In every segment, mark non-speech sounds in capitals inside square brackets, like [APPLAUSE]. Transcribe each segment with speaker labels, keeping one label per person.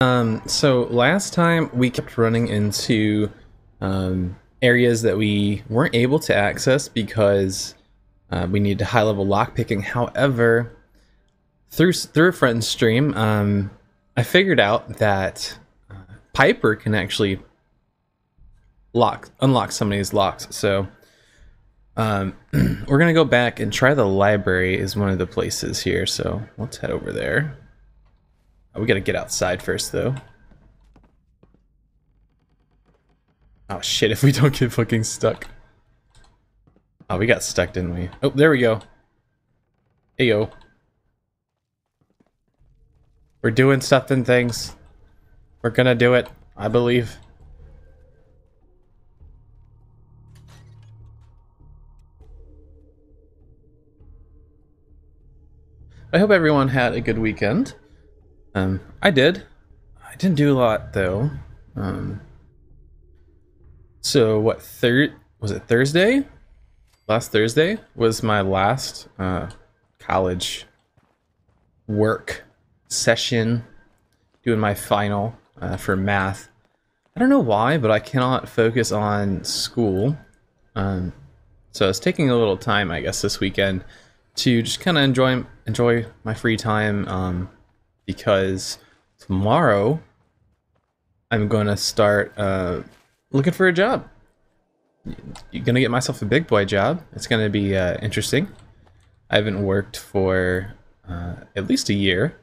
Speaker 1: Um, so last time we kept running into um, areas that we weren't able to access because uh, we needed high level lockpicking. However, through through a friend's stream, um, I figured out that uh, Piper can actually lock unlock some of these locks. So um, [CLEARS THROAT] we're gonna go back and try the library is one of the places here. So let's head over there. Oh, we gotta get outside first though. Oh shit, if we don't get fucking stuck. Oh, we got stuck, didn't we? Oh, there we go. Hey yo. We're doing stuff and things. We're gonna do it, I believe. I hope everyone had a good weekend. Um, I did. I didn't do a lot though. Um, so what? Third was it Thursday? Last Thursday was my last uh, college work session. Doing my final uh, for math. I don't know why, but I cannot focus on school. Um, so was taking a little time, I guess, this weekend to just kind of enjoy enjoy my free time um, because tomorrow I'm going to start uh, looking for a job. You're going to get myself a big boy job. It's going to be uh, interesting. I haven't worked for uh, at least a year.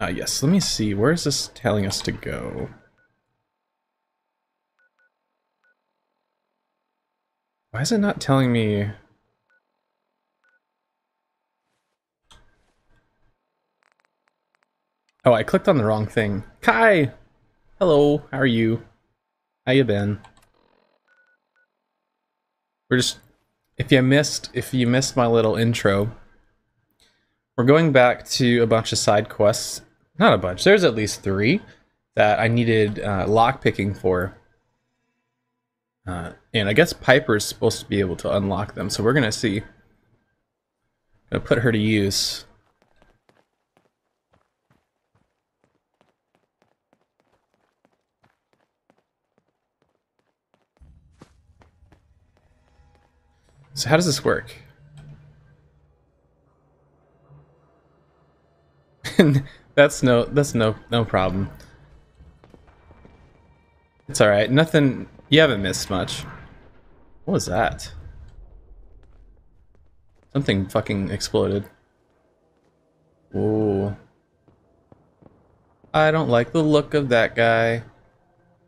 Speaker 1: Uh, yes, let me see. Where is this telling us to go? Why is it not telling me... Oh, I clicked on the wrong thing. Kai! Hello, how are you? How you been? We're just... If you missed, if you missed my little intro, we're going back to a bunch of side quests. Not a bunch, there's at least three that I needed uh, lockpicking for. Uh, and I guess Piper's supposed to be able to unlock them, so we're gonna see. I'm Gonna put her to use. So how does this work? [LAUGHS] that's no that's no no problem. It's alright. Nothing you haven't missed much. What was that? Something fucking exploded. Ooh. I don't like the look of that guy.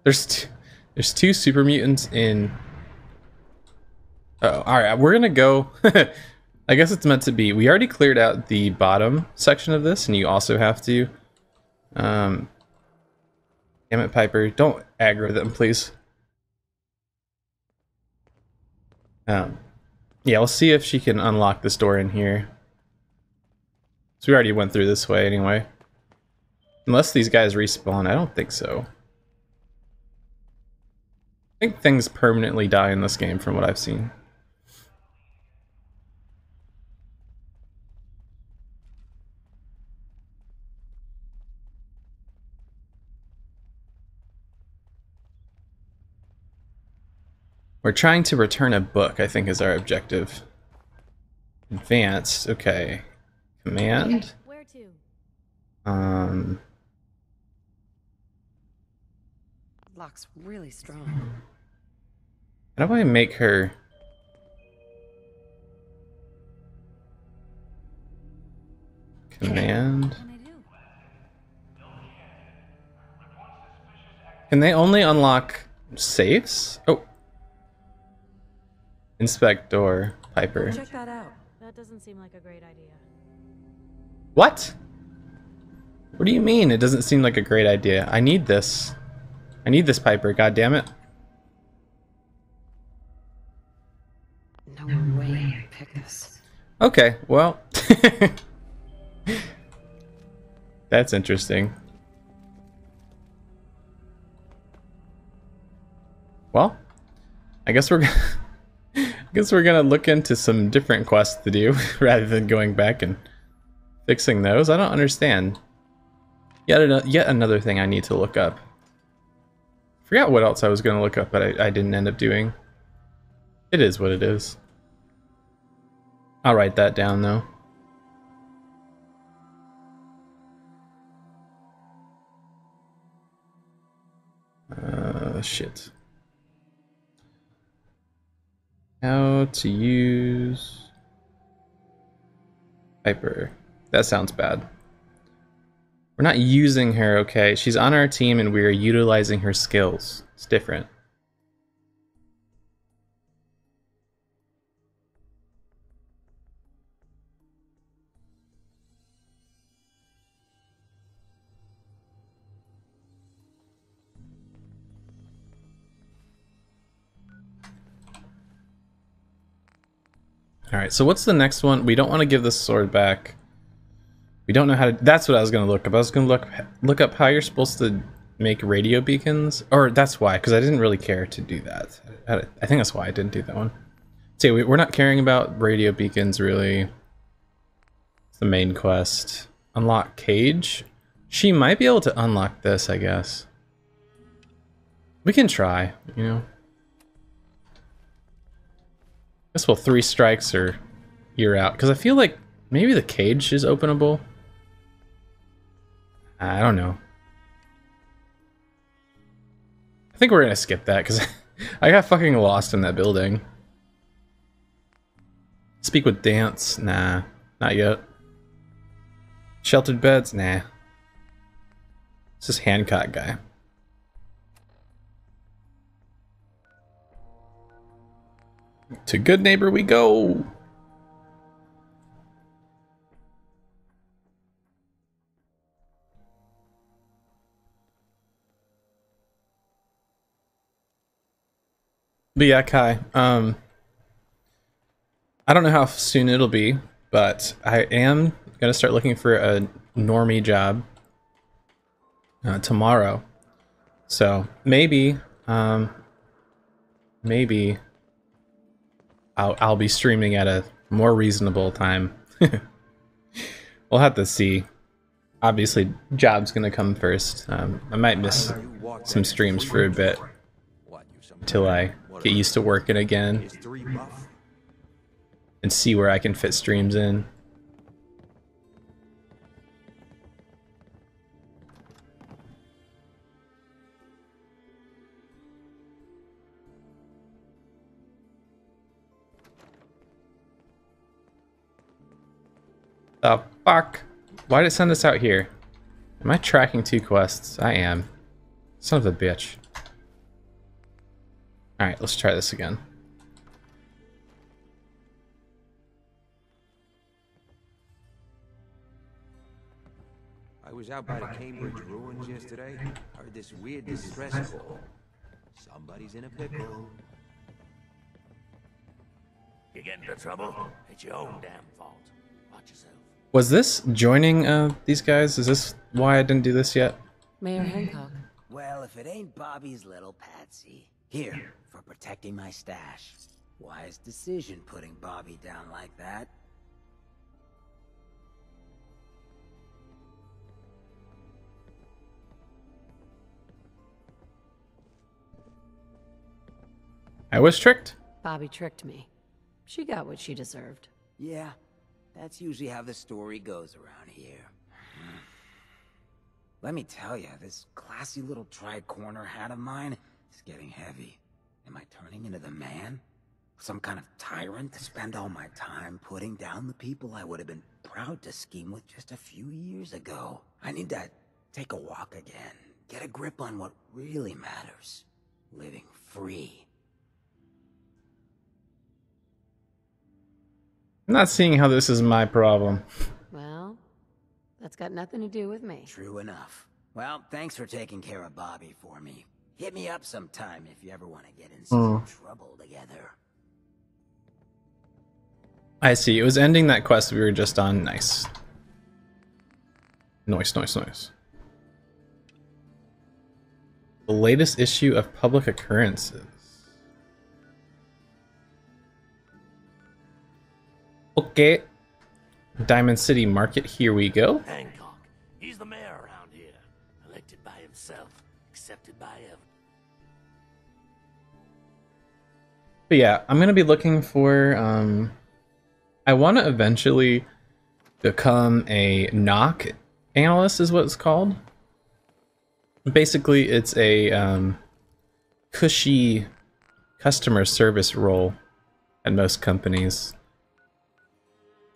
Speaker 1: There's two, there's two super mutants in. Oh, all right. We're gonna go. [LAUGHS] I guess it's meant to be. We already cleared out the bottom section of this, and you also have to. Um. Damn it, Piper! Don't aggro them, please. Um, yeah, we'll see if she can unlock this door in here. So we already went through this way anyway. Unless these guys respawn, I don't think so. I think things permanently die in this game from what I've seen. We're trying to return a book, I think is our objective. Advanced, okay. Command. Where to? Um.
Speaker 2: Lock's really strong.
Speaker 1: How do I make her? Command. Can they only unlock safes? Oh. Inspector Piper.
Speaker 2: Check that out.
Speaker 3: That doesn't seem like a great idea.
Speaker 1: What? What do you mean it doesn't seem like a great idea? I need this. I need this Piper, god damn it.
Speaker 2: No way I pick this.
Speaker 1: Okay, well. [LAUGHS] That's interesting. Well, I guess we're [LAUGHS] gonna I guess we're gonna look into some different quests to do [LAUGHS] rather than going back and Fixing those? I don't understand. Yet, ano- yet another thing I need to look up. Forgot what else I was to look up, but I, I didn't end up doing. It is what it is. I'll write that down though. Uh, shit. How to use Piper. That sounds bad. We're not using her, okay? She's on our team and we are utilizing her skills. It's different. All right, so what's the next one? We don't want to give this sword back. We don't know how to. That's what I was gonna look up. I was gonna look look up how you're supposed to make radio beacons, or that's why, because I didn't really care to do that. I, think that's why I didn't do that one. See, we, we're not caring about radio beacons really. It's the main quest. Unlock cage. She might be able to unlock this, I guess. We can try, you know. Guess well, three strikes or you're out. Because I feel like maybe the cage is openable. I don't know. I think we're gonna skip that because [LAUGHS] I got fucking lost in that building. Speak with Danse? Nah, not yet. Sheltered beds? Nah. This Hancock guy. To Goodneighbor we go. But yeah, Kai. Um, I don't know how soon it'll be, but I am gonna start looking for a normie job uh, tomorrow. So maybe, um, maybe I'll I'll be streaming at a more reasonable time. [LAUGHS] we'll have to see. Obviously, job's gonna come first. Um, I might miss some streams for a bit until I get used to working again and see where I can fit streams in. The fuck? Why did it send us out here? Am I tracking two quests? I am. Son of a bitch. Alright, let's try this again.
Speaker 4: I was out by the Cambridge ruins yesterday. Heard this weird distress call. Somebody's in a pickle.
Speaker 5: You get into trouble? It's your own damn fault. Watch yourself.
Speaker 1: Was this joining uh, these guys? Is this why I didn't do this yet?
Speaker 2: Mayor Hancock.
Speaker 6: Well, if it ain't Bobbi's little patsy. Here, for protecting my stash. Wise decision putting Bobbi down like that.
Speaker 1: I was tricked.
Speaker 2: Bobbi tricked me. She got what she deserved.
Speaker 6: Yeah, that's usually how the story goes around here. Hmm. Let me tell you, this classy little tri-corner hat of mine is getting heavy. Am I turning into the man? Some kind of tyrant to spend all my time putting down the people I would have been proud to scheme with just a few years ago. I need to take a walk again, get a grip on what really matters. Living free.
Speaker 1: I'm not seeing how this is my problem.
Speaker 2: Well, that's got nothing to do with me.
Speaker 6: True enough. Well, thanks for taking care of Bobbi for me. Hit me up sometime if you ever want to get in some hmm. trouble together.
Speaker 1: I see. It was ending that quest we were just on. Nice. Noise, noise, noise. The latest issue of Public Occurrences. Okay. Diamond City Market. Here we go.
Speaker 5: Hancock. He's the mayor around here. Elected by himself. Accepted by everyone.
Speaker 1: But yeah, I'm gonna be looking for. Um, I want to eventually become a NOC analyst, is what it's called. Basically, it's a um, cushy customer service role at most companies.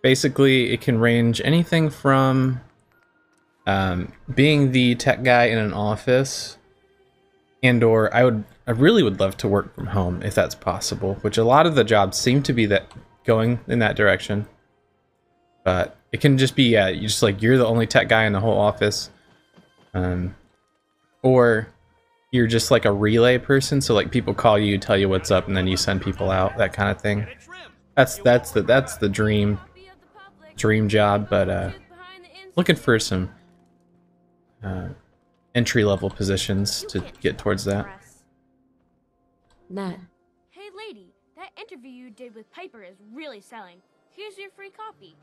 Speaker 1: Basically, it can range anything from um, being the tech guy in an office and or I would I really would love to work from home if that's possible, which a lot of the jobs seem to be that going in that direction. But it can just be yeah, you just like you're the only tech guy in the whole office. Um or you're just like a relay person, so like people call you, tell you what's up and then you send people out, that kind of thing. That's that's the that's the dream dream job, but uh looking for some uh entry level positions to get towards that.
Speaker 2: Nat,
Speaker 7: Hey, lady, that interview you did with Piper is really selling. Here's your free copy.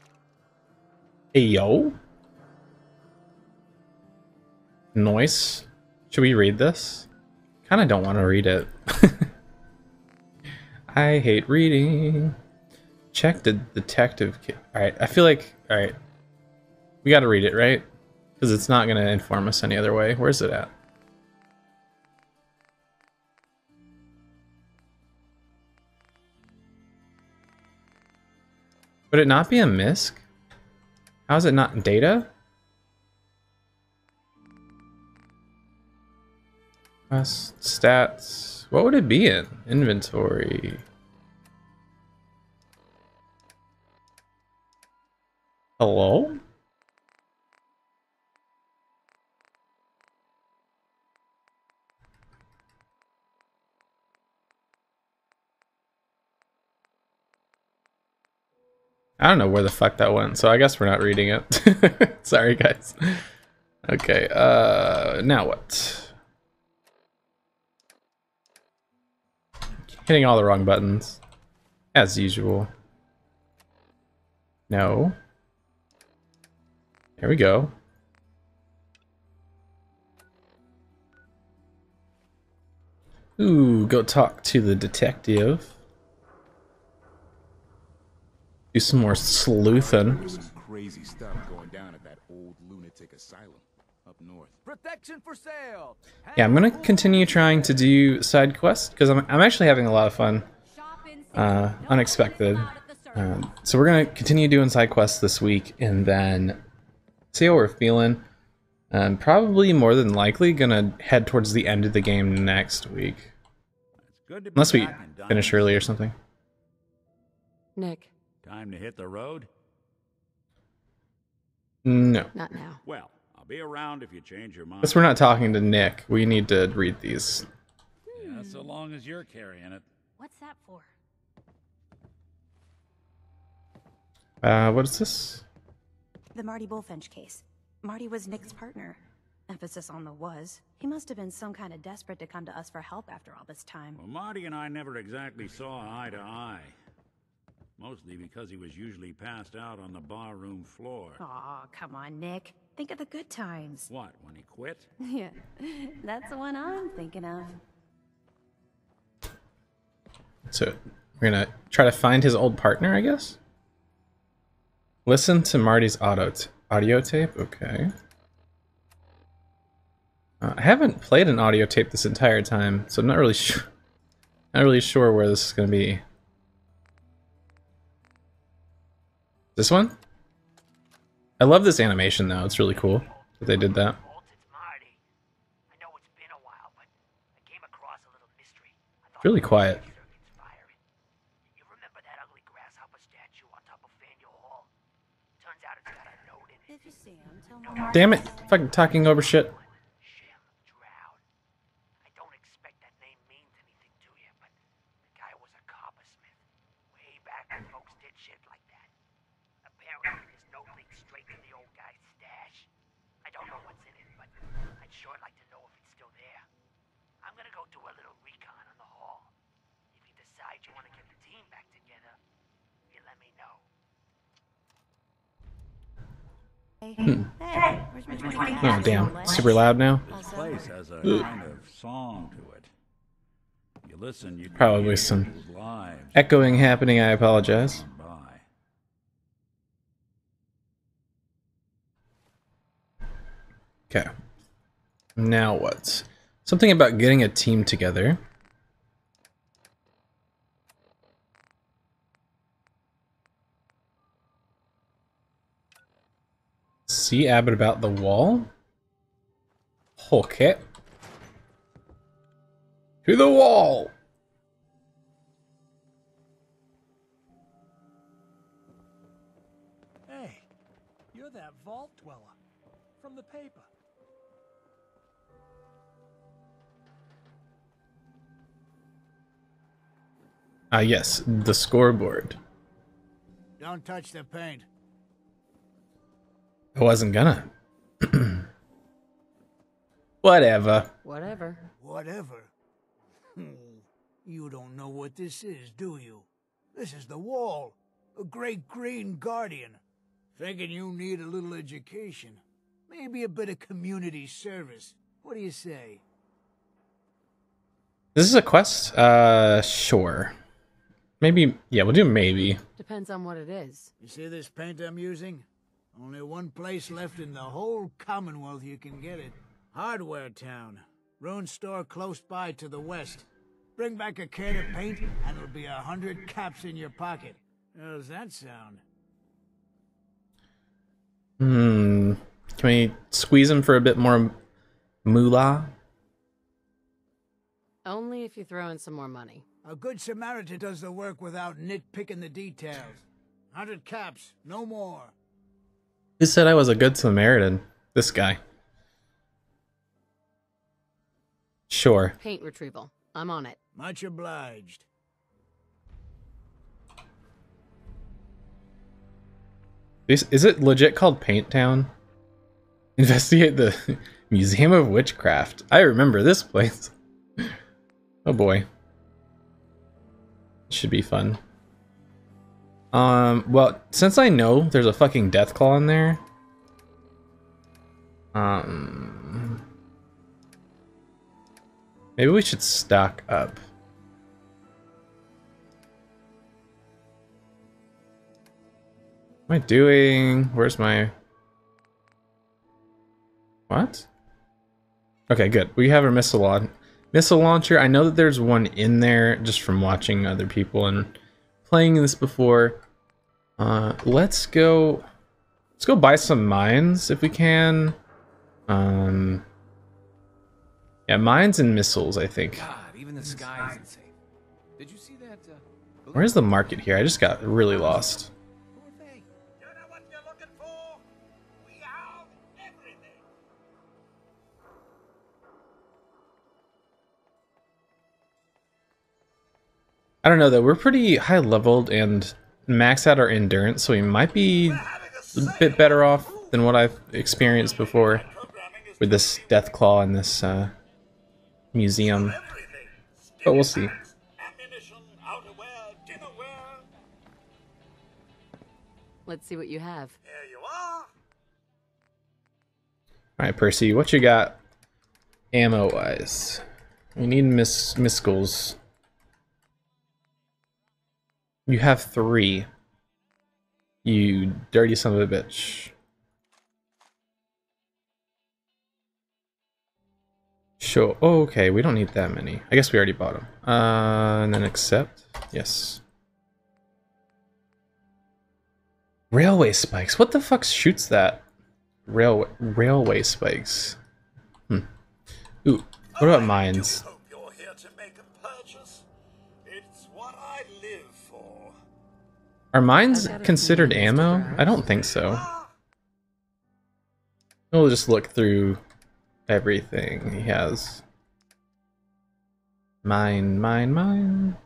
Speaker 1: Hey yo. Noise. Should we read this? Kind of don't want to read it. [LAUGHS] I hate reading. Check the detective. All right, I feel like all right. We got to read it, right? Because it's not to inform us any other way. Where's it at? Would it not be a MISC? How is it not data? Stats. What would it be in? Inventory. Hello? I don't know where the fuck that went, so I guess we're not reading it. [LAUGHS] Sorry, guys. Okay, uh, now what? Hitting all the wrong buttons. As usual. No. There we go. Ooh, go talk to the detective. Do some more sleuthing.
Speaker 8: There's some crazy stuff going down at that old lunatic asylum up north.
Speaker 9: Protection for sale.
Speaker 1: Yeah, I'm gonna continue trying to do side quests because I'm, I'm actually having a lot of fun. Uh, unexpected. Um, so we're gonna continue doing side quests this week and then see how we're feeling. Um, probably more than likely gonna head towards the end of the game next week,
Speaker 9: good to
Speaker 1: unless we finish early or something.
Speaker 2: Nick,
Speaker 9: Time to hit the road?
Speaker 1: No,
Speaker 2: not now.
Speaker 9: Well, I'll be around if you change your mind.
Speaker 1: guess we're not talking to Nick. We need to read these.
Speaker 9: Yeah, so long as you're carrying it.
Speaker 7: What's that for?
Speaker 1: Uh, what is this?
Speaker 10: The Marty Bullfinch case. Marty was Nick's partner. Emphasis on the was. He must have been some kind of desperate to come to us for help after all this time.
Speaker 9: Well, Marty and I never exactly saw eye to eye. Mostly because he was usually passed out on the barroom floor.
Speaker 10: Aw, come on, Nick. Think of the good times.
Speaker 9: What, when he quit? [LAUGHS]
Speaker 10: Yeah, that's the one I'm thinking of.
Speaker 1: So we're gonna try to find his old partner, I guess. Listen to Marty's auto t- audio tape. Okay. Uh, I haven't played an audio tape this entire time, so I'm not really sure. Not really sure where this is gonna be. This one? I love this animation though. It's really cool that they did that.
Speaker 5: Really it's Marty. I know it's been a while, but I came across a little mystery. I thought
Speaker 1: Really
Speaker 5: it was
Speaker 1: quiet.
Speaker 5: inspiring. You remember that ugly grasshopper statue on top of Faneuil Hall? Turns out it's got a note in it.
Speaker 10: If you see him, tell him.
Speaker 1: Damn it! Fucking talking over shit. Hmm.
Speaker 10: Hey, where's my 20
Speaker 1: Oh damn, super loud now.
Speaker 9: Place has a kind of song to it. You listen, you
Speaker 1: Probably some echoing happening. I apologize. Okay. Now what? Something about getting a team together. See Abbot about the wall? Okay. To the wall!
Speaker 11: Hey, you're that vault dweller from the paper.
Speaker 1: Ah, yes, the scoreboard.
Speaker 11: Don't touch the paint.
Speaker 1: I wasn't gonna. [CLEARS THROAT] Whatever.
Speaker 2: Whatever.
Speaker 11: Whatever. Hmm. You don't know what this is, do you? This is the wall. A great green guardian. Thinking you need a little education. Maybe a bit of community service. What do you say?
Speaker 1: This is a quest? Uh, sure. Maybe, yeah, we'll do maybe.
Speaker 2: Depends on what it is.
Speaker 11: You see this paint I'm using? Only one place left in the whole Commonwealth you can get it. Hardware Town. Ruin store close by to the west. Bring back a can of paint, and it'll be a hundred caps in your pocket. How's that sound?
Speaker 1: Hmm. Can we squeeze him for a bit more moolah?
Speaker 2: Only if you throw in some more money.
Speaker 11: A good Samaritan does the work without nitpicking the details. Hundred caps, no more.
Speaker 1: Who said I was a good Samaritan? This guy. Sure.
Speaker 2: Paint retrieval. I'm on it.
Speaker 11: Much obliged.
Speaker 1: Is, is it legit called Paint Town? [LAUGHS] Investigate the [LAUGHS] Museum of Witchcraft. I remember this place. [LAUGHS] Oh boy. Should be fun. Um, well, since I know there's a fucking Deathclaw in there, um, maybe we should stock up. What am I doing? Where's my... What? Okay, good. We have our missile launch. Missile launcher. I know that there's one in there just from watching other people and playing this before. Uh, let's go. Let's go buy some mines if we can. Um. Yeah, mines and missiles. I think.
Speaker 4: God, even the sky isn't safe. Did you see that? Uh,
Speaker 1: Where's the market here? I just got really lost. I don't know though. We're pretty high leveled and max out our endurance, so we might be a bit better off than what I've experienced before with this Deathclaw and this uh, museum. But we'll see.
Speaker 2: Let's see what you have.
Speaker 1: All right, Percy, what you got ammo wise? We need miss miscals. You have three. You dirty son of a bitch. Sure. Oh, okay, we don't need that many. I guess we already bought them. Uh, and then accept. Yes. Railway spikes. What the fuck shoots that? Railway railway spikes. Hmm. Ooh. What about mines? Are mines considered ammo? I don't think so. We'll just look through everything he has. Mine, mine, mine.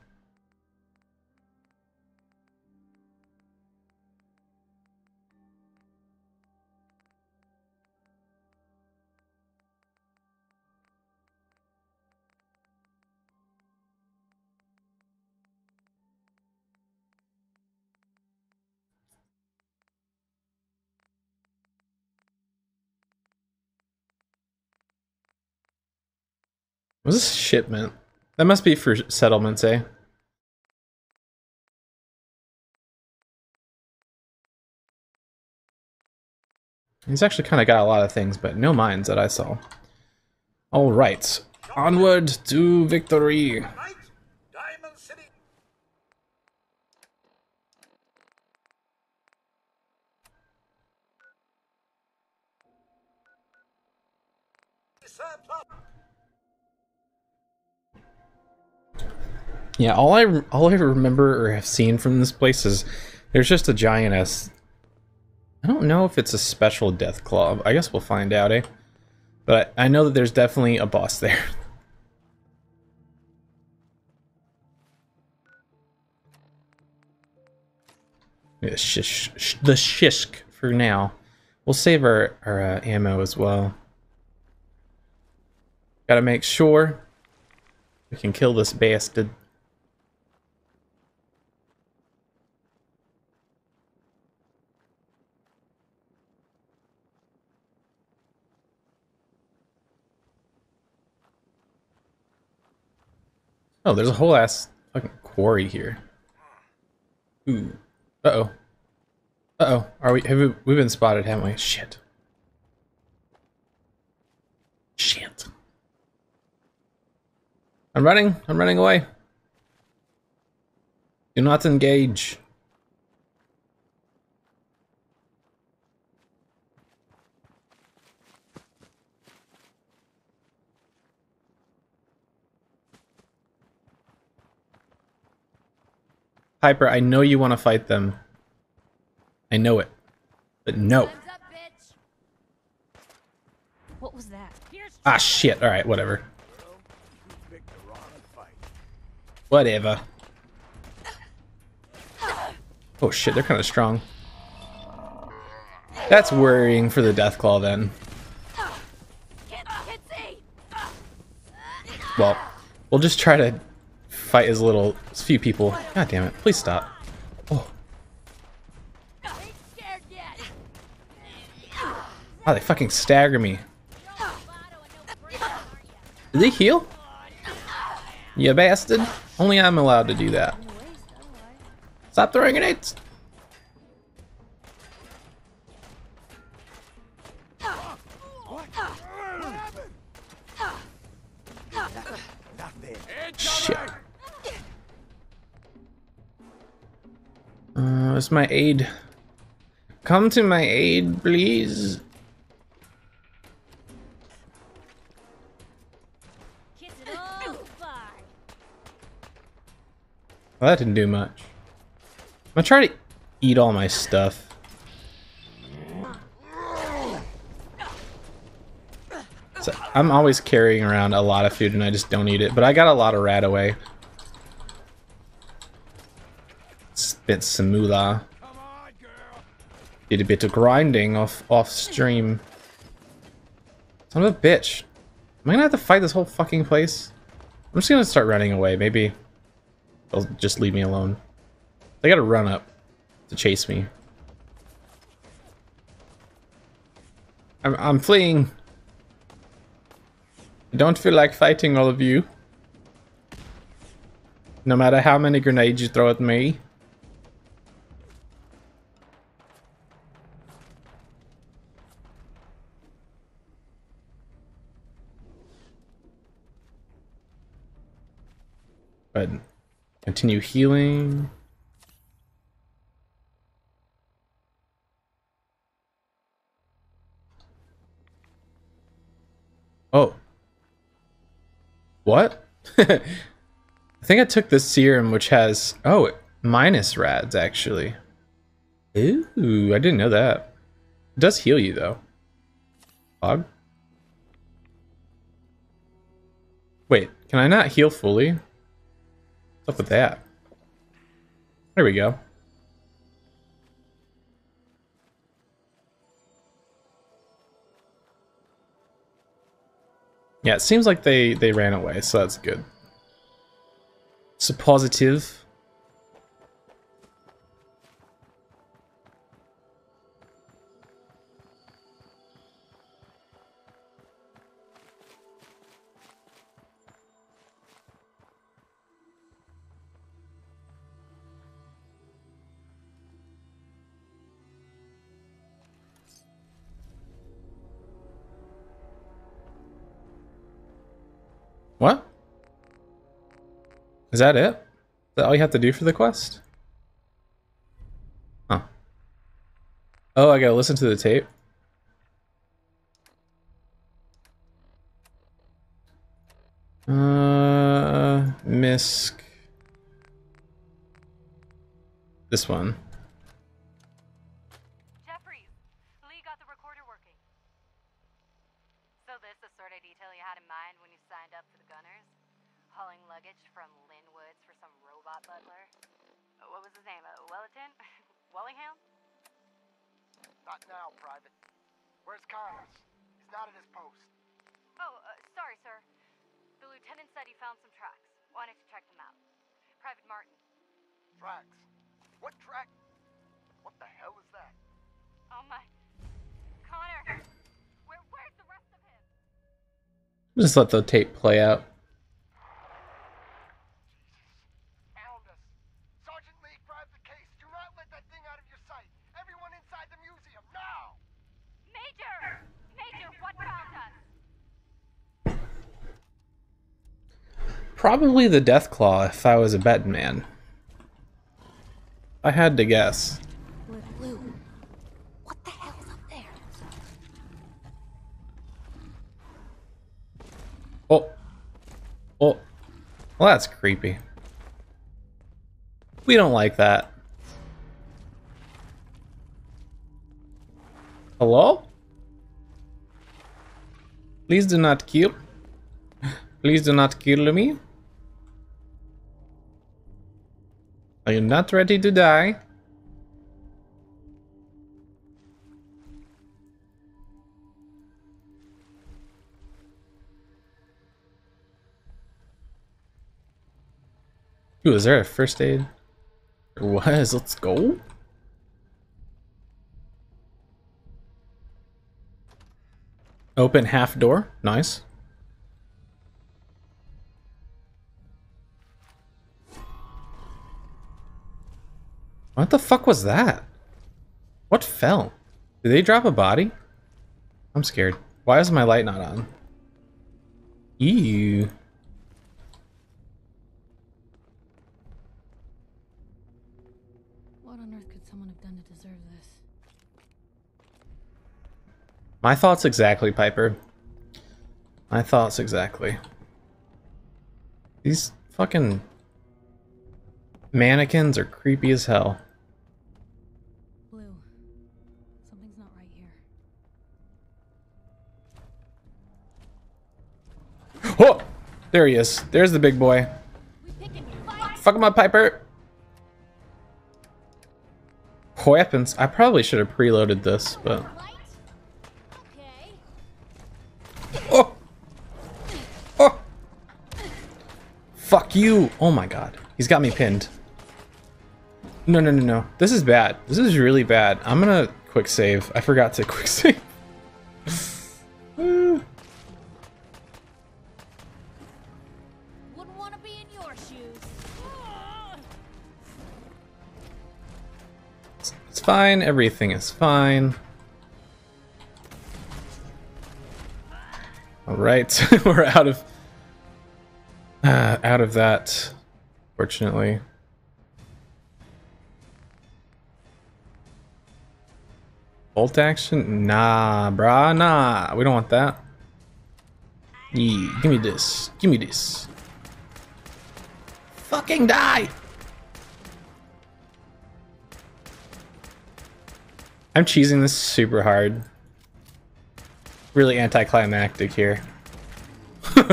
Speaker 1: Was this shipment? That must be for settlements, eh? He's actually kind of got a lot of things, but no mines that I saw. All right, onward to victory. Yeah, all I all I remember or have seen from this place is there's just a giantess. I don't know if it's a special Deathclaw. I guess we'll find out, eh? But I know that there's definitely a boss there. [LAUGHS] the shish, the shishk for now. We'll save our, our uh, ammo as well. Gotta make sure we can kill this bastard. Oh, there's a whole ass fucking quarry here. Ooh. Uh-oh. Uh-oh. Are we have we we've been spotted, haven't we? Shit. Shit. I'm running. I'm running away. Do not engage. Piper, I know you want to fight them. I know it. But no.
Speaker 10: What was that?
Speaker 1: Ah, shit. Alright, whatever. Whatever. Oh shit, they're kind of strong. That's worrying for the Deathclaw then. Well, we'll just try to fight as little, as few people. God damn it, please stop. Oh. Oh, they fucking stagger me. Did they heal? You bastard. Only I'm allowed to do that. Stop throwing grenades! Uh, where's my aid? Come to my aid, please. Well, that didn't do much. I'm gonna try to eat all my stuff. So I'm always carrying around a lot of food and I just don't eat it, but I got a lot of RadAway. Some moolah. Did a bit of grinding off off stream. Son of a bitch. Am I gonna have to fight this whole fucking place? I'm just gonna start running away. Maybe they'll just leave me alone. They gotta run up to chase me. I'm, I'm fleeing. I don't feel like fighting all of you. No matter how many grenades you throw at me. But continue healing. Oh. What? [LAUGHS] I think I took the serum which has oh minus rads actually. Ooh, I didn't know that. It does heal you though. Fog? Wait, can I not heal fully? What's up with that? There we go. Yeah, it seems like they, they ran away, so that's good. So What? Is that it? Is that all you have to do for the quest? Huh. Oh, I gotta listen to the tape. Uh, Misc. This one.
Speaker 12: Where's He's not at his post.
Speaker 13: Oh, uh, sorry, sir. The lieutenant said he found some tracks. Wanted to check them out. Private Martin.
Speaker 12: Tracks. What track? What the hell is that?
Speaker 13: Oh my. Connor! Where, where's the rest of him?
Speaker 1: Just let the tape play out.
Speaker 12: Found us. Sergeant Lee, grab the case. Do not let that thing out of your sight. Everyone inside the museum, now!
Speaker 13: Major! Major, what found us?
Speaker 1: Probably the Deathclaw if I was a betting man. I had to guess.
Speaker 10: What the hell's up there?
Speaker 1: Oh. Oh. Well, that's creepy. We don't like that. Hello? Please do not kill. [LAUGHS] Please do not kill me. Are you not ready to die? Ooh, is there a first aid? There was. [LAUGHS] Let's go. Open half door. Nice. What the fuck was that? What fell? Did they drop a body? I'm scared. Why is my light not on? Ew.
Speaker 3: What on earth could someone have done to deserve this?
Speaker 1: My thoughts exactly, Piper. My thoughts exactly. These fucking mannequins are creepy as hell. Oh! There he is. There's the big boy. Fuck him up, Piper. Weapons. I probably should have preloaded this, but. Oh! Oh! Fuck you! Oh my god. He's got me pinned. No, no, no, no. This is bad. This is really bad. I'm gonna quick save. I forgot to [LAUGHS] quick save. Fine. Everything is fine. All right, [LAUGHS] we're out of uh, out of that. Fortunately, bolt action? Nah, brah, nah. We don't want that. Yeah, give me this. Give me this. Fucking die! I'm cheesing this super hard. Really anticlimactic here. [LAUGHS]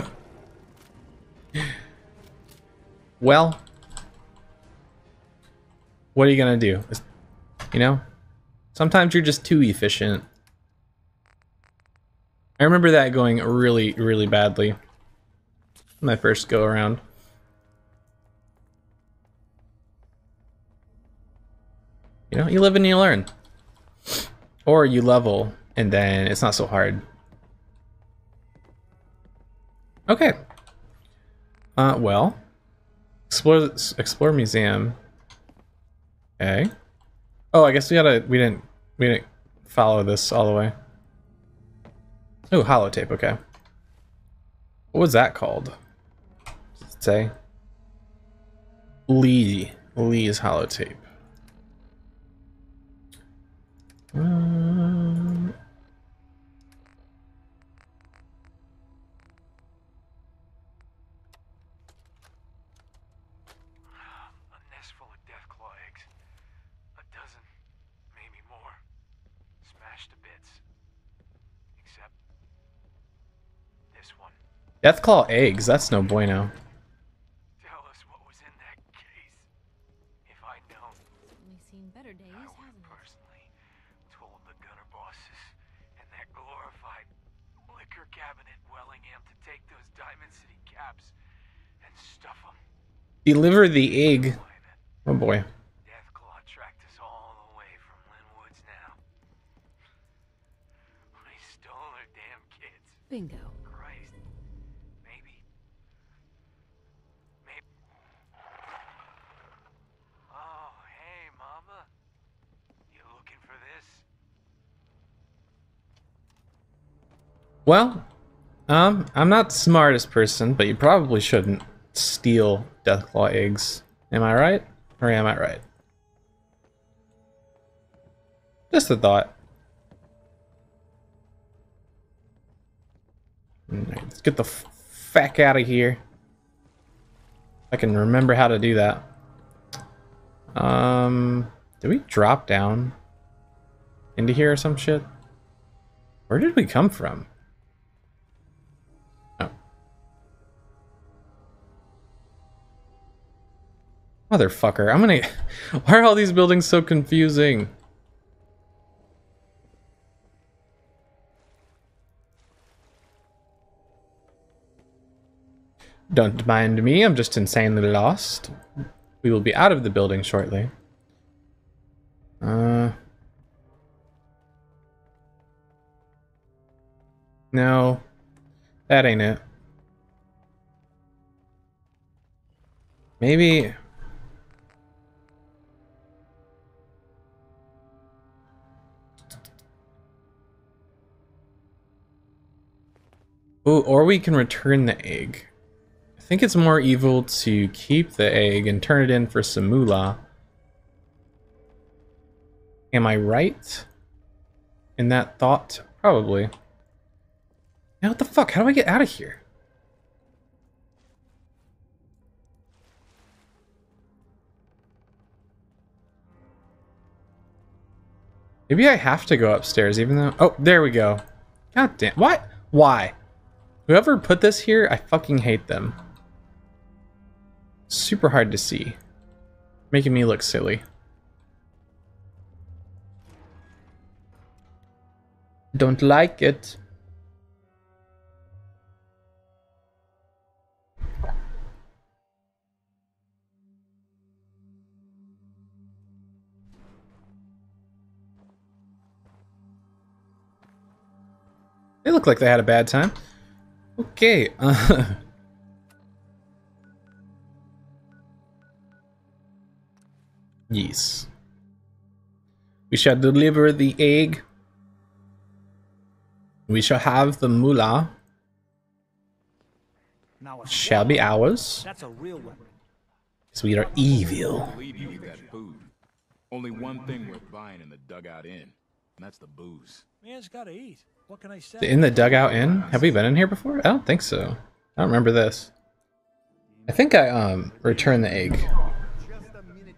Speaker 1: well, what are you gonna do? You know, sometimes you're just too efficient. I remember that going really, really badly. My first go around. You know, you live and you learn. Or you level, and then it's not so hard. Okay. Uh, well, explore explore museum. Okay. Oh, I guess we gotta we didn't we didn't follow this all the way. Oh, holotape. Okay. What was that called? say? Lee. Lee's holotape. Um,
Speaker 5: A nest full of eggs. A dozen, maybe more. Smashed to bits. Except this one.
Speaker 1: Deathclaw eggs. That's no bueno.
Speaker 5: Tell us what was in that case. If I'd known,
Speaker 3: We've seen better days,
Speaker 5: I would
Speaker 3: hasn't it?
Speaker 5: personally told the gunner bosses and that glorified liquor cabinet Wellingham to take those Diamond City caps and stuff them.
Speaker 1: Deliver the egg. Oh boy.
Speaker 5: Deathclaw tracked us all the way from Lynn Woods now. We stole her damn kids.
Speaker 2: Bingo.
Speaker 5: Christ. Maybe. Maybe. Oh, hey, Mama. You looking for this?
Speaker 1: Well, um, I'm not the smartest person, but you probably shouldn't steal Deathclaw eggs. Am I right? Or am I right? Just a thought. Alright, let's get the fuck out of here. I can remember how to do that. Um, did we drop down into here or some shit? Where did we come from? Motherfucker, I'm gonna... [LAUGHS] Why are all these buildings so confusing? Don't mind me, I'm just insanely lost. We will be out of the building shortly. Uh... No, that ain't it. Maybe. Ooh, or we can return the egg. I think it's more evil to keep the egg and turn it in for some moolah. Am I right in that thought? Probably. Now what the fuck? How do I get out of here? Maybe I have to go upstairs even though... Oh, there we go. God damn. What? Why? Whoever put this here, I fucking hate them. Super hard to see. Making me look silly. Don't like it. They look like they had a bad time. Okay. Uh, [LAUGHS] yes. We shall deliver the egg. We shall have the moolah.
Speaker 11: Now a
Speaker 1: Shall be ours.
Speaker 11: That's a real one.
Speaker 1: Because we are evil.
Speaker 8: Believe you eat that food. Only one thing worth buying in the dugout inn, and that's the booze.
Speaker 11: Man's gotta eat.
Speaker 1: In the dugout inn? Have we been in here before? I don't think so. I don't remember this. I think I um returned the egg.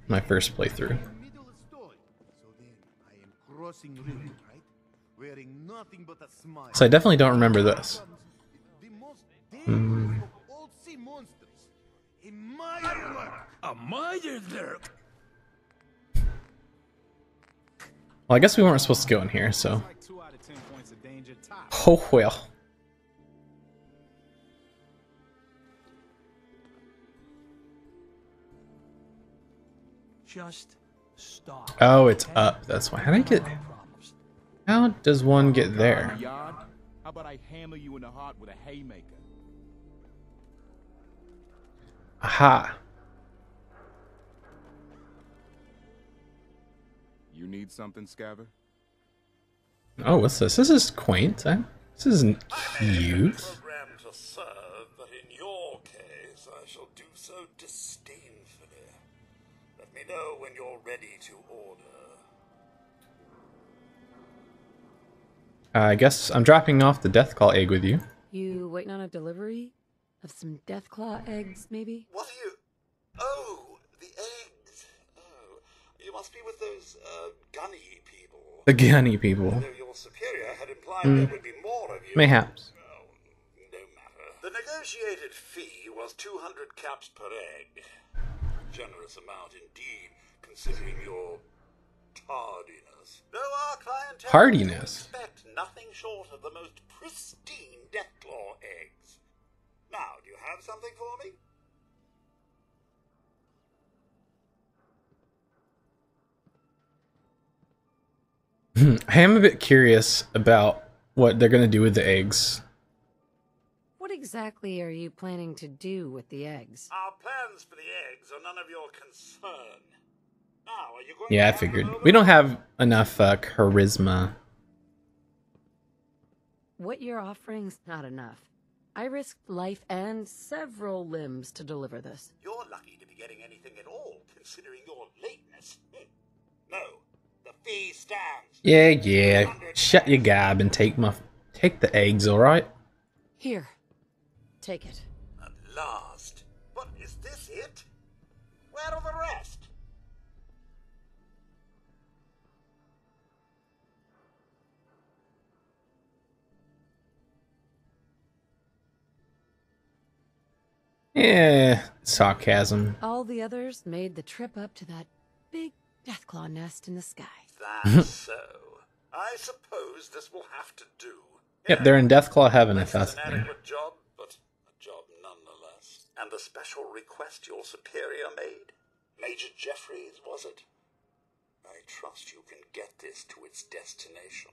Speaker 1: My first playthrough. So I definitely don't remember this.
Speaker 14: Mirelurk.
Speaker 1: Well, I guess we weren't supposed to go in here, so. Oh well.
Speaker 11: Just stop.
Speaker 1: Oh, it's up. That's why. How did I get? How does one get there?
Speaker 8: How about I hammer you in the heart with a haymaker?
Speaker 1: Aha.
Speaker 8: You need something, Scaver?
Speaker 1: Oh, what's this? This is quaint. I, this isn't cute.
Speaker 15: Serve, but in your case, I shall do so disdainfully.
Speaker 14: Let me know when you're ready to order.
Speaker 1: I guess I'm dropping off the Deathclaw egg with you.
Speaker 2: You waiting on a delivery? Of some Deathclaw eggs, maybe?
Speaker 14: What are you... Oh, the eggs. Oh, you must be with those uh, gunny people.
Speaker 1: The gunny people.
Speaker 14: Superior had implied
Speaker 1: Hmm.
Speaker 14: there would be more of you.
Speaker 1: Mayhaps.
Speaker 14: The negotiated fee was 200 caps per egg. Generous amount indeed, considering your tardiness. Though our clientele
Speaker 1: Hardiness.
Speaker 14: expect nothing short of the most pristine Deathclaw eggs. Now, do you have something for me?
Speaker 1: I am a bit curious about what they're gonna do with the eggs.
Speaker 2: What exactly are you planning to do with the eggs?
Speaker 14: Our plans for the eggs are none of your concern. Now, are you going
Speaker 1: Yeah, I figured. We don't have enough uh, charisma.
Speaker 2: What you're offering's not enough. I risked life and several limbs to deliver this.
Speaker 14: You're lucky to be getting anything at all, considering your lateness. Hmm. [LAUGHS] No, the fee stands.
Speaker 1: Yeah, yeah. Shut your gab and take my take the eggs, all right?
Speaker 2: Here, take it.
Speaker 14: At last. But is this it? Where are the rest?
Speaker 1: Yeah, sarcasm.
Speaker 2: All the others made the trip up to that big Deathclaw nest in the sky.
Speaker 14: That's [LAUGHS] so. I suppose this will have to do.
Speaker 1: Yep, they're in Deathclaw heaven if that's
Speaker 14: An adequate job, but a job nonetheless. And the special request your superior made? Major Jeffries, was it? I trust you can get this to its destination.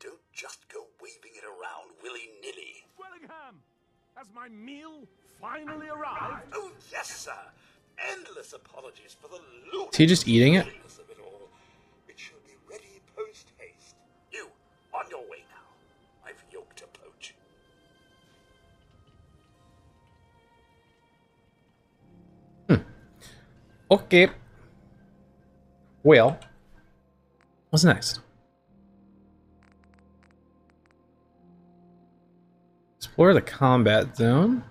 Speaker 14: Don't just go waving it around willy-nilly.
Speaker 15: Wellingham, has my meal finally arrived?
Speaker 14: Oh, yes, sir. Endless apologies for the loot.
Speaker 1: Is he just eating it?
Speaker 14: it all. It
Speaker 1: Okay. Well, what's next? Explore the combat zone.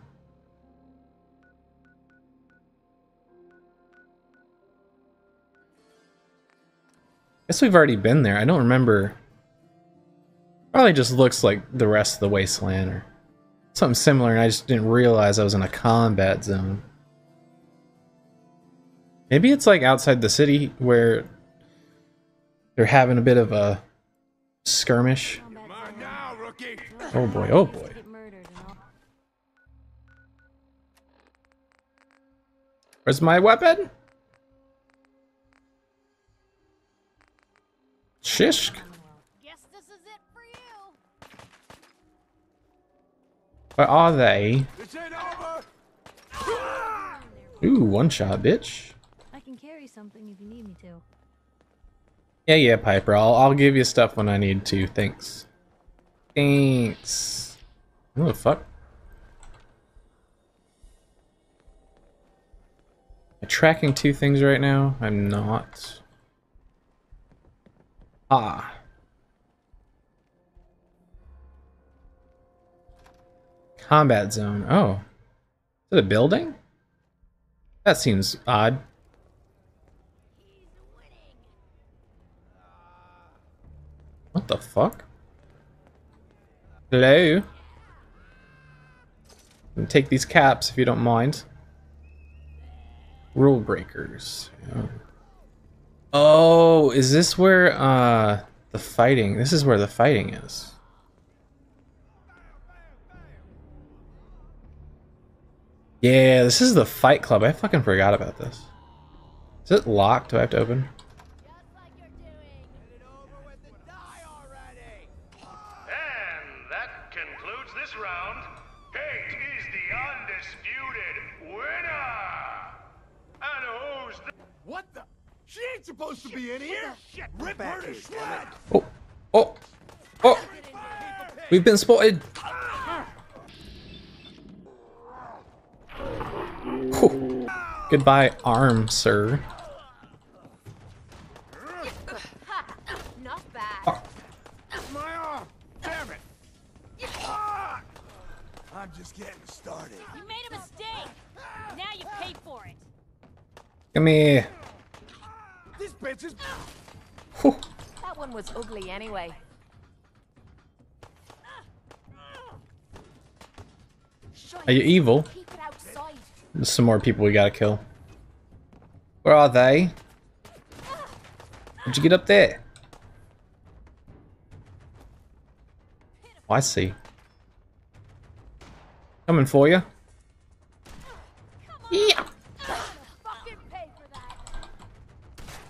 Speaker 1: Guess we've already been there. I don't remember. Probably just looks like the rest of the wasteland or something similar, and I just didn't realize I was in a combat zone. Maybe it's like outside the city where they're having a bit of a skirmish. Oh boy, oh boy. Where's my weapon?
Speaker 7: Shishk?
Speaker 1: Where are they? Ooh, one shot, bitch.
Speaker 3: Something if you need me to.
Speaker 1: Yeah, yeah, Piper. I'll I'll give you stuff when I need to. Thanks. Thanks. What the fuck? Am I tracking two things right now? I'm not. Ah. Combat zone. Oh. Is it a building? That seems odd. What the fuck? Hello? Take these caps if you don't mind. Rule breakers. Oh, is this where uh the fighting? This is where the fighting is. Yeah, this is the fight club. I fucking forgot about this. Is it locked? Do I have to open?
Speaker 14: supposed to be in here? Rip her to shreds!
Speaker 1: Oh, oh, oh! We've been spotted! Goodbye, arm, sir.
Speaker 7: Oh. Ah. I'm just getting started.
Speaker 1: Come here.
Speaker 16: This bitch.
Speaker 17: That one was ugly anyway.
Speaker 1: Are you evil?
Speaker 17: Keep it outside.
Speaker 1: There's some more people we gotta kill. Where are they? How'd you get up there? Oh, I see. Coming for you. Yeah.
Speaker 17: Fucking pay for that.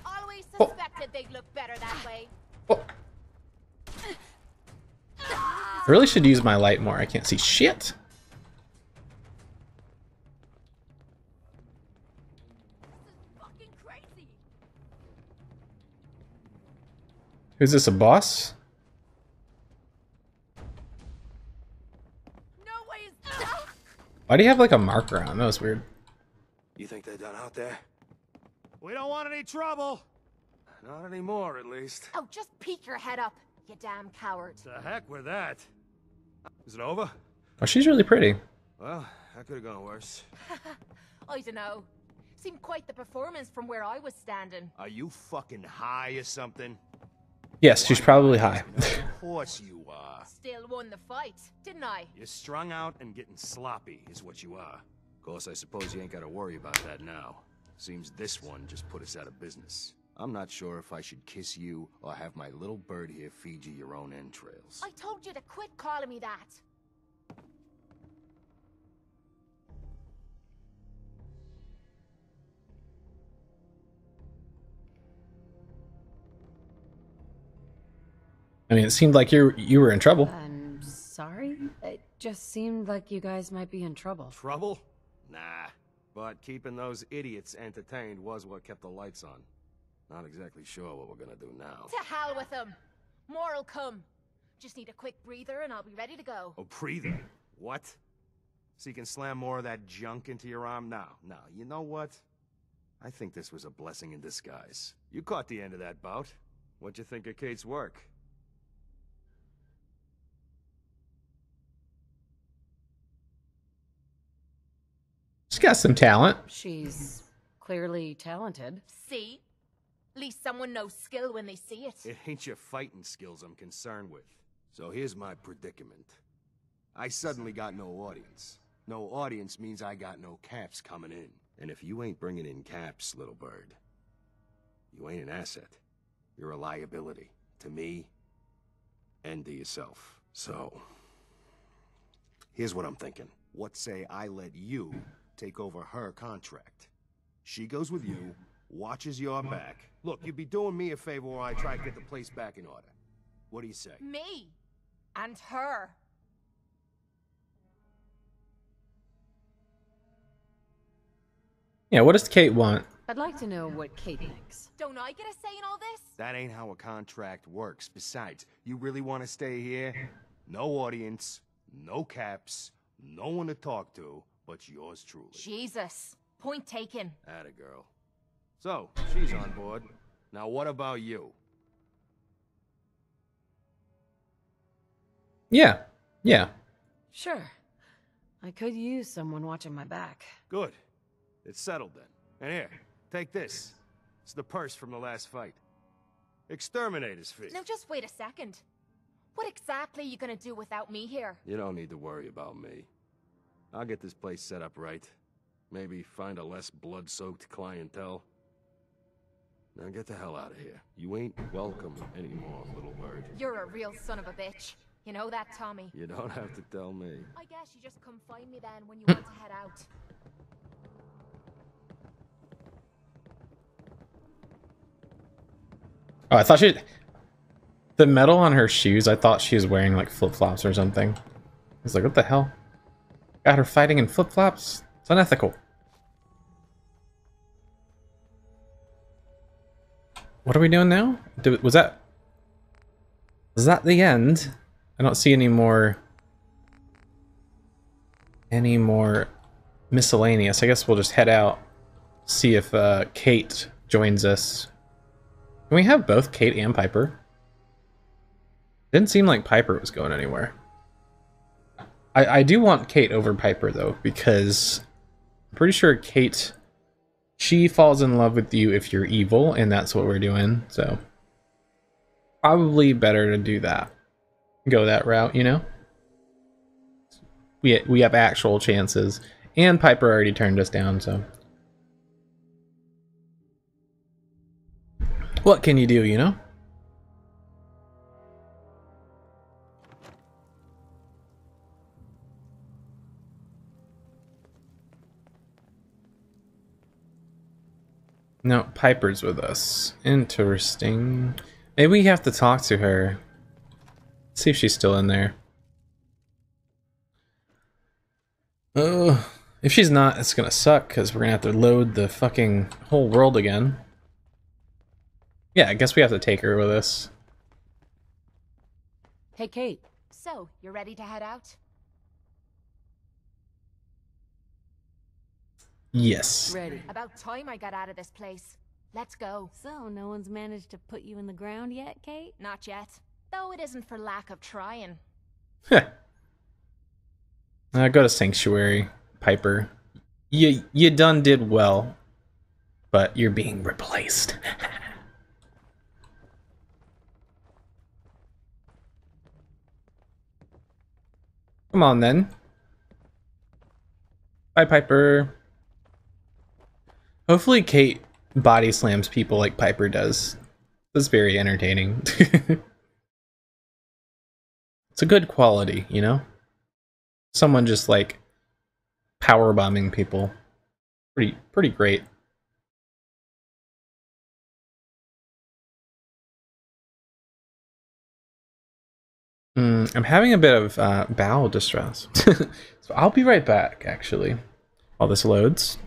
Speaker 17: Always
Speaker 1: Oh.
Speaker 17: suspected they'd look better that way.
Speaker 1: I really should use my light more. I can't see shit. Who's this, a boss? Why do you have like a marker on? That was weird.
Speaker 18: You think they're done out there?
Speaker 19: We don't want any trouble.
Speaker 18: Not anymore, at least.
Speaker 17: Oh, just peek your head up, you damn coward.
Speaker 19: The heck with that. Is it over?
Speaker 1: Oh, she's really pretty.
Speaker 18: Well, that could have gone worse. [LAUGHS]
Speaker 17: I don't know. Seemed quite the performance from where I was standing.
Speaker 19: Are you fucking high or something?
Speaker 1: Yes, she's probably high.
Speaker 19: Of [LAUGHS] course you are.
Speaker 17: Still won the fight, didn't I?
Speaker 19: You're strung out and getting sloppy, is what you are.
Speaker 18: Of course, I suppose you ain't gotta worry about that now. Seems this one just put us out of business. I'm not sure if I should kiss you or have my little bird here feed you your own entrails.
Speaker 17: I told you to quit calling me that.
Speaker 1: I mean, it seemed like you you were in trouble.
Speaker 2: I'm sorry. It just seemed like you guys might be in trouble.
Speaker 18: Trouble? Nah. But keeping those idiots entertained was what kept the lights on. Not exactly sure what we're gonna do now.
Speaker 17: To hell with them. More'll come. Just need a quick breather and I'll be ready to go.
Speaker 18: Oh, breather? What? So you can slam more of that junk into your arm now? No, you know what? I think this was a blessing in disguise. You caught the end of that bout. What'd you think of Kate's work?
Speaker 1: She's got some talent.
Speaker 2: She's clearly talented.
Speaker 17: See? At least someone knows skill when they see it.
Speaker 18: It ain't your fighting skills I'm concerned with. So here's my predicament. I suddenly got no audience. No audience means I got no caps coming in. And if you ain't bringing in caps, little bird, you ain't an asset. You're a liability. To me, and to yourself. So, here's what I'm thinking. What say I let you take over her contract? She goes with you, watches your back. Look, you'd be doing me a favor while I try to get the place back in order. What do you say?
Speaker 17: Me. And her.
Speaker 1: Yeah, what does Kate want?
Speaker 2: I'd like to know what Kate thinks.
Speaker 17: Don't I get a say in all this?
Speaker 18: That ain't how a contract works. Besides, you really want to stay here? No audience, no caps, no one to talk to, but yours truly.
Speaker 17: Jesus. Point taken.
Speaker 18: Atta girl. So, she's on board. Now what about you?
Speaker 1: Yeah, yeah.
Speaker 2: Sure. I could use someone watching my back.
Speaker 18: Good. It's settled then. And here, take this. It's the purse from the last fight. Exterminator's fee.
Speaker 17: Now just wait a second. What exactly are you gonna do without me here?
Speaker 18: You don't need to worry about me. I'll get this place set up right. Maybe find a less blood-soaked clientele. Now get the hell out of here. You ain't welcome anymore, little bird.
Speaker 17: You're a real son of a bitch. You know that, Tommy?
Speaker 18: You don't have to tell me.
Speaker 17: I guess you just come find me then when you want to head out.
Speaker 1: Oh, I thought she. The metal on her shoes, I thought she was wearing like flip flops or something. I was like, what the hell? Got her fighting in flip flops? It's unethical. What are we doing now? Was that. Was that the end? I don't see any more. Any more miscellaneous. I guess we'll just head out. See if uh, Kate joins us. Can we have both Kate and Piper? Didn't seem like Piper was going anywhere. I, I do want Kate over Piper though, because I'm pretty sure Kate she falls in love with you if you're evil, and that's what we're doing, so probably better to do that. Go that route, you know? We we have actual chances. And Piper already turned us down, so What can you do, you know? No, Piper's with us. Interesting. Maybe we have to talk to her. See if she's still in there. Oh, if she's not, it's gonna suck because we're gonna have to load the fucking whole world again. Yeah, I guess we have to take her with us.
Speaker 17: Hey, Kate. So, you're ready to head out?
Speaker 1: Yes.
Speaker 17: Ready. About time I got out of this place. Let's go.
Speaker 3: So, no one's managed to put you in the ground yet, Kate?
Speaker 17: Not yet. Though it isn't for lack of trying.
Speaker 1: uh, go to Sanctuary, Piper. You, you done did well, but you're being replaced. [LAUGHS] Come on then. Bye, Piper. Hopefully Kate body slams people like Piper does. That's very entertaining. [LAUGHS] it's a good quality, you know? Someone just like power bombing people. Pretty pretty great. Mm, I'm having a bit of uh, bowel distress. [LAUGHS] so I'll be right back, actually, while this loads.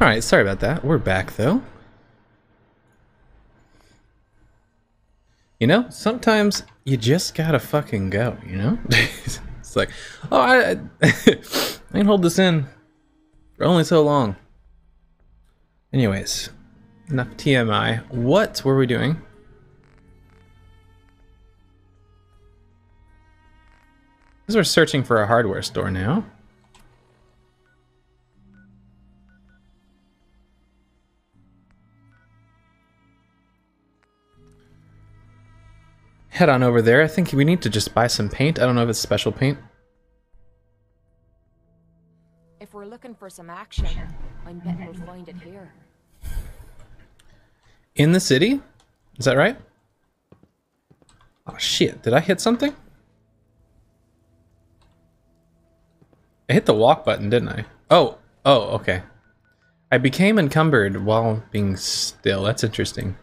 Speaker 1: Alright, sorry about that. We're back though. You know, sometimes you just gotta fucking go, you know? [LAUGHS] it's like, oh, I, I, [LAUGHS] can hold this in for only so long. Anyways, enough TMI. What were we doing? Because we're searching for a hardware store now. Head on over there. I think we need to just buy some paint. I don't know if it's special paint.
Speaker 17: If we're looking for some action, I bet we'll find it here.
Speaker 1: In the city? Is that right? Oh shit, did I hit something? I hit the walk button, didn't I? Oh, oh, okay. I became encumbered while being still. That's interesting.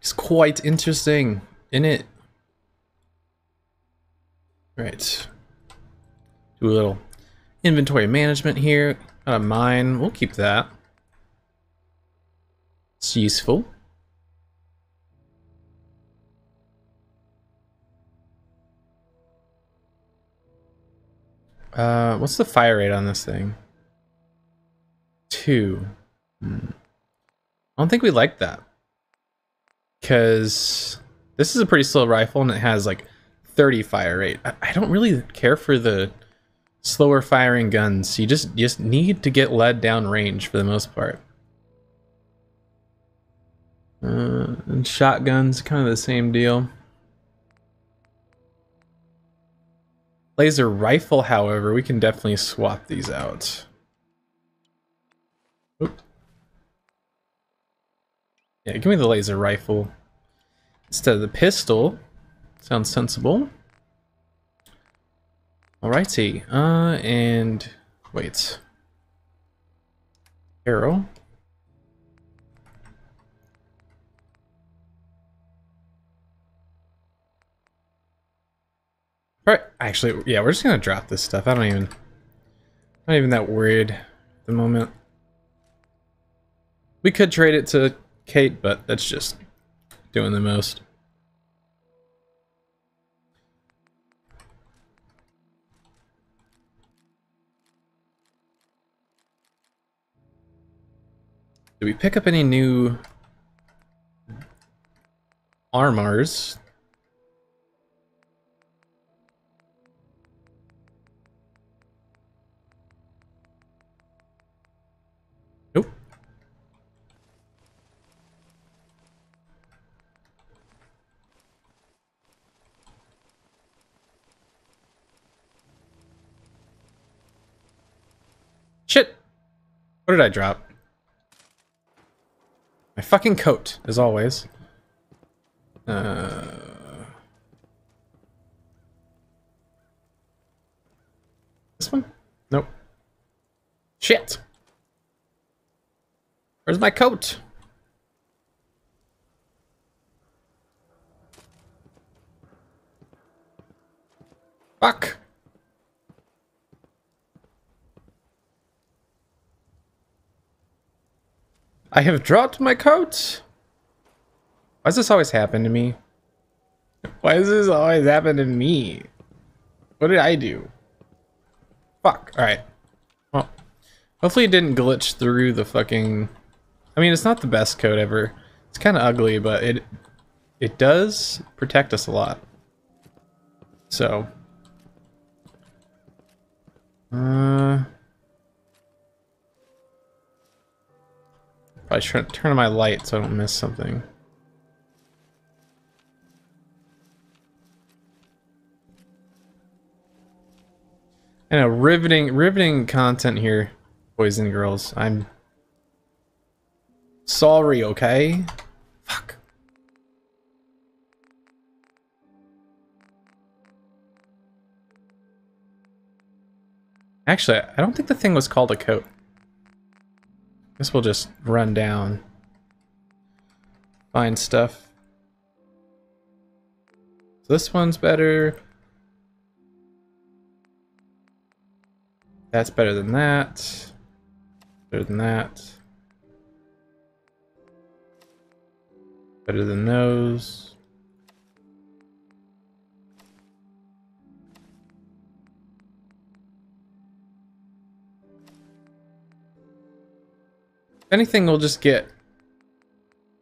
Speaker 1: It's quite interesting, in it? Right. Do a little inventory management here. Got a mine. We'll keep that. It's useful. Uh, what's the fire rate on this thing? Two. Hmm. I don't think we like that. Because this is a pretty slow rifle and it has like 30 fire rate. I, don't really care for the slower firing guns. You just, you just need to get lead down range for the most part. Uh, and shotguns, kind of the same deal. Laser rifle, however, we can definitely swap these out. Yeah, give me the laser rifle instead of the pistol. Sounds sensible. Alrighty, uh, and wait. Arrow. Alright, actually, yeah, we're just gonna drop this stuff. I don't even, not even that worried at the moment. We could trade it to Kate, but that's just doing the most. Did we pick up any new armors? What did I drop? My fucking coat, as always. Uh... This one? Nope. Shit! Where's my coat? Fuck! I have dropped my coat! Why does this always happen to me? Why does this always happen to me? What did I do? Fuck. Alright. Well, hopefully it didn't glitch through the fucking... I mean, it's not the best coat ever. It's kind of ugly, but it it does protect us a lot. So... Uh... Try to turn on my light so I don't miss something. I know, riveting, riveting content here, boys and girls. I'm sorry, okay? Fuck. Actually, I don't think the thing was called a coat. Guess we'll just run down. Find stuff. This one's better. That's better than that. Better than that. Better than those. Anything, we'll just get a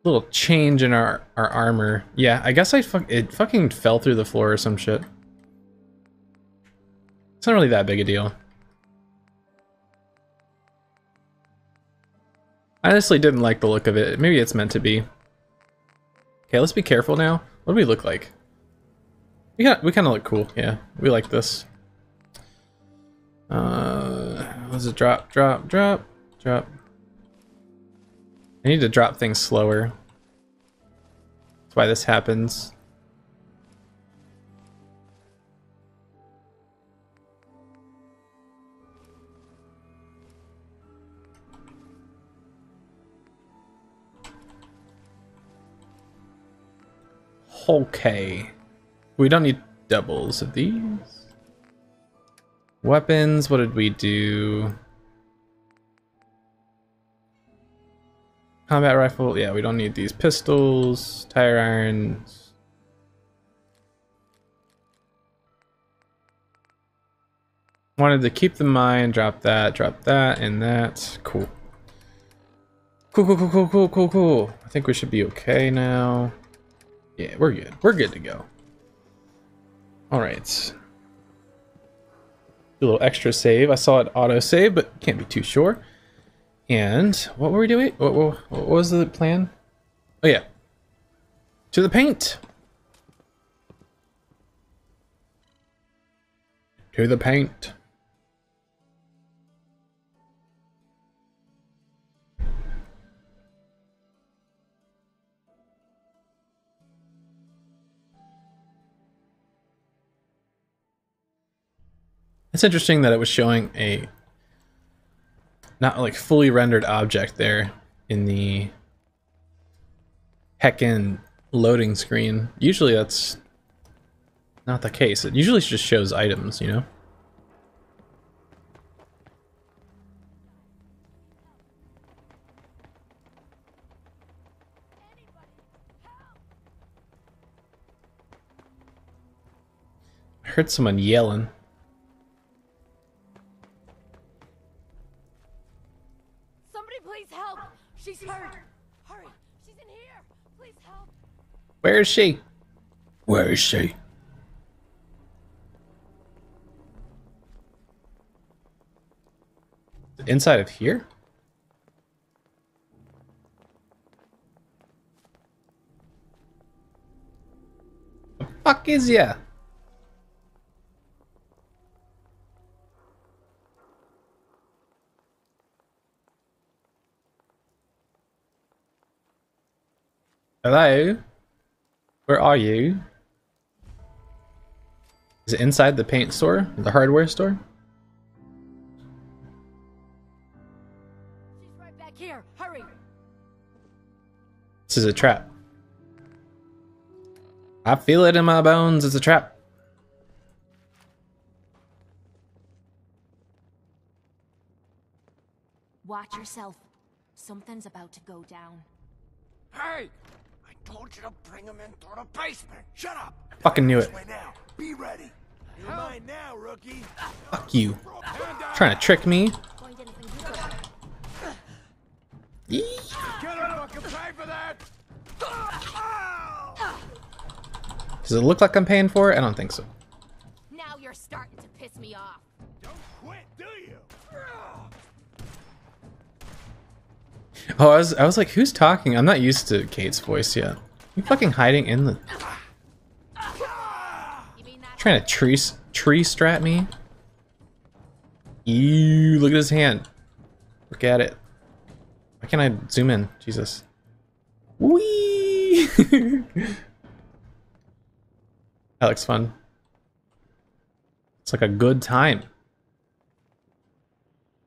Speaker 1: little change in our, our armor. Yeah, I guess I fuck it fucking fell through the floor or some shit. It's not really that big a deal. I honestly didn't like the look of it. Maybe it's meant to be. Okay, let's be careful now. What do we look like? We got we kind of look cool. Yeah, we like this. Uh, let's it drop, drop, drop, drop. I need to drop things slower. That's why this happens. Okay. We don't need doubles of these. Weapons, what did we do? Combat rifle, yeah, we don't need these pistols, tire irons. Wanted to keep the mine, drop that, drop that, and that. Cool. Cool, cool, cool, cool, cool, cool, cool. I think we should be okay now. Yeah, we're good. We're good to go. All right. A little extra save. I saw it auto save, but can't be too sure. And what were we doing? What, what, what was the plan? Oh yeah. To the paint. To the paint. It's interesting that it was showing a not like fully rendered object there in the heckin' loading screen. Usually that's not the case. It usually just shows items, you know? I heard someone yelling.
Speaker 13: She's hurt! Hurry! She's in here! Please help!
Speaker 1: Where is she? Where is she? Inside of here? The fuck is ya? Hello? Where are you? Is it inside the paint store? The hardware store?
Speaker 13: She's right back here! Hurry!
Speaker 1: This is a trap. I feel it in my bones. It's a trap.
Speaker 17: Watch yourself. Something's about to go down.
Speaker 12: Hey! I told you to bring him into the basement. Shut up!
Speaker 1: Fucking knew it.
Speaker 12: Now. Be ready. You're mine now, rookie.
Speaker 1: Fuck you. Trying to trick me? Yee.
Speaker 12: Gonna fucking pay for that!
Speaker 1: Does it look like I'm paying for it? I don't think so.
Speaker 13: Now you're starting to piss me off.
Speaker 1: Oh, I was, I was like, who's talking? I'm not used to Kate's voice yet. You fucking hiding in the... Trying to tree, tree strat me? Ew, look at his hand. Look at it. Why can't I zoom in? Jesus. Whee! [LAUGHS] that looks fun. It's like a good time.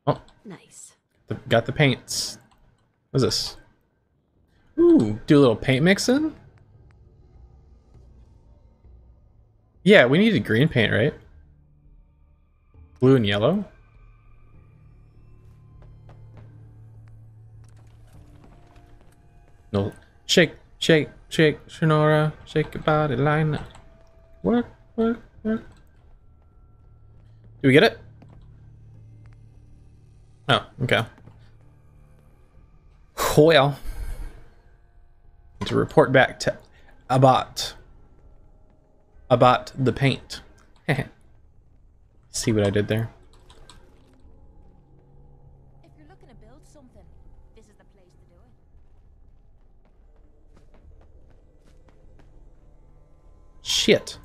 Speaker 1: Oh,
Speaker 2: Nice.
Speaker 1: the, got the paints. What's this? Ooh, do a little paint mixing? Yeah, we needed green paint, right? Blue and yellow? No. Shake, shake, shake, Shinora. Shake your body, line up. Work, work, work. Do we get it? Oh, okay. Well, to report back to about about the paint. [LAUGHS] See what I did there?
Speaker 13: If you're looking to build something, this is the place to do it.
Speaker 1: Shit.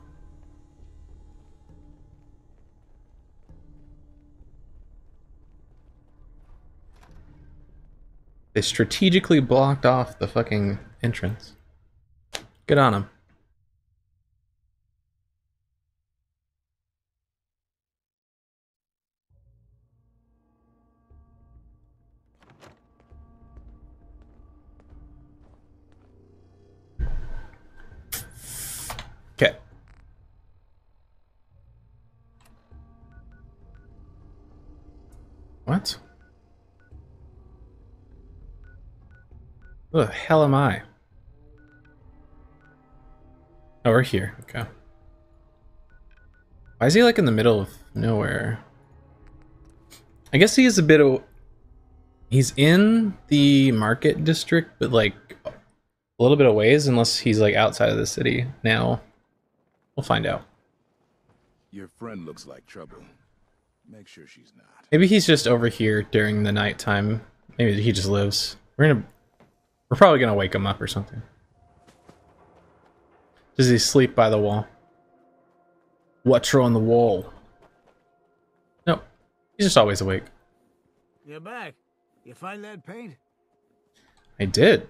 Speaker 1: They strategically blocked off the fucking entrance. Good on them. Okay. What? Who the hell am I? Oh, we're here. Okay. Why is he like in the middle of nowhere? I guess he is a bit of... He's in the market district, but like a little bit of ways, unless he's like outside of the city now. We'll find out.
Speaker 8: Your friend looks like trouble. Make sure she's not.
Speaker 1: Maybe he's just over here during the nighttime. Maybe he just lives. We're gonna... We're probably gonna wake him up or something. Does he sleep by the wall? What's on the wall? Nope. He's just always awake.
Speaker 11: You're back. You find that paint?
Speaker 1: I did.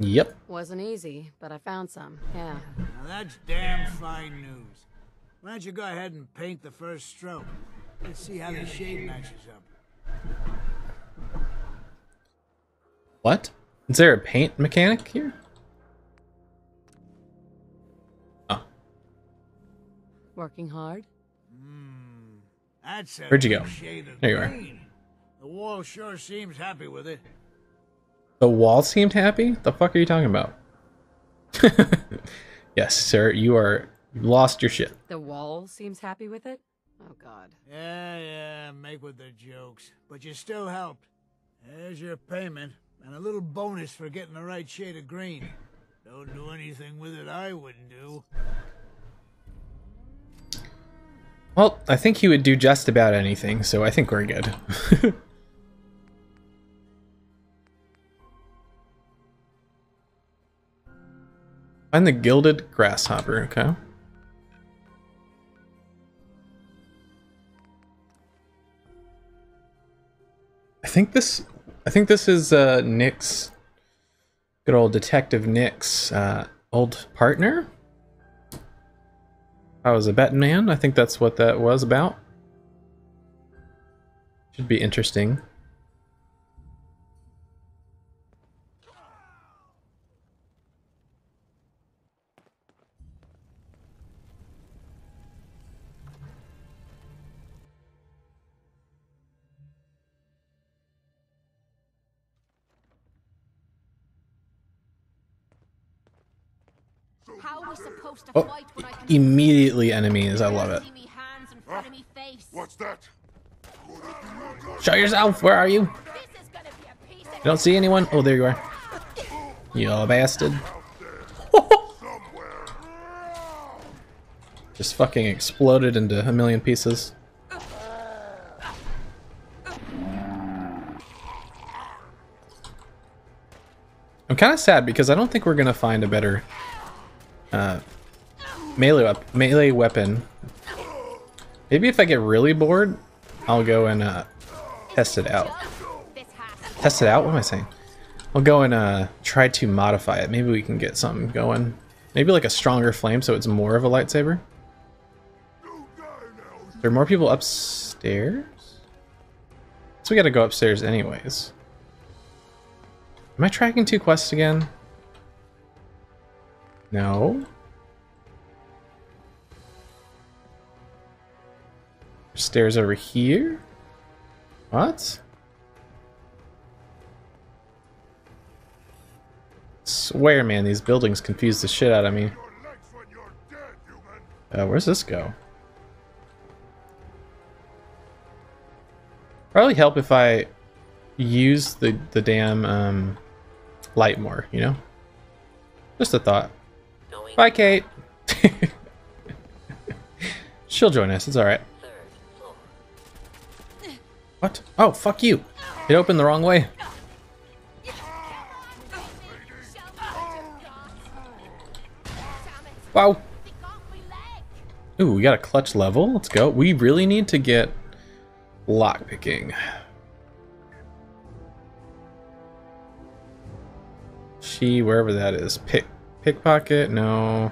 Speaker 1: Yep.
Speaker 2: Wasn't easy, but I found some. Yeah.
Speaker 11: Now that's damn fine news. Why don't you go ahead and paint the first stroke? Let's see how the shade matches up.
Speaker 1: What? Is there a paint mechanic here? Oh.
Speaker 2: Working hard?
Speaker 11: Hmm, that's
Speaker 1: Where'd you go?
Speaker 11: good shade of
Speaker 1: There you are.
Speaker 11: The wall sure seems happy with it.
Speaker 1: The wall seemed happy? The fuck are you talking about? [LAUGHS] yes, sir, you are you lost your shit.
Speaker 2: The wall seems happy with it? Oh, God.
Speaker 11: Yeah, yeah, make with the jokes. But you still helped. There's your payment, and a little bonus for getting the right shade of green. Don't do anything with it I wouldn't do.
Speaker 1: Well, I think he would do just about anything, so I think we're good. [LAUGHS] Find the gilded grasshopper, okay. I think this I think this is uh Nick's good old detective Nick's uh old partner. I was a betting man. I think that's what that was about. Should be interesting. Oh,
Speaker 13: fight when I can
Speaker 1: immediately enemies. I love it.
Speaker 13: see me hands in front of me face?
Speaker 15: What's that?
Speaker 1: Show yourself. Where are you? You don't see anyone? Oh, there you are. You bastard. [LAUGHS] Just fucking exploded into a million pieces. I'm kind of sad because I don't think we're gonna find a better uh, melee wep- melee weapon. Maybe if I get really bored, I'll go and uh, test it out. Test it out? What am I saying? I'll go and uh, try to modify it. Maybe we can get something going. Maybe like a stronger flame so it's more of a lightsaber. There are more people upstairs? So we gotta go upstairs anyways. Am I tracking two quests again? No. Stairs over here? What? swear, man, these buildings confuse the shit out of me. Uh, where's this go? Probably help if I use the the damn um, light more, you know? Just a thought. Bye, Kate. [LAUGHS] She'll join us. It's all right. What? Oh, fuck you. It opened the wrong way. Wow. Ooh, we got a clutch level. Let's go. We really need to get lockpicking. She, wherever that is. Pick, pickpocket? No.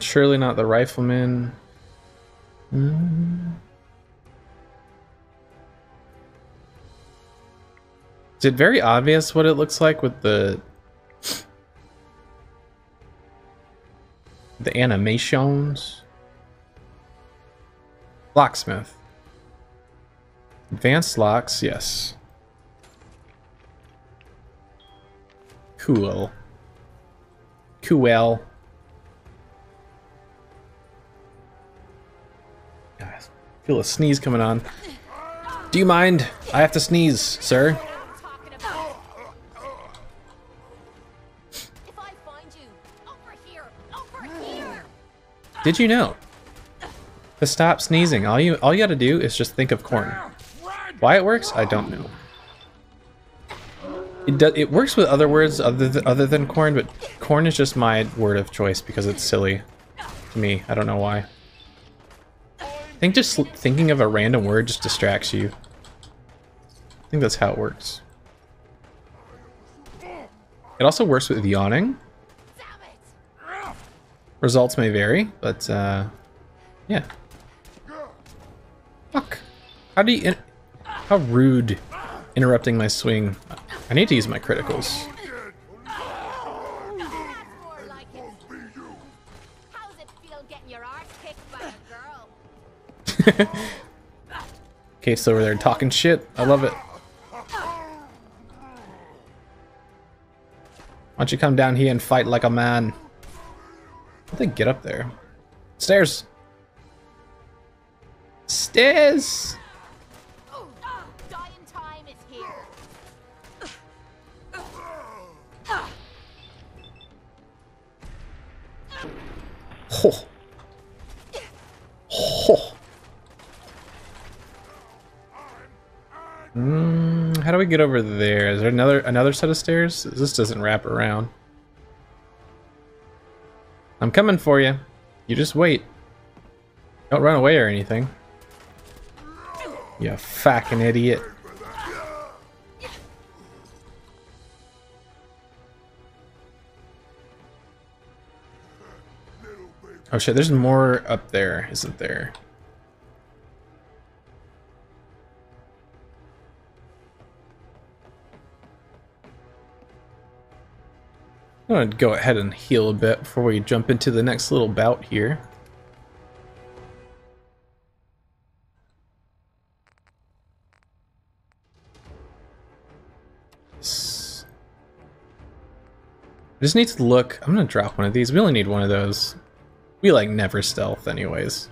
Speaker 1: Surely not the rifleman. Mm. Is it very obvious what it looks like with the the animations? Locksmith. Advanced locks, yes. Cool. Cool. Feel a sneeze coming on. Do you mind? I have to sneeze, sir. Did you know? To stop sneezing, all you all you gotta do is just think of corn. Why it works, I don't know. It does. It works with other words other th other than corn, but corn is just my word of choice because it's silly to me. I don't know why. I think just thinking of a random word just distracts you. I think that's how it works. It also works with yawning. Results may vary, but uh, yeah. Fuck. How do you... how rude interrupting my swing. I need to use my criticals. [LAUGHS] Kate's over there talking shit. I love it. Why don't you come down here and fight like a man? How they get up there? Stairs! Stairs! Oh. Oh. Mm, how do we get over there? Is there another another set of stairs? This doesn't wrap around. I'm coming for you. You just wait. Don't run away or anything. You fucking idiot. Oh shit, there's more up there, isn't there? I'm going to go ahead and heal a bit before we jump into the next little bout here. I just need to look. I'm going to drop one of these. We only need one of those. We like never stealth anyways.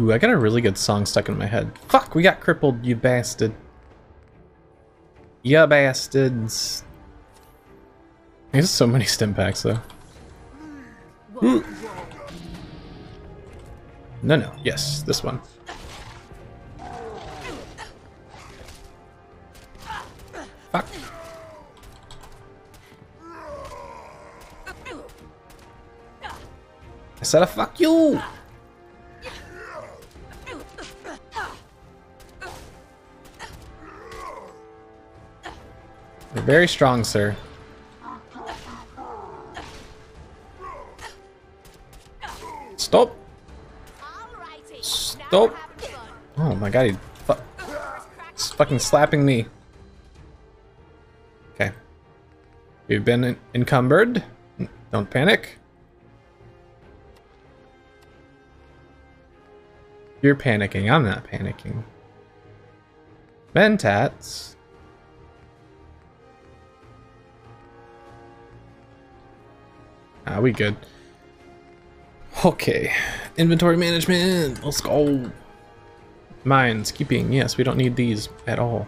Speaker 1: Ooh, I got a really good song stuck in my head. Fuck, we got crippled, you bastard. Ya bastards. There's so many stim packs though. [GASPS] No, no. Yes, this one. Fuck. I said a fuck you! You're very strong, sir. Stop! Stop! Oh my god, he fu he's fucking slapping me. Okay. You've been encumbered. Don't panic. You're panicking. I'm not panicking. Mentats. Ah, we good. Okay. Inventory management. Let's go. Mines. Keeping. Yes, we don't need these at all.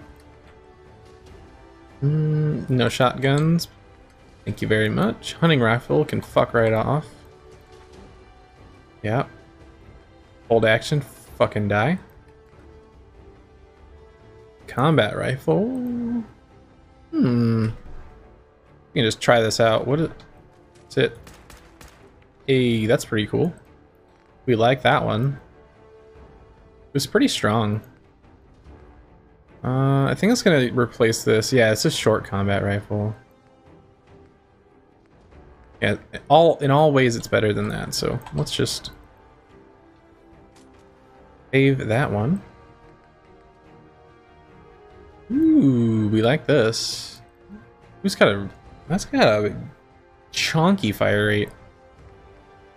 Speaker 1: Mm, no shotguns. Thank you very much. Hunting rifle can fuck right off. Yeah. Hold action. Fucking die. Combat rifle. Hmm. You can just try this out. What is it? Hey, that's pretty cool. We like that one. It was pretty strong. Uh, I think it's gonna replace this. Yeah, it's a short combat rifle. Yeah, all in all ways it's better than that. So let's just save that one. Ooh, we like this. Who's got a? That's got a chunky fire rate.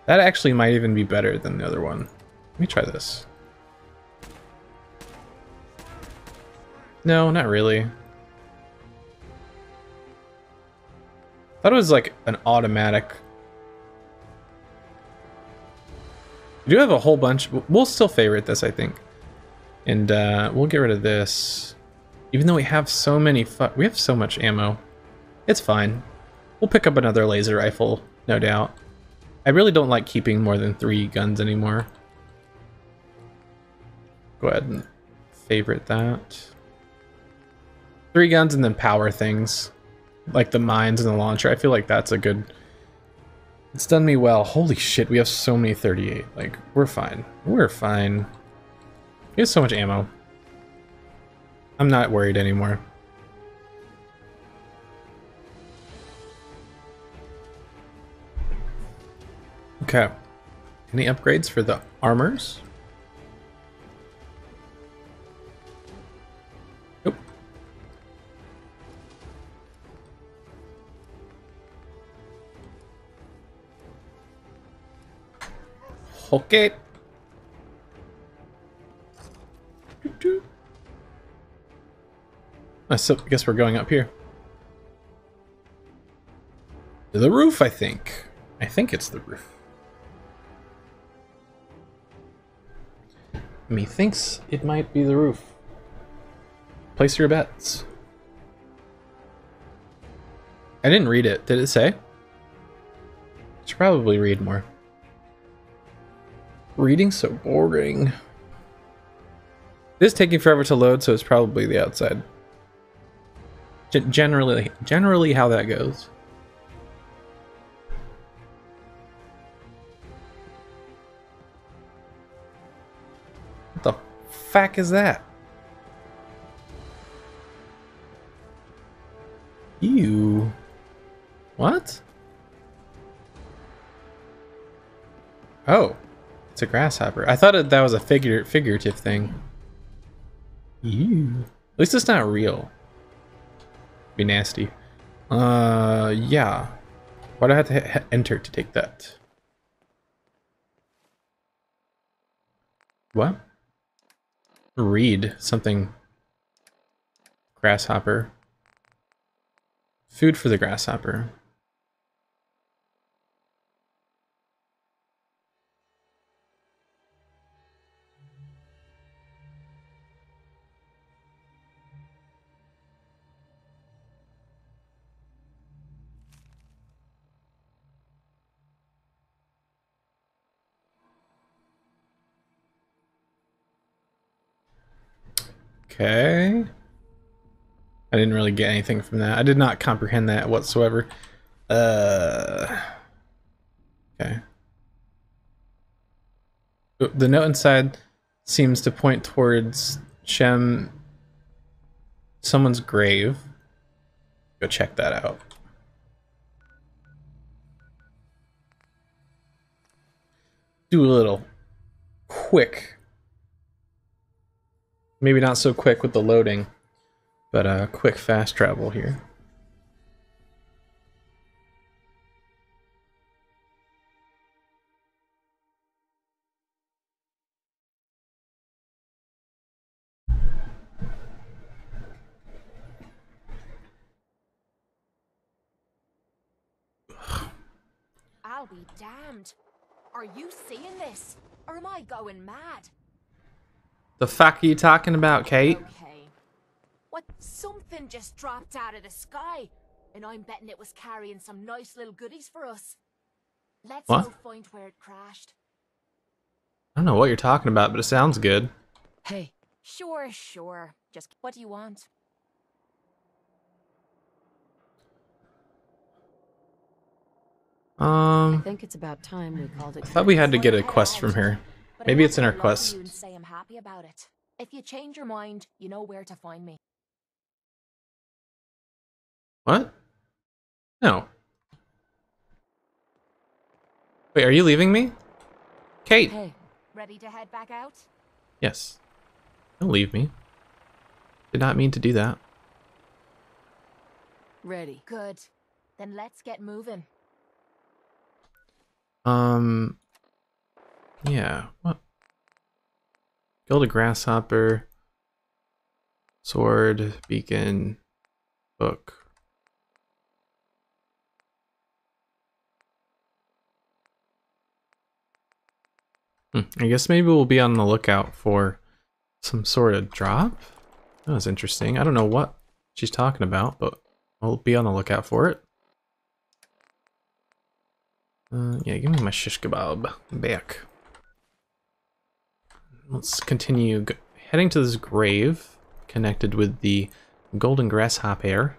Speaker 1: That actually might even be better than the other one. Let me try this. No, not really. thought it was like an automatic. We do have a whole bunch. We'll still favorite this, I think. And uh, we'll get rid of this. Even though we have so many we have so much ammo. It's fine. We'll pick up another laser rifle, no doubt. I really don't like keeping more than three guns anymore. Go ahead and favorite that. Three guns and then power things. Like the mines and the launcher. I feel like that's a good... It's done me well. Holy shit, we have so many 38. Like, we're fine. We're fine. We have so much ammo. I'm not worried anymore. Okay. Any upgrades for the armors? Nope. Okay. I guess we're going up here. To the roof, I think. I think it's the roof. Methinks it might be the roof. Place your bets. I didn't read it. Did it say? Should probably read more. Reading so boring. It is taking forever to load, so it's probably the outside. G generally, generally how that goes. Fuck is that? Ew. What? Oh, it's a grasshopper. I thought it, that was a figure figurative thing. Ew. At least it's not real. Be nasty. Uh, yeah. Why do I have to enter to take that? What? Read something. Grasshopper. Food for the grasshopper. Okay. I didn't really get anything from that. I did not comprehend that whatsoever. Uh. Okay. The note inside seems to point towards Shem, someone's grave. Go check that out. Do a little quick. Maybe not so quick with the loading, but uh, quick fast travel here.
Speaker 17: I'll be damned. Are you seeing this? Or am I going mad?
Speaker 1: The fuck are you talking about, Kate?
Speaker 17: Okay. What? Something just dropped out of the sky. And I'm betting it was carrying some nice little goodies for us. Let's
Speaker 1: What?
Speaker 17: go find where it crashed.
Speaker 1: I don't know what you're talking about, but it sounds good.
Speaker 17: Hey. Sure, sure. Just what do you want?
Speaker 1: Um.
Speaker 2: I think it's about time we called it.
Speaker 1: I thought we had to get a quest from her.
Speaker 17: But
Speaker 1: Maybe it's in her
Speaker 17: gonna lie to
Speaker 1: quest.
Speaker 17: you and say I'm happy about it. If you change your mind, you know where to find me.
Speaker 1: What? No. Wait, are you leaving me? Kate!
Speaker 17: Hey, ready to head back out?
Speaker 1: Yes. Don't leave me. Did not mean to do that.
Speaker 2: Ready.
Speaker 17: Good. Then let's get moving.
Speaker 1: Um. Yeah. What? Gilded grasshopper. Sword, beacon, book. Hmm, I guess maybe we'll be on the lookout for some sort of drop. That was interesting. I don't know what she's talking about, but we'll be on the lookout for it. Uh, yeah, give me my shish kebab back. Let's continue heading to this grave connected with the golden grasshopper.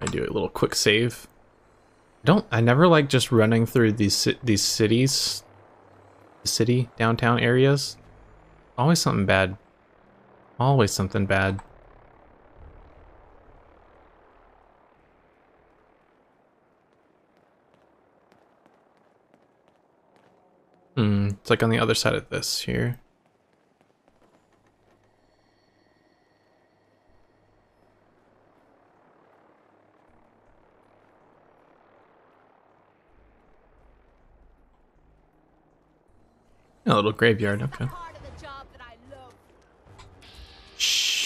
Speaker 1: I do a little quick save. I don't. I never like just running through these these cities, the city downtown areas. Always something bad. Always something bad. Hmm. It's like on the other side of this here. A little graveyard, okay.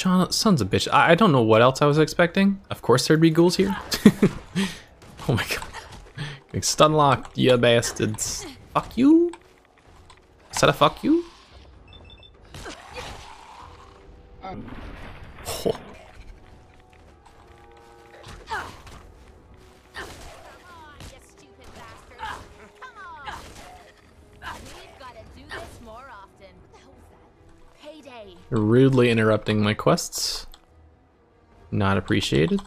Speaker 1: Shon sons of bitch. I, I don't know what else I was expecting. Of course there'd be ghouls here. [LAUGHS] oh my god. Getting stun locked, you bastards. Fuck you. Is that a fuck you? Rudely interrupting my quests. Not appreciated.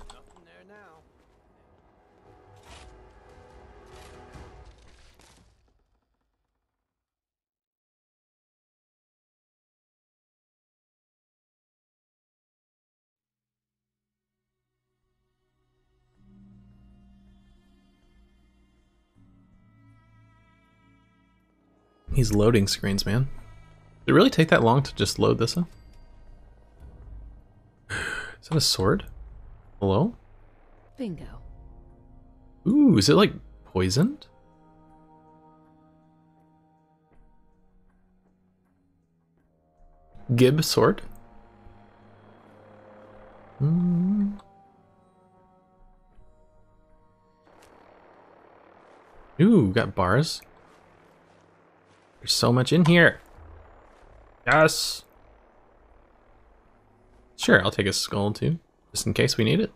Speaker 1: He's loading screens, man. Did it really take that long to just load this up? Is that a sword? Hello?
Speaker 2: Bingo.
Speaker 1: Ooh, is it like poisoned? Gib sword? Hmm. Ooh, got bars. There's so much in here. Yes. Sure, I'll take a skull too, just in case we need it.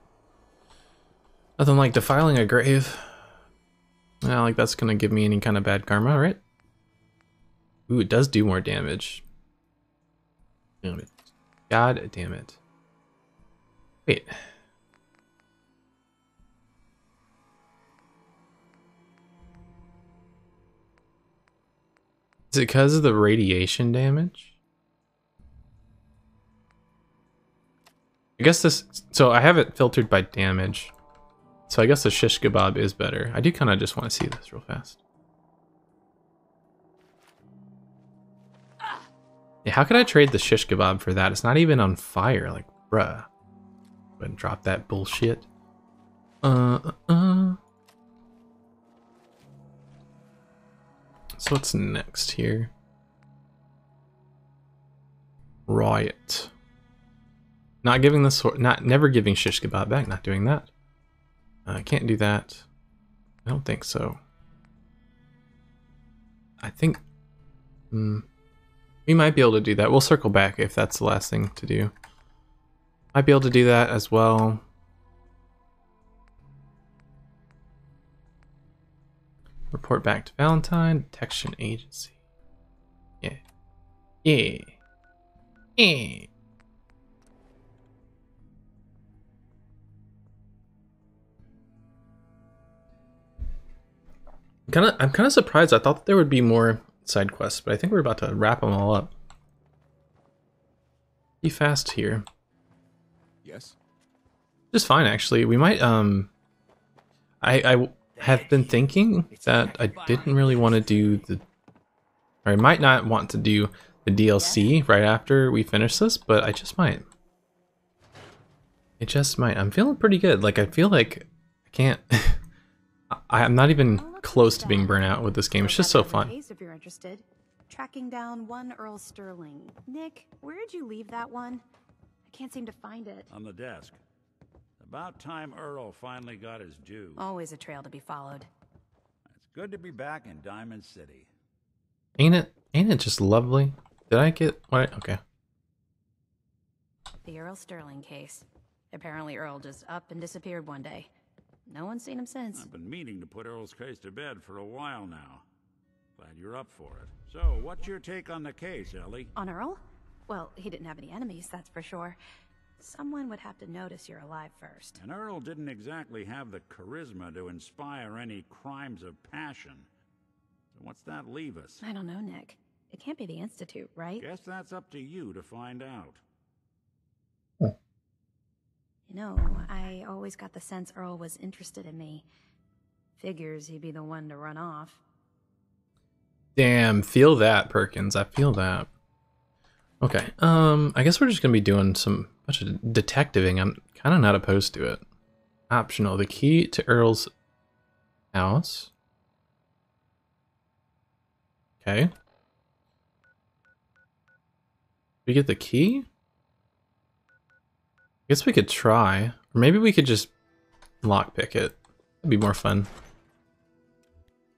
Speaker 1: Nothing like defiling a grave. Not like that's gonna give me any kind of bad karma, right? Ooh, it does do more damage. Damn it. God damn it. Wait. Is it because of the radiation damage? I guess this... So I have it filtered by damage. So I guess the shish kebab is better. I do kind of just want to see this real fast. Yeah, how could I trade the shish kebab for that? It's not even on fire. Like, bruh. Go and drop that bullshit. Uh, uh, uh. So what's next here? Riot. Not giving the sword, not never giving shish kebab back. Not doing that. I uh, can't do that. I don't think so. I think. Hmm. We might be able to do that. We'll circle back if that's the last thing to do. Might be able to do that as well. Report back to Valentine, detection agency. Yeah. Yeah. Yeah. Kind of, I'm kind of surprised. I thought there would be more side quests, but I think we're about to wrap them all up. Be fast here.
Speaker 8: Yes.
Speaker 1: Just fine, actually. We might, um... I, I have been thinking that I didn't really want to do the... Or I might not want to do the DLC right after we finish this, but I just might. It just might. I'm feeling pretty good. Like, I feel like I can't... [LAUGHS] I, I'm not even close to being burnt out with this game. It's just so fun.
Speaker 10: If you're interested, tracking down one Earl Sterling. Nick, where did you leave that one? I can't seem to find it.
Speaker 9: On the desk. About time Earl finally got his due.
Speaker 10: Always a trail to be followed.
Speaker 9: It's good to be back in Diamond City.
Speaker 1: Ain't it? Ain't it just lovely? Did I get what? Okay.
Speaker 10: The Earl Sterling case. Apparently Earl just up and disappeared one day. No one's seen him since.
Speaker 9: I've been meaning to put Earl's case to bed for a while now. Glad you're up for it. So, what's your take on the case, Ellie?
Speaker 10: On Earl? Well, he didn't have any enemies, that's for sure. Someone would have to notice you're alive first.
Speaker 9: And Earl didn't exactly have the charisma to inspire any crimes of passion. So what's that leave us?
Speaker 10: I don't know, Nick. It can't be the Institute, right?
Speaker 9: Guess that's up to you to find out.
Speaker 10: You know, I always got the sense Earl was interested in me. Figures he'd be the one to run off.
Speaker 1: Damn, feel that, Perkins. I feel that. Okay, um, I guess we're just gonna be doing some bunch of detectiving. I'm kind of not opposed to it. Optional. The key to Earl's house. Okay. We get the key? Guess we could try. Or maybe we could just lockpick it. That'd be more fun.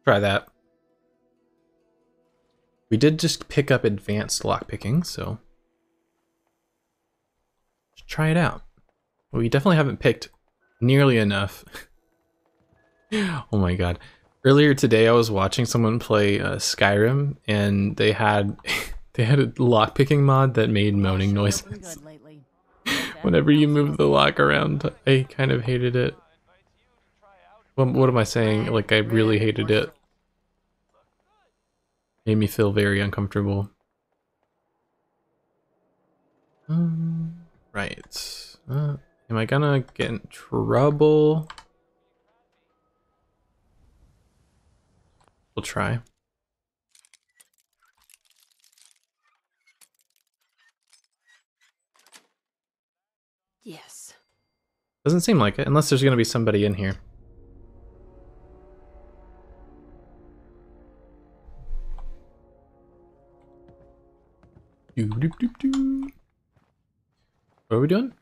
Speaker 1: Try that. We did just pick up advanced lockpicking, so let's try it out. Well, we definitely haven't picked nearly enough. [LAUGHS] oh my god. Earlier today I was watching someone play uh, Skyrim and they had [LAUGHS] they had a lockpicking mod that made moaning noises. Whenever you move the lock around, I kind of hated it. What am I saying? Like, I really hated it. Made me feel very uncomfortable. Um, right. Uh, am I gonna get in trouble? We'll try. Doesn't seem like it, unless there's going to be somebody in here. Doo -doo -doo what are we doing?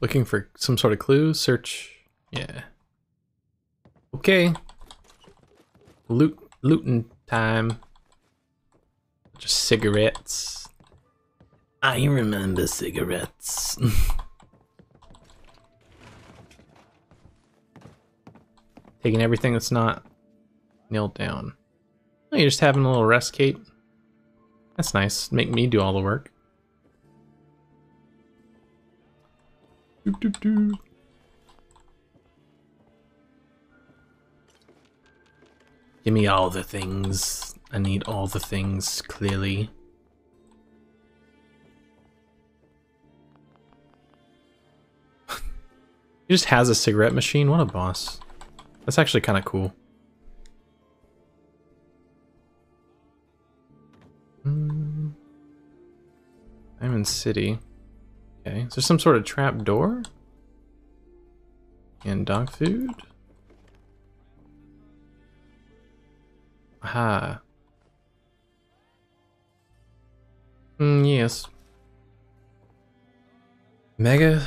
Speaker 1: Looking for some sort of clue? Search. Yeah. Okay. Loot looting time. Just cigarettes. I remember cigarettes. [LAUGHS] Taking everything that's not nailed down. Oh, you're just having a little rest, Kate. That's nice. Make me do all the work. Doop, doop, doop. Give me all the things. I need all the things, clearly. [LAUGHS] he just has a cigarette machine? What a boss. That's actually kind of cool. Hmm. I'm in City. Okay, is there some sort of trap door? And dog food? Aha. Mm, yes. Mega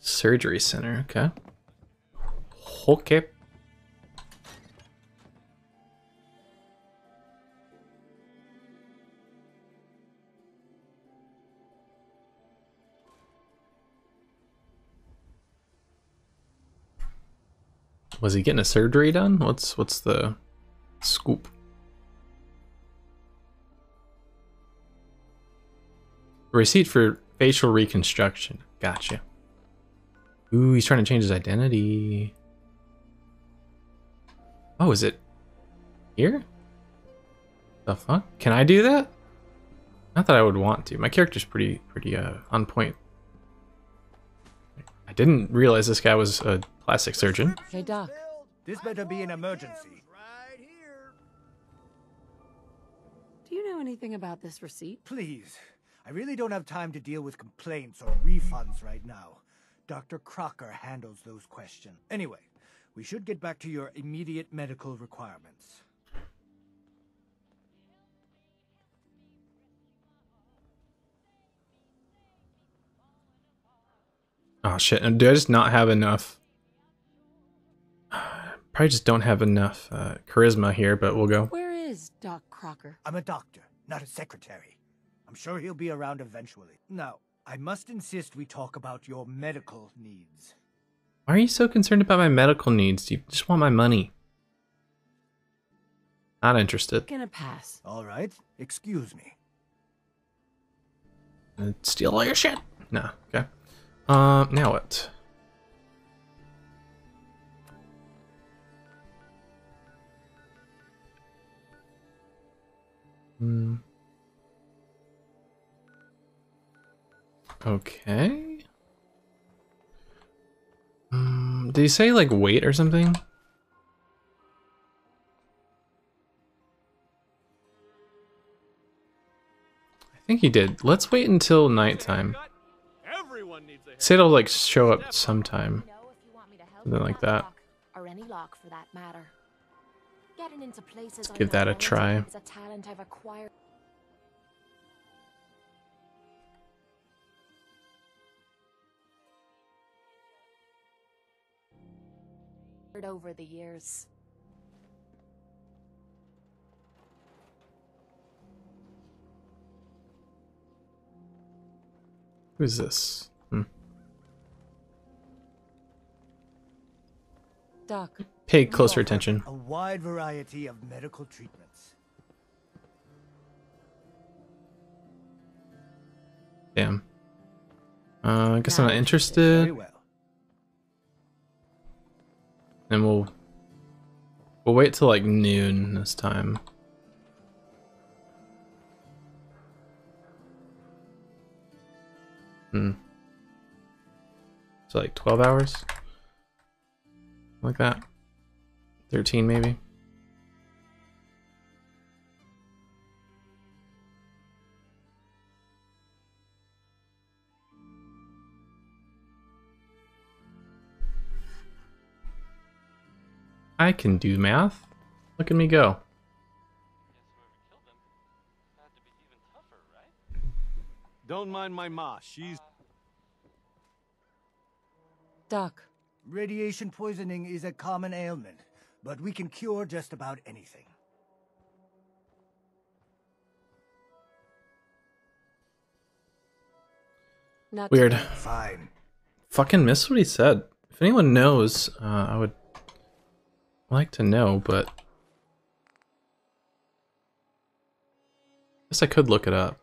Speaker 1: Surgery Center, okay. Okay. Was he getting a surgery done? What's what's the scoop? Receipt for facial reconstruction. Gotcha. Ooh, he's trying to change his identity. Oh, is it here? The fuck? Can I do that? Not that I would want to. My character's pretty pretty uh on point. I didn't realize this guy was a plastic surgeon.
Speaker 2: Hey, Doc.
Speaker 20: This better be an emergency. Right here.
Speaker 2: Do you know anything about this receipt?
Speaker 20: Please. I really don't have time to deal with complaints or refunds right now. Dr. Crocker handles those questions. Anyway, we should get back to your immediate medical requirements.
Speaker 1: Oh shit, and do I just not have enough? [SIGHS] Probably just don't have enough uh, charisma here, but we'll go.
Speaker 2: Where is Doc Crocker?
Speaker 20: I'm a doctor, not a secretary. I'm sure he'll be around eventually. Now, I must insist we talk about your medical needs.
Speaker 1: Why are you so concerned about my medical needs? Do you just want my money? Not interested.
Speaker 2: I'm Gonna pass.
Speaker 20: All right, excuse me.
Speaker 1: Uh, steal all your shit. No, okay. Um, now what? Hmm. Okay. Um, did he say like wait or something? I think he did. Let's wait until nighttime. Say it'll like show up sometime. Something like that.
Speaker 17: Or any lock for that matter. Getting into places
Speaker 1: Let's give that a try.
Speaker 17: Over the years.
Speaker 1: Who's this? Hmm.
Speaker 2: Doc.
Speaker 1: Pay closer attention.
Speaker 20: A wide variety of medical treatments.
Speaker 1: Damn. Uh, I guess I'm not
Speaker 20: Very
Speaker 1: interested. And we'll we'll wait till like noon this time. Hmm. So like 12 hours? Like that. 13 maybe. I can do math. Look at me go.
Speaker 21: Don't mind my ma. She's
Speaker 2: Doc.
Speaker 20: Radiation poisoning is a common ailment, but we can cure just about anything.
Speaker 2: Not
Speaker 1: Weird.
Speaker 20: Fine.
Speaker 1: Fucking missed what he said. If anyone knows, uh, I would like to know, but I guess I could look it up.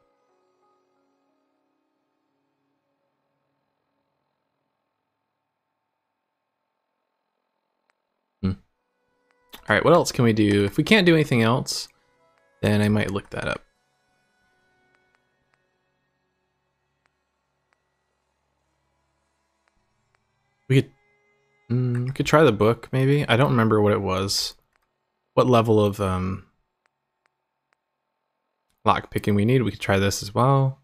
Speaker 1: Hmm. All right, what else can we do? If we can't do anything else, then I might look that up. We could, mm, we could try the book, maybe. I don't remember what it was. What level of um, lock picking we need. We could try this as well.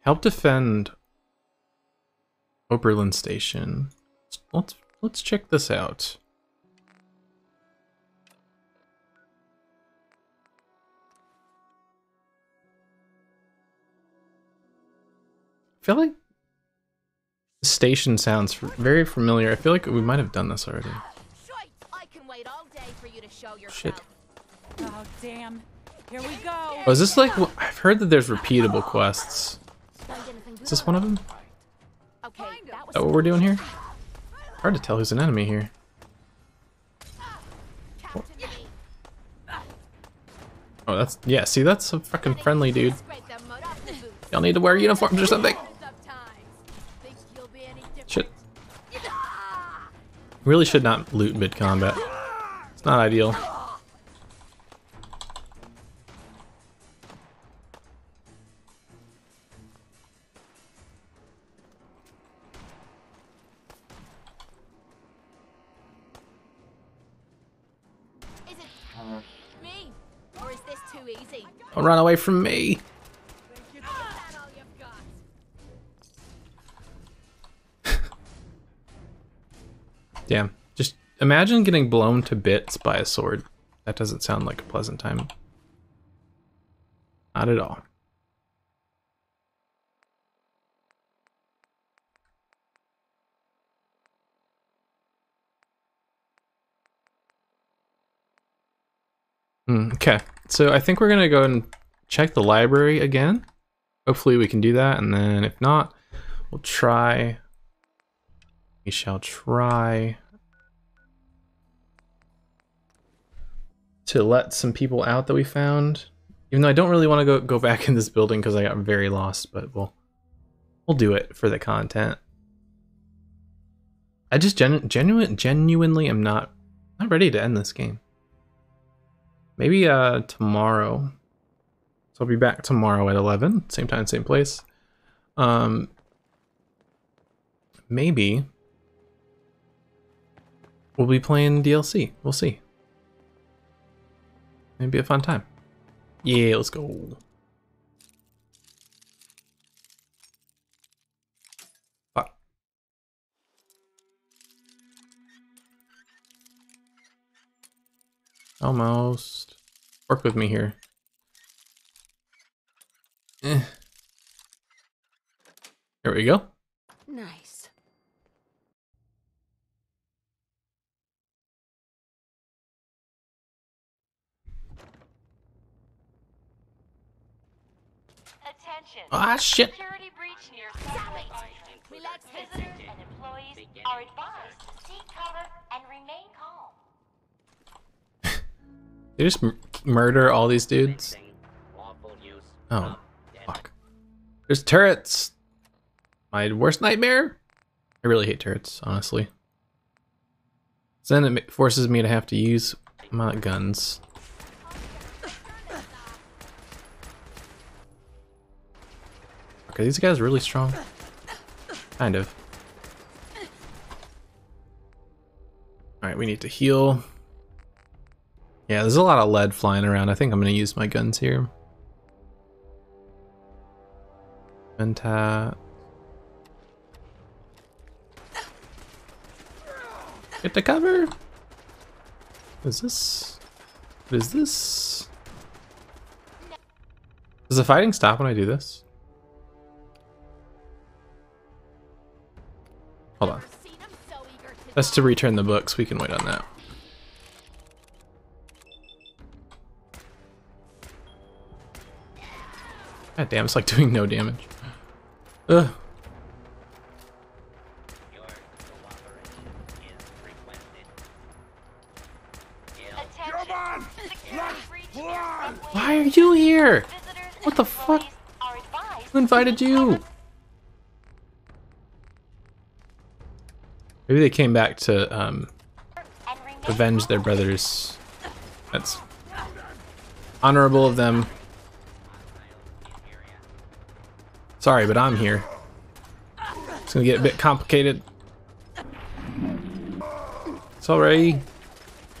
Speaker 1: Help defend Oberland Station. Let's let's check this out. Feel like the station sounds very familiar. I feel like we might have done this already. Shit.
Speaker 13: Oh, damn. Here we go.
Speaker 1: Oh, is this like... I've heard that there's repeatable quests. Is this one of them?
Speaker 17: Okay, that
Speaker 1: Is that what we're doing here? Hard to tell who's an enemy here. Oh, that's... Yeah, see, that's a fucking friendly dude. Y'all need to wear uniforms or something. Really should not loot mid-combat. It's not ideal.
Speaker 17: Me? Or is this too easy?
Speaker 1: Don't run away from me. Damn. Just imagine getting blown to bits by a sword. That doesn't sound like a pleasant time. Not at all. Hmm, okay, so I think we're gonna go and check the library again. Hopefully we can do that, and then if not, we'll try. We shall try to let some people out that we found. Even though I don't really want to go go back in this building because I got very lost, but we'll we'll do it for the content. I just genu genuine genuinely am not not ready to end this game. Maybe uh tomorrow. So I'll be back tomorrow at 11, same time, same place. Um maybe we'll be playing DLC. We'll see. Maybe a fun time. Yeah, let's go. Almost. Work with me here. Eh. Here we go.
Speaker 2: Nice.
Speaker 13: Attention.
Speaker 1: Ah, shit.
Speaker 13: Security breach near Satellite. Relax, visitors and employees are advised to seek cover and remain calm.
Speaker 1: They just m murder all these dudes. Oh, fuck. There's turrets. My worst nightmare. I really hate turrets, honestly. So then it forces me to have to use my guns. Okay, these guys really strong. Kind of. Alright, we need to heal. Yeah, there's a lot of lead flying around. I think I'm going to use my guns here. Mentat. Get to cover. Is this? What is this? Does the fighting stop when I do this? Hold on. That's to return the books. We can wait on that. God damn, it's like doing no damage. Ugh. Why are you here? What the fuck? Who invited you? Maybe they came back to um, avenge their brothers. That's honorable of them. Sorry, but I'm here. It's gonna get a bit complicated. Sorry.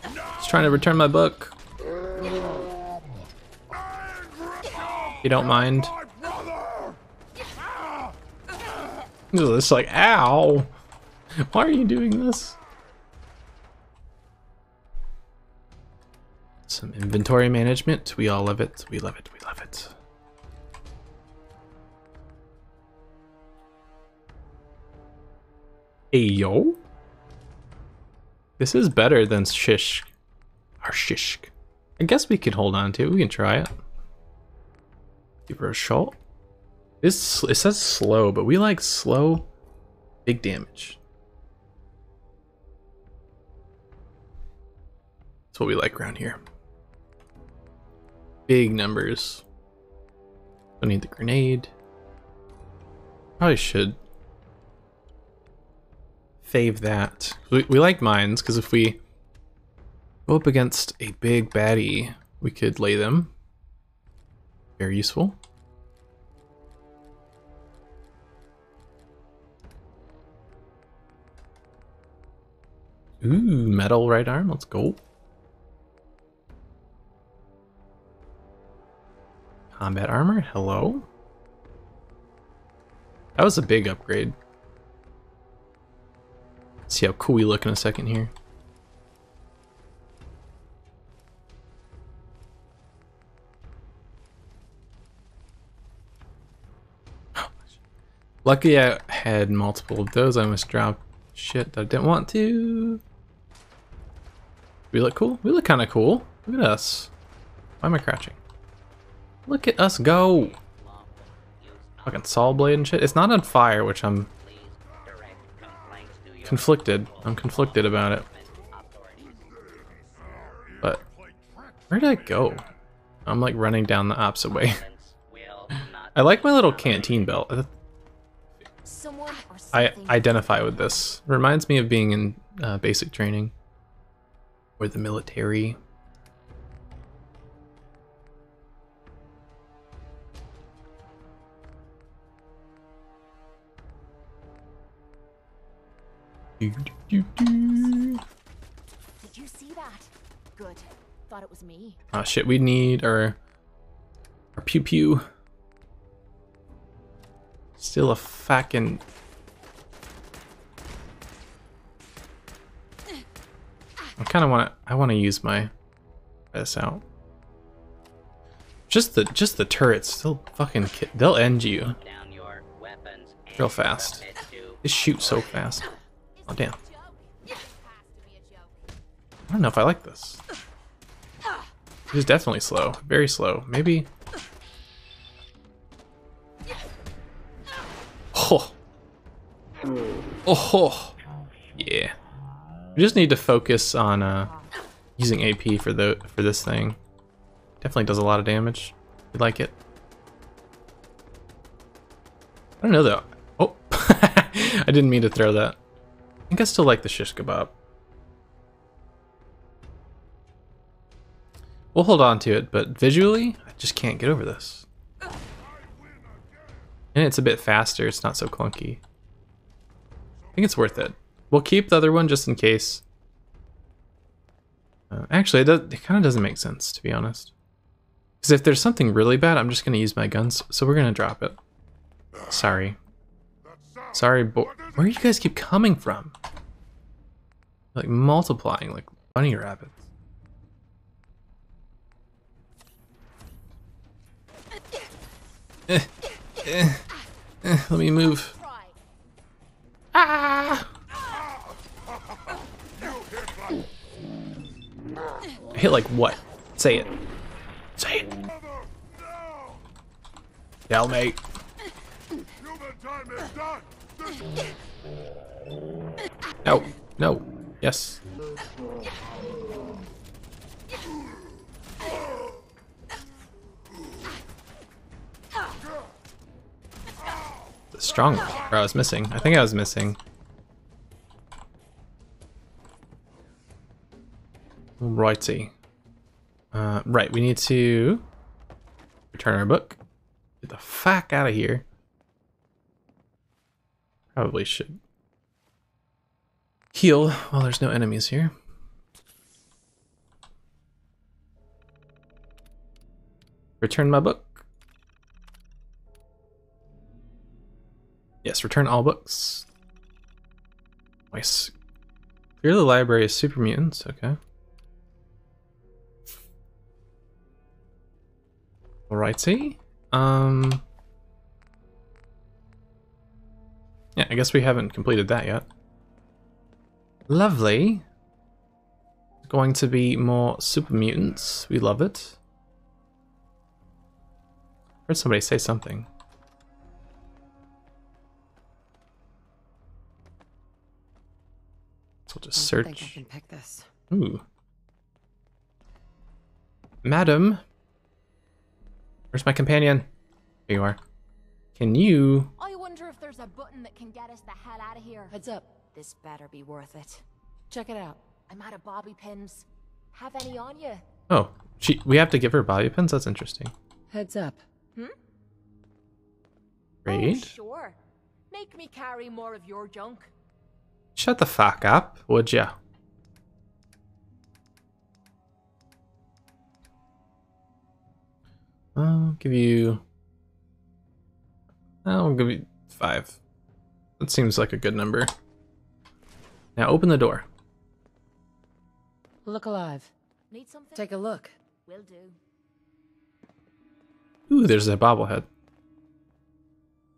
Speaker 1: Just trying to return my book. You don't mind. It's like, ow! [LAUGHS] Why are you doing this? Some inventory management. We all love it. We love it. We love it. Hey, yo. This is better than shish. Or shish. I guess we can hold on to it. We can try it. Give her a shot. It says slow, but we like slow, big damage. That's what we like around here. Big numbers. Don't need the grenade. Probably should fave that. We, we like mines because if we go up against a big baddie, we could lay them. Very useful. Ooh, metal right arm. Let's go. Combat armor. Hello. That was a big upgrade. See how cool we look in a second here. [GASPS] Lucky I had multiple of those. I almost dropped shit that I didn't want to. We look cool? We look kind of cool. Look at us. Why am I crouching? Look at us go! Fucking saw blade and shit. It's not on fire, which I'm conflicted. I'm conflicted about it. But where did I go? I'm like running down the opposite way. [LAUGHS] I like my little canteen belt. I identify with this. Reminds me of being in uh, basic training or the military.
Speaker 17: Did you see that? Good. Thought it was me.
Speaker 1: Oh shit, we need our our pew pew. Still a fucking I kind of want to. I want to use my this out. Just the just the turrets still fucking. They'll end you real fast. They shoot so fast. Oh damn. I don't know if I like this. Is definitely slow. Very slow. Maybe. Oh. Oh. Yeah. We just need to focus on uh, using AP for the for this thing. Definitely does a lot of damage. We like it. I don't know though. Oh, [LAUGHS] I didn't mean to throw that. I think I still like the shish kebab. We'll hold on to it, but visually, I just can't get over this. And it's a bit faster, it's not so clunky. I think it's worth it. We'll keep the other one just in case. Uh, actually, it, it kind of doesn't make sense, to be honest. Because if there's something really bad, I'm just going to use my guns, so we're going to drop it. Sorry. Sorry, but where do you guys keep coming from? Like multiplying like bunny rabbits. Eh, eh, eh, let me move. Ah! Hit like what? Say it. Say it. Mate. No, no, yes. The strong, I was missing. I think I was missing. Righty. Uh, right, we need to return our book. Get the fuck out of here. Probably should heal while there's no enemies here. Return my book. Yes, return all books. Nice. Clear the library of super mutants, okay. Alrighty. Um Yeah, I guess we haven't completed that yet. Lovely. Going to be more super mutants. We love it. Heard somebody say something. So we'll just
Speaker 2: I don't think I
Speaker 1: search.
Speaker 2: can pick this.
Speaker 1: Ooh. Madam. Where's my companion? Here you are. Can you...
Speaker 17: I wonder if there's a button that can get us the hell out of here.
Speaker 2: Heads up.
Speaker 17: This better be worth it.
Speaker 2: Check it out.
Speaker 17: I'm out of bobby pins. Have any on you?
Speaker 1: Oh, she. we have to give her bobby pins? That's interesting.
Speaker 2: Heads up.
Speaker 17: Hmm?
Speaker 1: Great.
Speaker 17: Oh, sure. Make me carry more of your junk.
Speaker 1: Shut the fuck up, would ya? I'll give you... I'll give you five. That seems like a good number. Now open the door.
Speaker 2: Look alive.
Speaker 17: Need something?
Speaker 2: Take a look.
Speaker 17: Will do.
Speaker 1: Ooh, there's a bobblehead.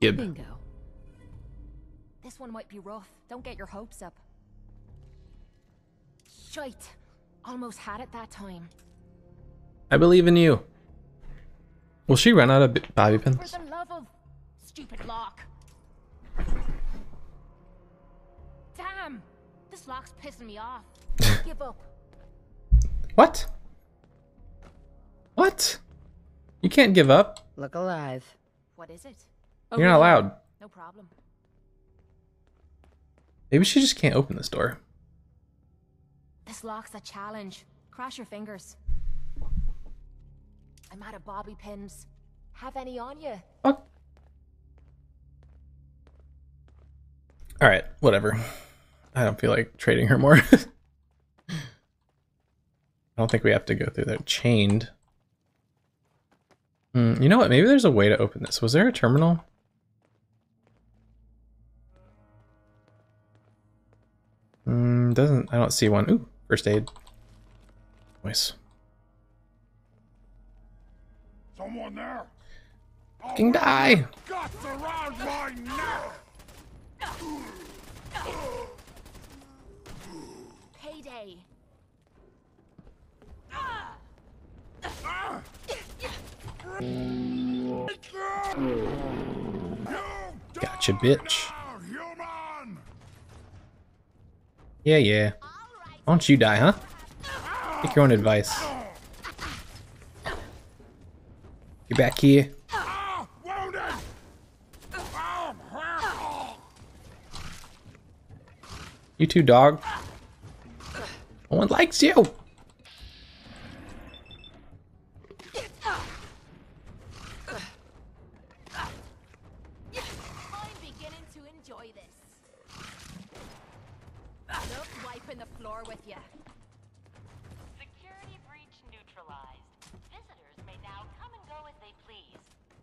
Speaker 1: Gib.
Speaker 2: Bingo.
Speaker 17: This one might be rough. Don't get your hopes up. Shite. Almost had it that time.
Speaker 1: I believe in you. Will she run out of bi- bobby
Speaker 17: For
Speaker 1: pins?
Speaker 17: The love of stupid lock. Damn! This lock's pissing me off. [LAUGHS] Give up.
Speaker 1: What? What? You can't give up.
Speaker 2: Look alive.
Speaker 17: What is it?
Speaker 1: You're not allowed.
Speaker 17: No problem.
Speaker 1: Maybe she just can't open this door.
Speaker 17: This lock's a challenge. Cross your fingers. I'm out of bobby pins. Have any on you?
Speaker 1: Alright, whatever. I don't feel like trading her more. [LAUGHS] I don't think we have to go through that. Chained. Hmm, you know what? Maybe there's a way to open this. Was there a terminal? Hmm, doesn't... I don't see one. Ooh, first aid. Nice.
Speaker 15: Someone there?
Speaker 1: Fucking die!
Speaker 15: Got the round line now!
Speaker 17: Payday.
Speaker 1: Gotcha, bitch. Yeah, yeah. Why don't you die, huh? Take your own advice. Get back here. You too, dog. No one likes you.
Speaker 17: I'm beginning to enjoy this. Look, wiping the floor with you.
Speaker 13: Security breach neutralized. Visitors may now come and go as they please.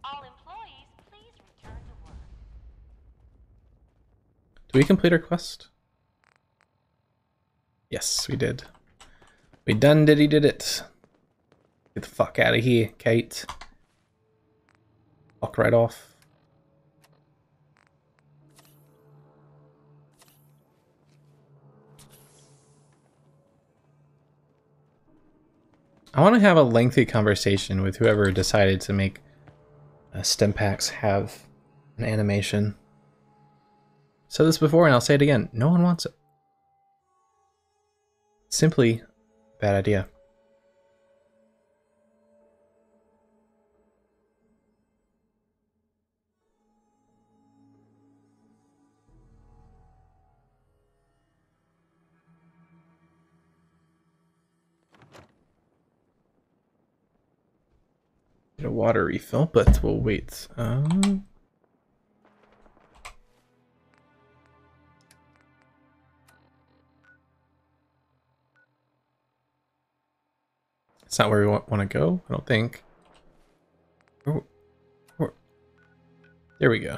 Speaker 13: All employees, please return to work.
Speaker 1: Do we complete our quest? Yes, we did. We done did he did it. Get the fuck out of here, Kate. Walk right off. I want to have a lengthy conversation with whoever decided to make uh, stimpaks have an animation. Said this before and I'll say it again. No one wants it. Simply bad idea. Get a water refill, but we'll wait. Um... it's not where we want, want to go, I don't think. Oh, oh. There we go.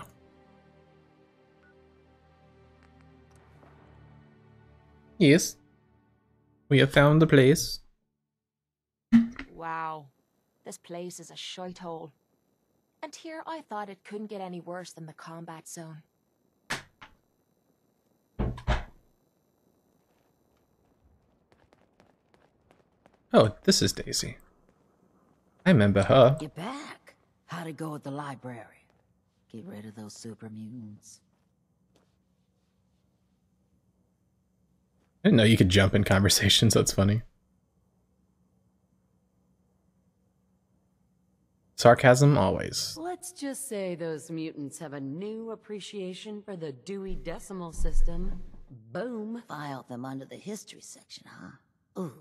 Speaker 1: Yes. We have found the place.
Speaker 17: Wow. This place is a shithole. And here I thought it couldn't get any worse than the combat zone.
Speaker 1: Oh, this is Daisy. I remember her.
Speaker 2: You're back. How'd it go at the library? Get rid of those super mutants.
Speaker 1: I didn't know you could jump in conversations. That's funny. Sarcasm always.
Speaker 2: Let's just say those mutants have a new appreciation for the Dewey Decimal System. Boom.
Speaker 22: Filed them under the history section, huh? Ooh,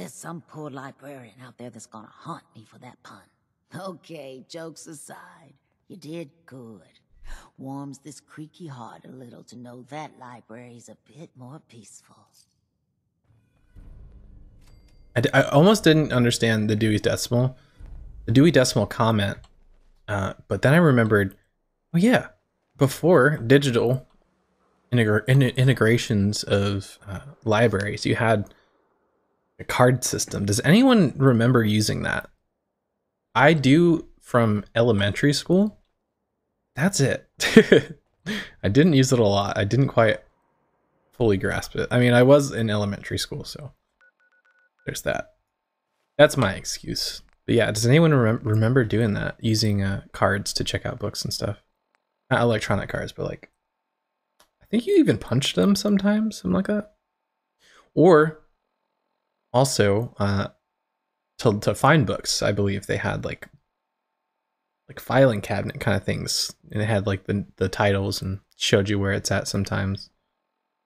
Speaker 22: there's some poor librarian out there that's gonna haunt me for that pun. Okay, jokes aside, you did good. Warms this creaky heart a little to know that library's a bit more peaceful.
Speaker 1: I, I almost didn't understand the Dewey Decimal, the Dewey Decimal comment, uh, but then I remembered, oh yeah, before digital integra in integrations of uh, libraries, you had a card system. Does anyone remember using that? I do from elementary school. That's it. [LAUGHS] I didn't use it a lot. I didn't quite fully grasp it. I mean, I was in elementary school, so there's that. That's my excuse. But yeah, does anyone rem remember doing that? Using uh, cards to check out books and stuff? Not electronic cards, but like, I think you even punched them sometimes, something like that. Or also, uh, to, to find books, I believe they had like like filing cabinet kind of things. And it had like the the titles and showed you where it's at sometimes.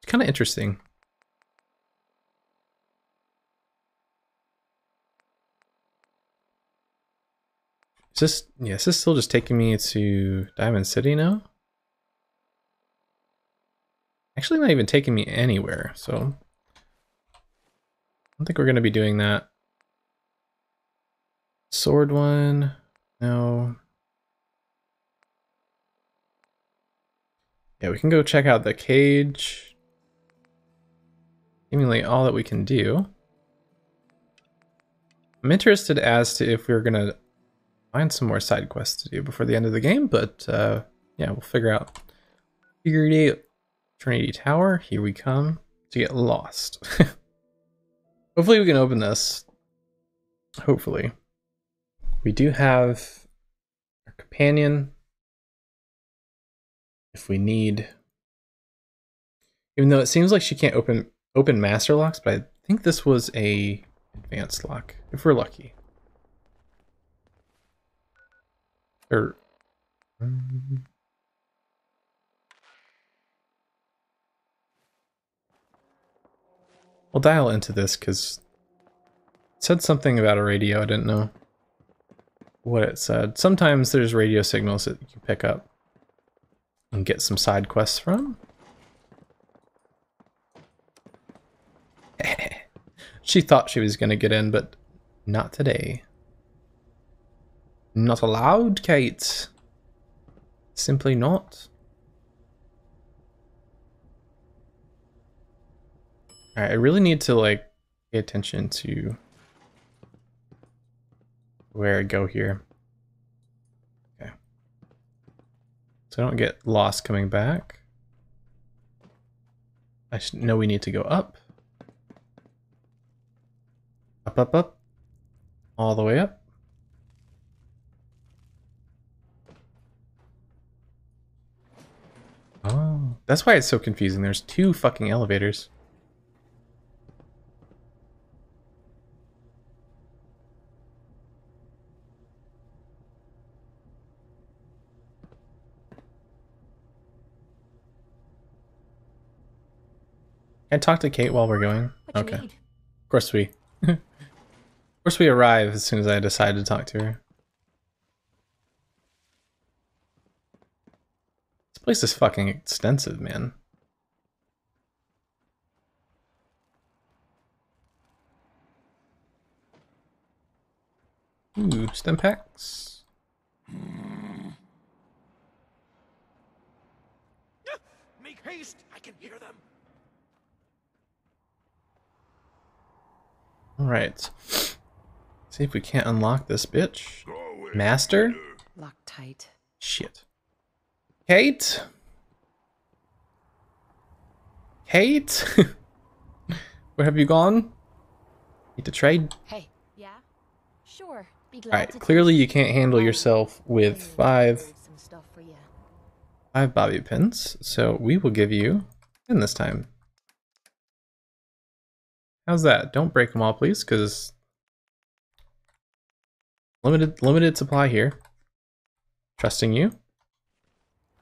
Speaker 1: It's kind of interesting. Is this yeah is this still just taking me to diamond city now? Actually not even taking me anywhere so don't think we're going to be doing that sword one no Yeah, we can go check out the cage. Seemingly all that we can do. I'm interested as to if we're going to find some more side quests to do before the end of the game, but uh, yeah, we'll figure out. Figure it out. Trinity Tower, here we come to get lost. [LAUGHS] Hopefully we can open this. Hopefully. We do have our companion if we need. Even though it seems like she can't open open master locks, but I think this was a advanced lock, if we're lucky. Or um, We'll dial into this because it said something about a radio. I didn't know what it said. Sometimes there's radio signals that you pick up and get some side quests from. [LAUGHS] she thought she was going to get in, but not today. Not allowed, Kate. Simply not. Alright, I really need to, like, pay attention to where I go here. Okay. So I don't get lost coming back. I know we need to go up. Up, up, up. All the way up. Oh, that's why it's so confusing. There's two fucking elevators. I talk to Kate while we're going. What okay. Of course we. [LAUGHS] of course we arrive as soon as I decide to talk to her. This place is fucking extensive, man. Ooh, stimpaks.
Speaker 15: Make haste!
Speaker 1: Alright. See if we can't unlock this bitch. Master?
Speaker 2: Lock tight.
Speaker 1: Shit. Kate? Kate? [LAUGHS] Where have you gone? Need to trade?
Speaker 17: Hey, yeah? Sure. Be glad
Speaker 1: Alright, clearly you can't handle yourself with five five bobby pins, so we will give you in this time. How's that? Don't break them all, please, because limited limited supply here. Trusting you.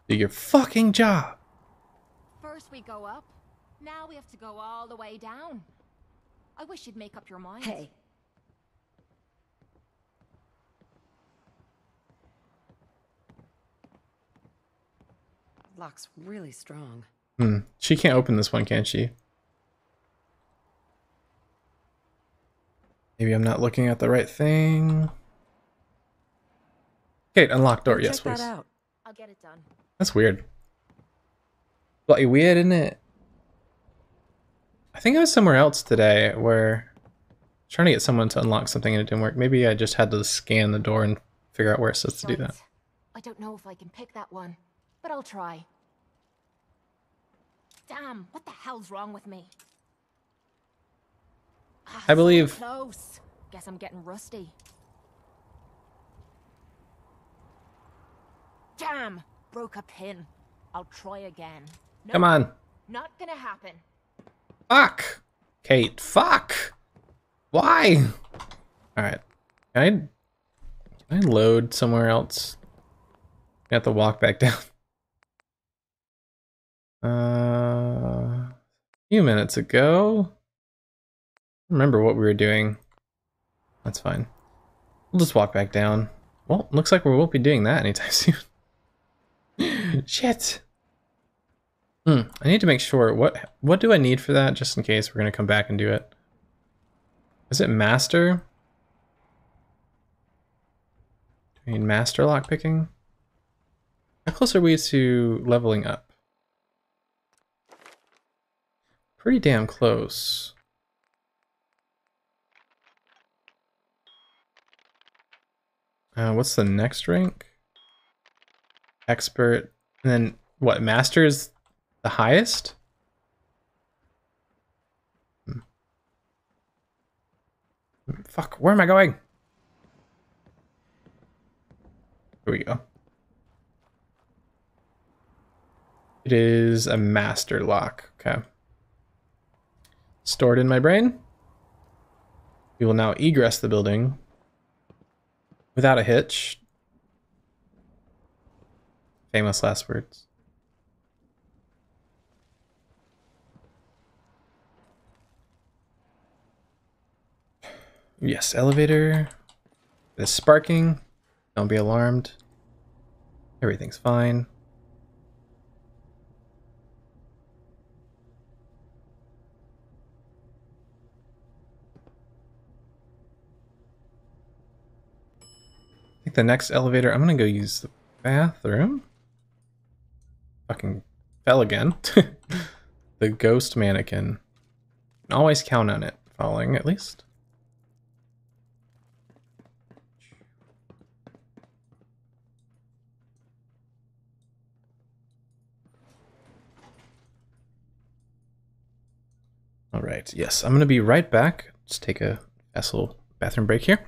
Speaker 1: Do your fucking job.
Speaker 17: First we go up, now we have to go all the way down. I wish you'd make up your mind.
Speaker 2: Hey. Lock's really strong.
Speaker 1: Hmm. She can't open this one, can she? Maybe I'm not looking at the right thing. Kate, unlock door. Yes,
Speaker 2: Check
Speaker 1: please.
Speaker 2: that out.
Speaker 17: I'll get it done.
Speaker 1: That's weird. Bloody weird, isn't it? I think I was somewhere else today where trying to get someone to unlock something and it didn't work. Maybe I just had to scan the door and figure out where it's supposed to do that.
Speaker 17: I don't know if I can pick that one, but I'll try. Damn, what the hell's wrong with me? Ah,
Speaker 1: I believe-
Speaker 17: close. Guess I'm getting rusty. Damn, broke a pin. I'll try again.
Speaker 1: Come on.
Speaker 17: Not gonna happen.
Speaker 1: Fuck! Kate, fuck! Why? Alright. Can I, can I load somewhere else? I have to walk back down. [LAUGHS] Uh, a few minutes ago. Remember what we were doing. That's fine. We'll just walk back down. Well, looks like we won't be doing that anytime [LAUGHS] soon. Shit. Hmm. I need to make sure what what do I need for that just in case we're gonna come back and do it. Is it master? Do we need master lockpicking? How close are we to leveling up? Pretty damn close. Uh, what's the next rank? Expert. And then what? Master is the highest? Hmm. Fuck, where am I going? Here we go. It is a master lock. Okay. Stored in my brain. We will now egress the building without a hitch. Famous last words. Yes, elevator. It's sparking. Don't be alarmed. Everything's fine. Think the next elevator, I'm gonna go use the bathroom. Fucking fell again. [LAUGHS] the ghost mannequin. Always count on it falling, at least. All right. Yes, I'm to be right back. Just take a little bathroom break here.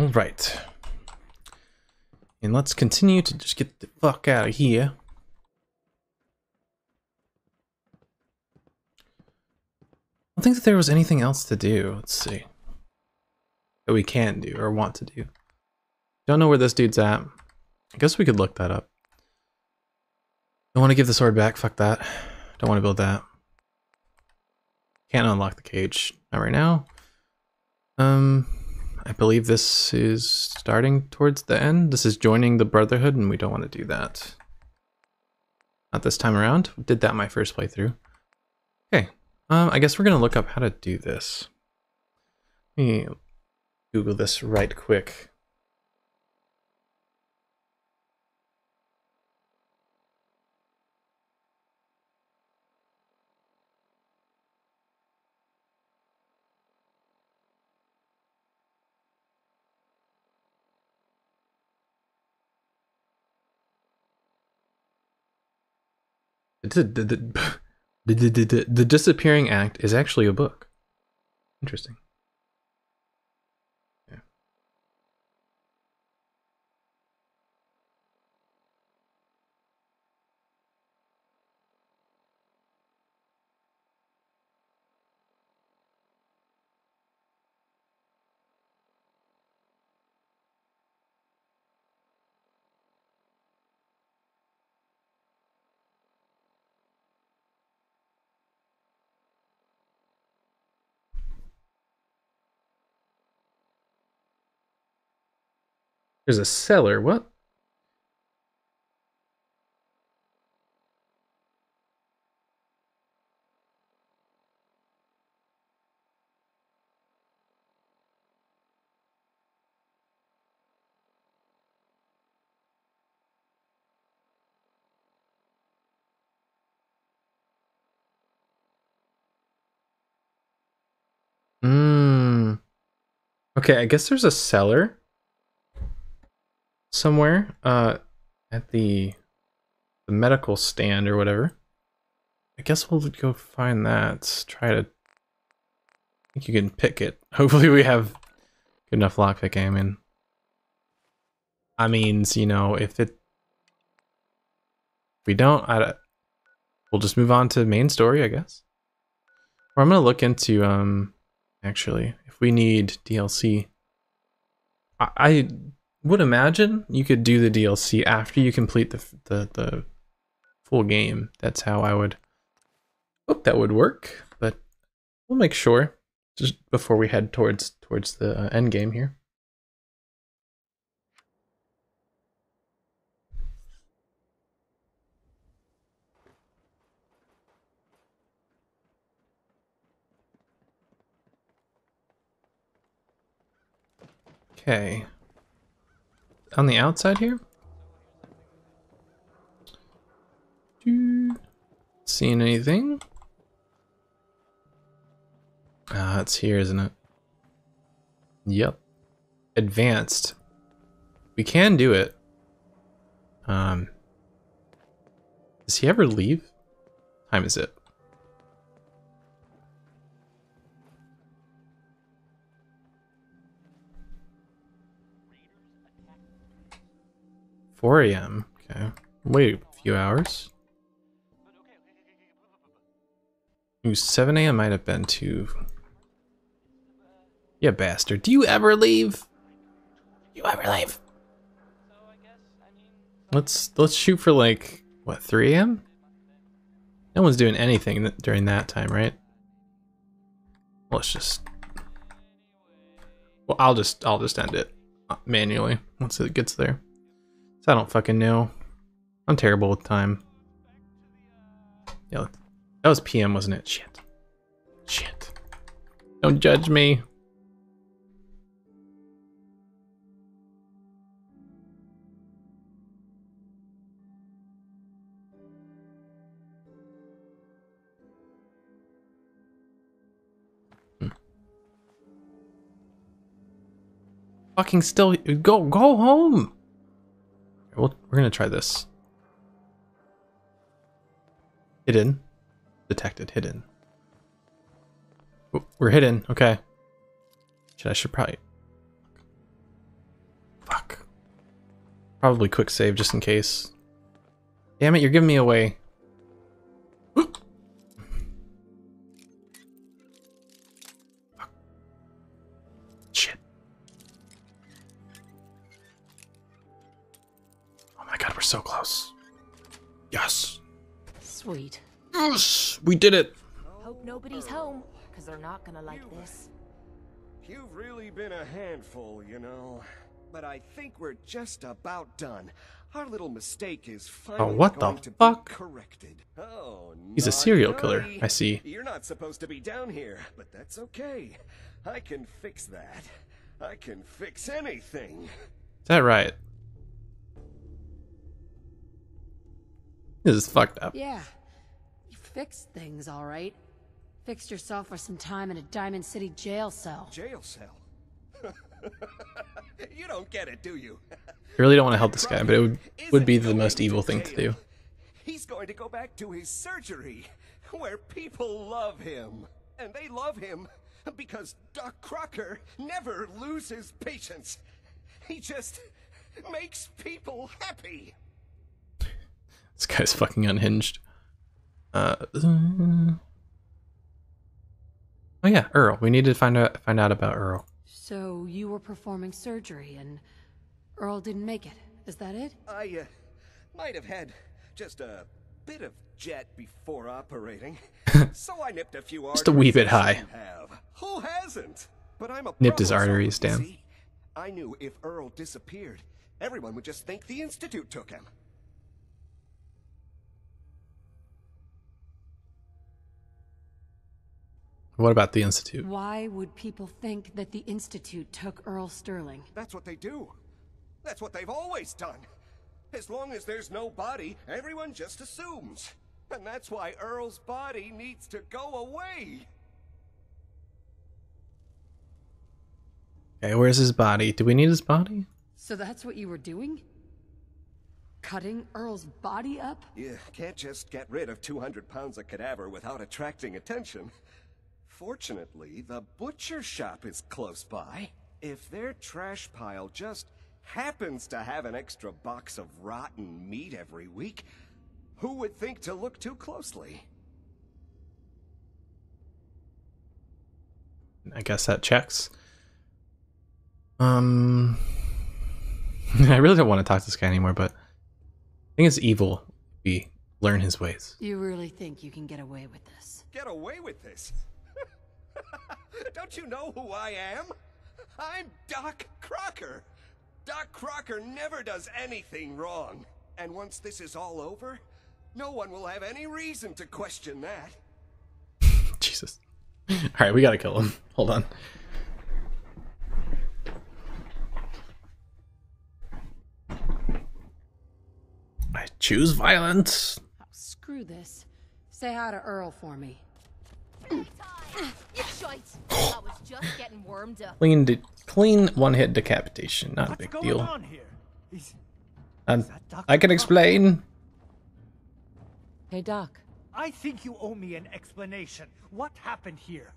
Speaker 1: All right. And let's continue to just get the fuck out of here. I don't think that there was anything else to do. Let's see. That we can do or want to do. Don't know where this dude's at. I guess we could look that up. Don't want to give the sword back. Fuck that. Don't want to build that. Can't unlock the cage. Not right now. Um, I believe this is starting towards the end. This is joining the Brotherhood, and we don't want to do that. Not this time around. Did that my first playthrough. Okay. Um, I guess we're going to look up how to do this. Let me Google this right quick. The, [LAUGHS] the, the, the, the, Disappearing Act is actually a book. Interesting. There's a cellar. What? Hmm. Okay, I guess there's a cellar somewhere uh at the the medical stand or whatever. I guess we'll go find that. Try to I think you can pick it. [LAUGHS] Hopefully we have good enough lockpicking. I mean I means, you know, if it if we don't, I we'll just move on to main story, I guess. Or I'm gonna look into um actually if we need DLC. I, I would imagine you could do the DLC after you complete the the, the full game. That's how I would hope that would work, but we'll make sure just before we head towards towards the uh, end game here. Okay. On the outside here? Seeing anything? Ah, it's here, isn't it? Yep. Advanced. We can do it. Um. Does he ever leave? Time is it? Four AM. Okay. Wait a few hours. Ooh, 7 a.m. might have been too. Yeah, bastard. Do you ever leave? You ever leave? Let's let's shoot for like what 3 a.m. No one's doing anything during that time, right? Let's just. Well, I'll just I'll just end it uh, manually once it gets there. So I don't fucking know. I'm terrible with time. Yeah, that was PM, wasn't it? Shit. Shit. Don't judge me. Hmm. Fucking still go go home. We're gonna try this. Hidden. Detected. Hidden. Ooh, we're hidden. Okay. Should I should probably. Fuck. Probably quick save just in case. Damn it, you're giving me away. Yes, we did it.
Speaker 17: Hope nobody's home, because they're not gonna like this.
Speaker 23: You've really been a handful, you know. But I think we're just about done. Our little mistake is oh, finally
Speaker 1: Oh, what the
Speaker 23: to
Speaker 1: fuck?
Speaker 23: be corrected. Oh,
Speaker 1: He's a serial killer. I see.
Speaker 23: You're not supposed to be down here, but that's okay. I can fix that. I can fix anything.
Speaker 1: Is that right? This is fucked up.
Speaker 2: Yeah. You fixed things, all right. Fixed yourself for some time in a Diamond City jail cell.
Speaker 23: Jail cell. [LAUGHS] you don't get it, do you?
Speaker 1: I really don't want to help this guy, but it would would be the most evil thing to do.
Speaker 23: He's going to go back to his surgery, where people love him. And they love him because Doc Crocker never loses patience. He just makes people happy.
Speaker 1: This guy's fucking unhinged. Uh, oh yeah, Earl. We need to find out find out about Earl.
Speaker 2: So you were performing surgery and Earl didn't make it. Is that it?
Speaker 23: I uh, might have had just a bit of jet before operating, [LAUGHS] so I nipped a few
Speaker 1: Just a wee bit high.
Speaker 23: Have. Who hasn't? But I'm a
Speaker 1: Nipped his
Speaker 23: problem
Speaker 1: arteries,
Speaker 23: solver, you
Speaker 1: damn.
Speaker 23: see. I knew if Earl disappeared, everyone would just think the Institute took him.
Speaker 1: What about the institute?
Speaker 2: Why would people think that the Institute took Earl Sterling?
Speaker 23: That's what they do. That's what they've always done. As long as there's no body, everyone just assumes. And that's why Earl's body needs to go away.
Speaker 1: Okay, where's his body? Do we need his body?
Speaker 2: So that's what you were doing? Cutting Earl's body up?
Speaker 23: You can't just get rid of 200 pounds of cadaver without attracting attention. Fortunately, the butcher shop is close by. If their trash pile just happens to have an extra box of rotten meat every week, who would think to look too closely?
Speaker 1: I guess that checks. Um, [LAUGHS] I really don't want to talk to this guy anymore, but I think it's evil. if We learn his ways.
Speaker 2: You really think you can get away with this?
Speaker 23: Get away with this? Don't you know who I am? I'm Doc Crocker. Doc Crocker never does anything wrong. And once this is all over, no one will have any reason to question that. [LAUGHS]
Speaker 1: Jesus. All right, we gotta kill him. Hold on. I choose violence.
Speaker 2: Screw this. Say hi to Earl for me. Mm.
Speaker 17: You shite! I was just getting warmed up.
Speaker 1: Clean, de- clean one-hit decapitation. Not a big deal.
Speaker 20: on here?
Speaker 1: I can explain.
Speaker 2: Hey, Doc.
Speaker 20: I think you owe me an explanation. What happened here?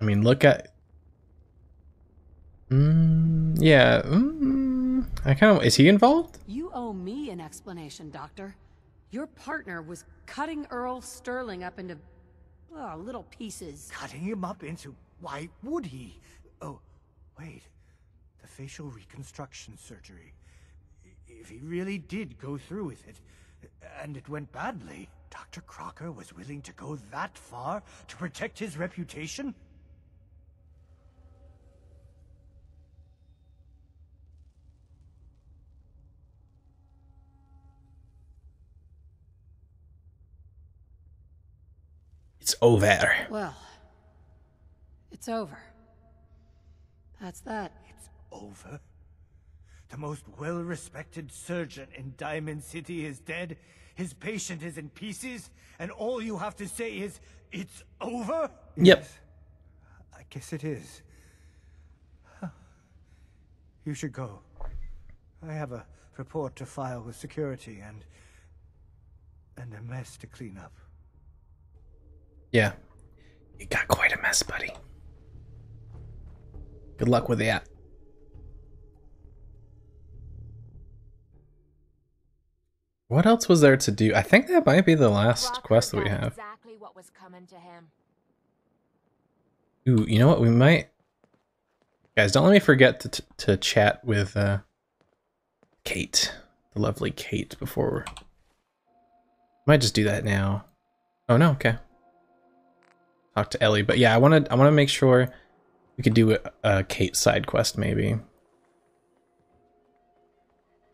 Speaker 1: I mean, look at. Mm, yeah. Mm, I kind of. Is he involved?
Speaker 2: You owe me an explanation, Doctor. Your partner was cutting Earl Sterling up into oh, little pieces.
Speaker 20: Cutting him up into... Why would he? Oh, wait. The facial reconstruction surgery. If he really did go through with it, and it went badly, Dr. Crocker was willing to go that far to protect his reputation?
Speaker 1: It's over.
Speaker 2: Well, it's over. That's that.
Speaker 20: It's over? The most well-respected surgeon in Diamond City is dead, his patient is in pieces, and all you have to say is, it's over?
Speaker 1: Yep.
Speaker 20: I guess it is. [SIGHS] You should go. I have a report to file with security and... and a mess to clean up.
Speaker 1: Yeah. You got quite a mess, buddy. Good luck with that. What else was there to do? I think that might be the last quest that we have.
Speaker 17: Exactly what was coming to him.
Speaker 1: Ooh, you know what? We might. Guys, don't let me forget to t- to chat with uh, Kate, the lovely Kate, before. Might just do that now. Oh no, okay. Talk to Ellie, but yeah, I want to. I want to make sure we could do a, a Kate side quest maybe.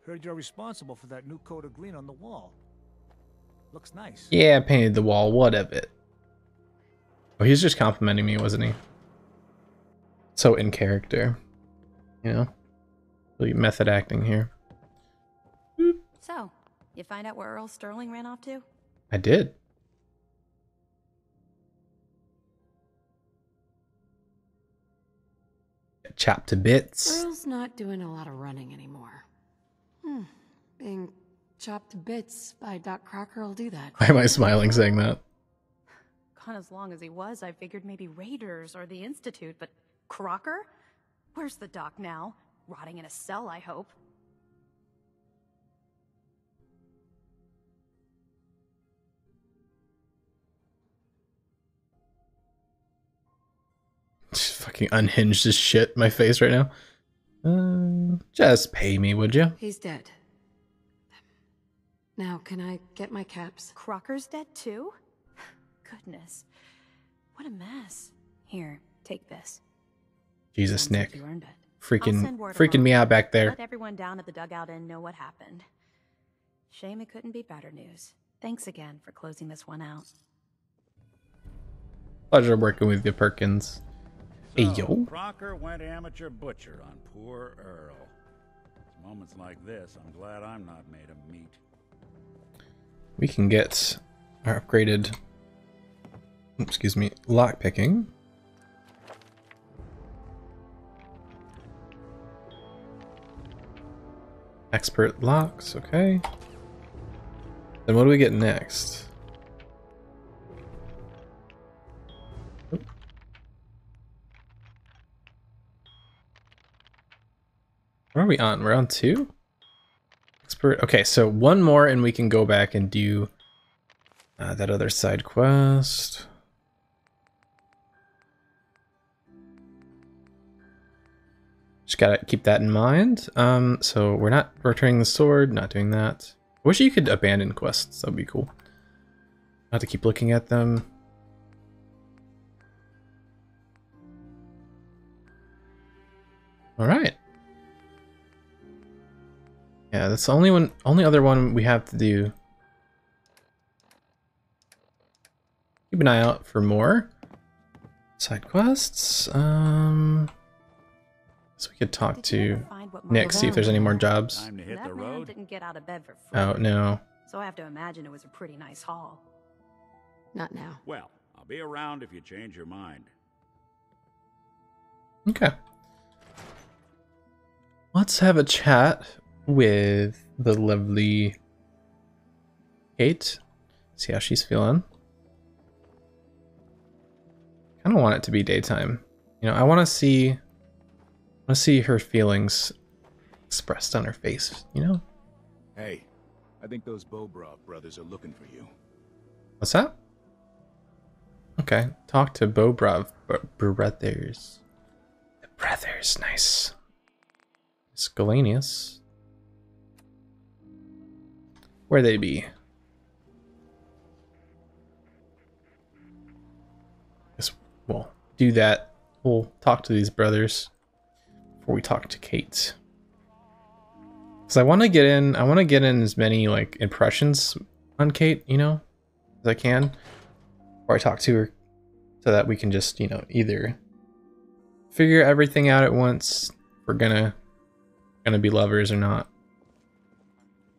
Speaker 11: Heard you're responsible for that new coat of green on the wall. Looks nice.
Speaker 1: Yeah, I painted the wall. What of it? Oh, he was just complimenting me, wasn't he? So in character, you know, really method acting here.
Speaker 10: So, you find out where Earl Sterling ran off to?
Speaker 1: I did. Chopped to bits.
Speaker 2: Earl's not doing a lot of running anymore. Hmm. Being chopped to bits by Doc Crocker will do that.
Speaker 1: Why am I smiling saying that?
Speaker 10: Gone as long as he was, I figured maybe Raiders or the Institute, but Crocker? Where's the doc now? Rotting in a cell, I hope.
Speaker 1: Fucking unhinged as shit my face right now. Uh, just pay me, would you?
Speaker 2: He's dead. Now, can I get my caps?
Speaker 10: Crocker's dead too? [SIGHS] Goodness. What a mess. Here, take this.
Speaker 1: Jesus, Nick.
Speaker 10: you earned it.
Speaker 1: Freaking, freaking me out back there.
Speaker 10: Let everyone down at the dugout inn know what happened. Shame it couldn't be better news. Thanks again for closing this one out.
Speaker 1: Pleasure working with you, Perkins. Hey, yo.
Speaker 9: Crocker went amateur butcher on poor Earl. It's moments like this, I'm glad I'm not made of meat.
Speaker 1: We can get our upgraded, excuse me, lock picking. Expert locks, okay. Then what do we get next? Are we on? We're on two? Expert. Okay, so one more and we can go back and do uh, that other side quest. Just gotta keep that in mind. Um, so we're not returning the sword, not doing that. I wish you could abandon quests, that'd be cool. Have to keep looking at them. Alright. Yeah, that's the only one only other one we have to do. Keep an eye out for more side quests. Um so we could talk to Nick, see if there's any more jobs.
Speaker 9: Time to hit the road.
Speaker 10: didn't get out of bed for free.
Speaker 1: Oh no.
Speaker 10: So I have to imagine it was a pretty nice haul.
Speaker 2: Not now.
Speaker 9: Well, I'll be around if you change your mind.
Speaker 1: Okay. Let's have a chat with the lovely Kate. See how she's feeling. I kind of want it to be daytime. You know, I want to see, want to see her feelings expressed on her face. You know,
Speaker 8: Hey, I think those Bobrov brothers are looking for you.
Speaker 1: what's that? Okay, talk to Bobrov br- brothers. The brothers, nice. Scalenius. Where they be? Guess we'll do that. We'll talk to these brothers before we talk to Kate. Cause I want to get in. I want to get in as many like impressions on Kate, you know, as I can, before I talk to her, so that we can just, you know, either figure everything out at once. We're gonna gonna be lovers or not.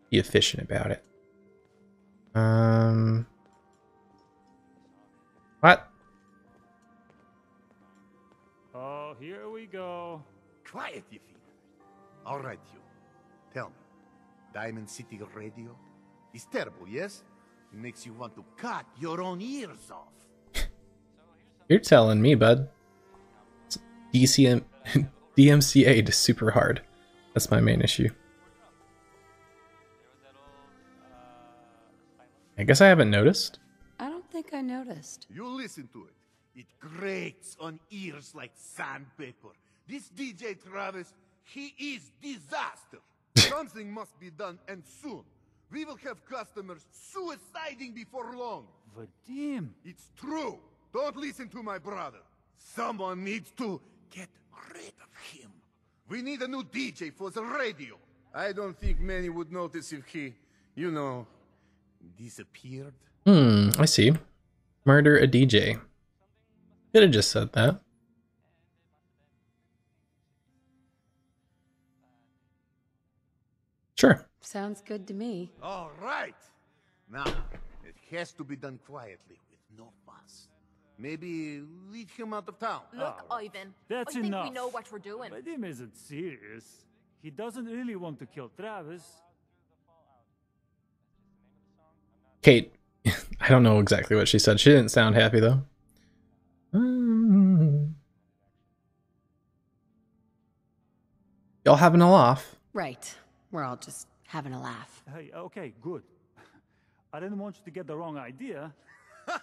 Speaker 1: Be efficient about it. Um. What?
Speaker 15: Oh, here we go.
Speaker 12: Quiet, you feet. All right, you. Tell me, Diamond City Radio is terrible, yes? It makes you want to cut your own ears off. [LAUGHS]
Speaker 1: You're telling me, bud. It's DCM [LAUGHS] DMCA to super hard. That's my main issue. I guess I haven't noticed.
Speaker 2: I don't think I noticed.
Speaker 24: You listen to it. It grates on ears like sandpaper. This DJ Travis, he is disaster. [LAUGHS] Something must be done and soon. We will have customers suiciding before long.
Speaker 20: Vadim.
Speaker 24: It's true. Don't listen to my brother. Someone needs to get rid of him. We need a new DJ for the radio. I don't think many would notice if he, you know, disappeared.
Speaker 1: Hmm, I see. Murder a DJ. Could have just said that. Sure.
Speaker 2: Sounds good to me.
Speaker 24: All right. Now, it has to be done quietly with no fuss. Maybe lead him out of town.
Speaker 17: Look, Ivan.
Speaker 20: That's
Speaker 17: I think
Speaker 20: enough.
Speaker 17: we know what we're doing.
Speaker 20: Vadim isn't serious. He doesn't really want to kill Travis.
Speaker 1: Kate, [LAUGHS] I don't know exactly what she said. She didn't sound happy though. Y'all having a laugh?
Speaker 2: Right. We're all just having a laugh.
Speaker 20: Hey, okay, good. [LAUGHS] I didn't want you to get the wrong idea. [LAUGHS]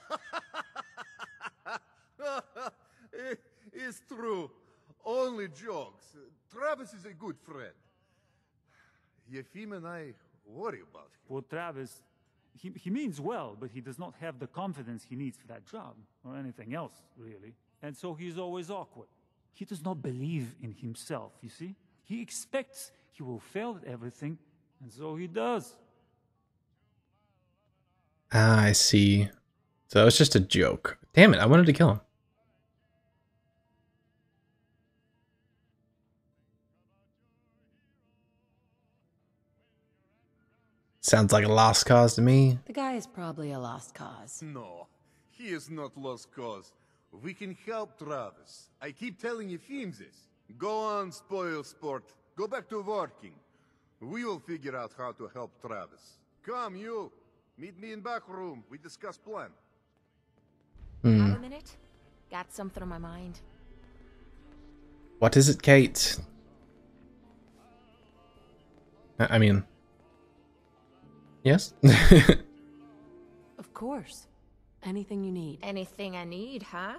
Speaker 24: It's true. Only jokes. Travis is a good friend. [SIGHS] Yefim and I worry about him.
Speaker 20: Well, Travis, he, he means well, but he does not have the confidence he needs for that job, or anything else, really. And so he's always awkward. He does not believe in himself, you see? He expects he will fail at everything, and so he does.
Speaker 1: Ah, I see. So it was just a joke. Damn it, I wanted to kill him. Sounds like a lost cause to me.
Speaker 2: The guy is probably a lost cause.
Speaker 24: No, he is not lost cause. We can help Travis. I keep telling Yefim this. Go on, spoil sport. Go back to working. We will figure out how to help Travis. Come, you. Meet me in back room. We discuss plan.
Speaker 1: Hmm.
Speaker 17: Have a minute? Got something on my mind.
Speaker 1: What is it, Kate? I I mean, yes? [LAUGHS]
Speaker 2: Of course. Anything you need.
Speaker 17: Anything I need, huh?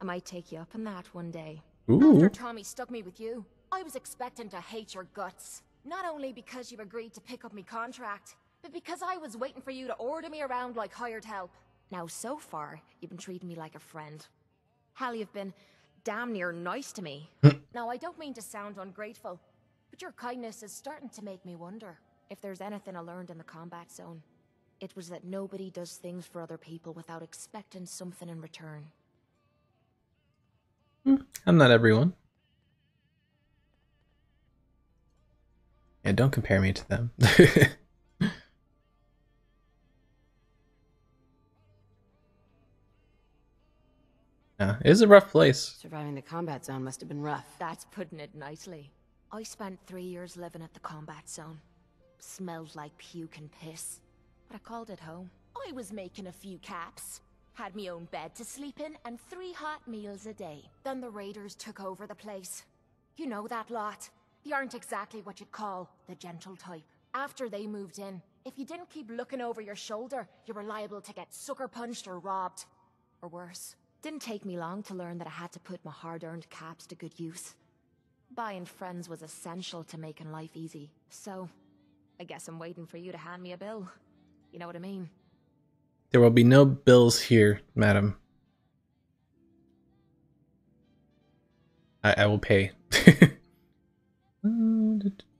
Speaker 17: I might take you up on that one day.
Speaker 1: Ooh.
Speaker 17: After Tommy stuck me with you, I was expecting to hate your guts. Not only because you agreed to pick up me contract, but because I was waiting for you to order me around like hired help. Now, so far, you've been treating me like a friend. Hell, you've been damn near nice to me. Hmm. now, I don't mean to sound ungrateful, but your kindness is starting to make me wonder if there's anything I learned in the combat zone. It was that nobody does things for other people without expecting something in return.
Speaker 1: Hmm, I'm not everyone. Yeah, don't compare me to them. [LAUGHS] yeah, it is a rough place.
Speaker 2: Surviving the combat zone must have been rough.
Speaker 17: That's putting it nicely. I spent three years living at the combat zone. Smelled like puke and piss. But I called it home. I was making a few caps. Had me own bed to sleep in and three hot meals a day. Then the raiders took over the place. You know that lot. They aren't exactly what you'd call the gentle type. After they moved in, if you didn't keep looking over your shoulder, you were liable to get sucker punched or robbed. Or worse. Didn't take me long to learn that I had to put my hard-earned caps to good use. Buying friends was essential to making life easy. So, I guess I'm waiting for you to hand me a bill. You know what I mean?
Speaker 1: There will be no bills here, madam. I, I will pay. [LAUGHS]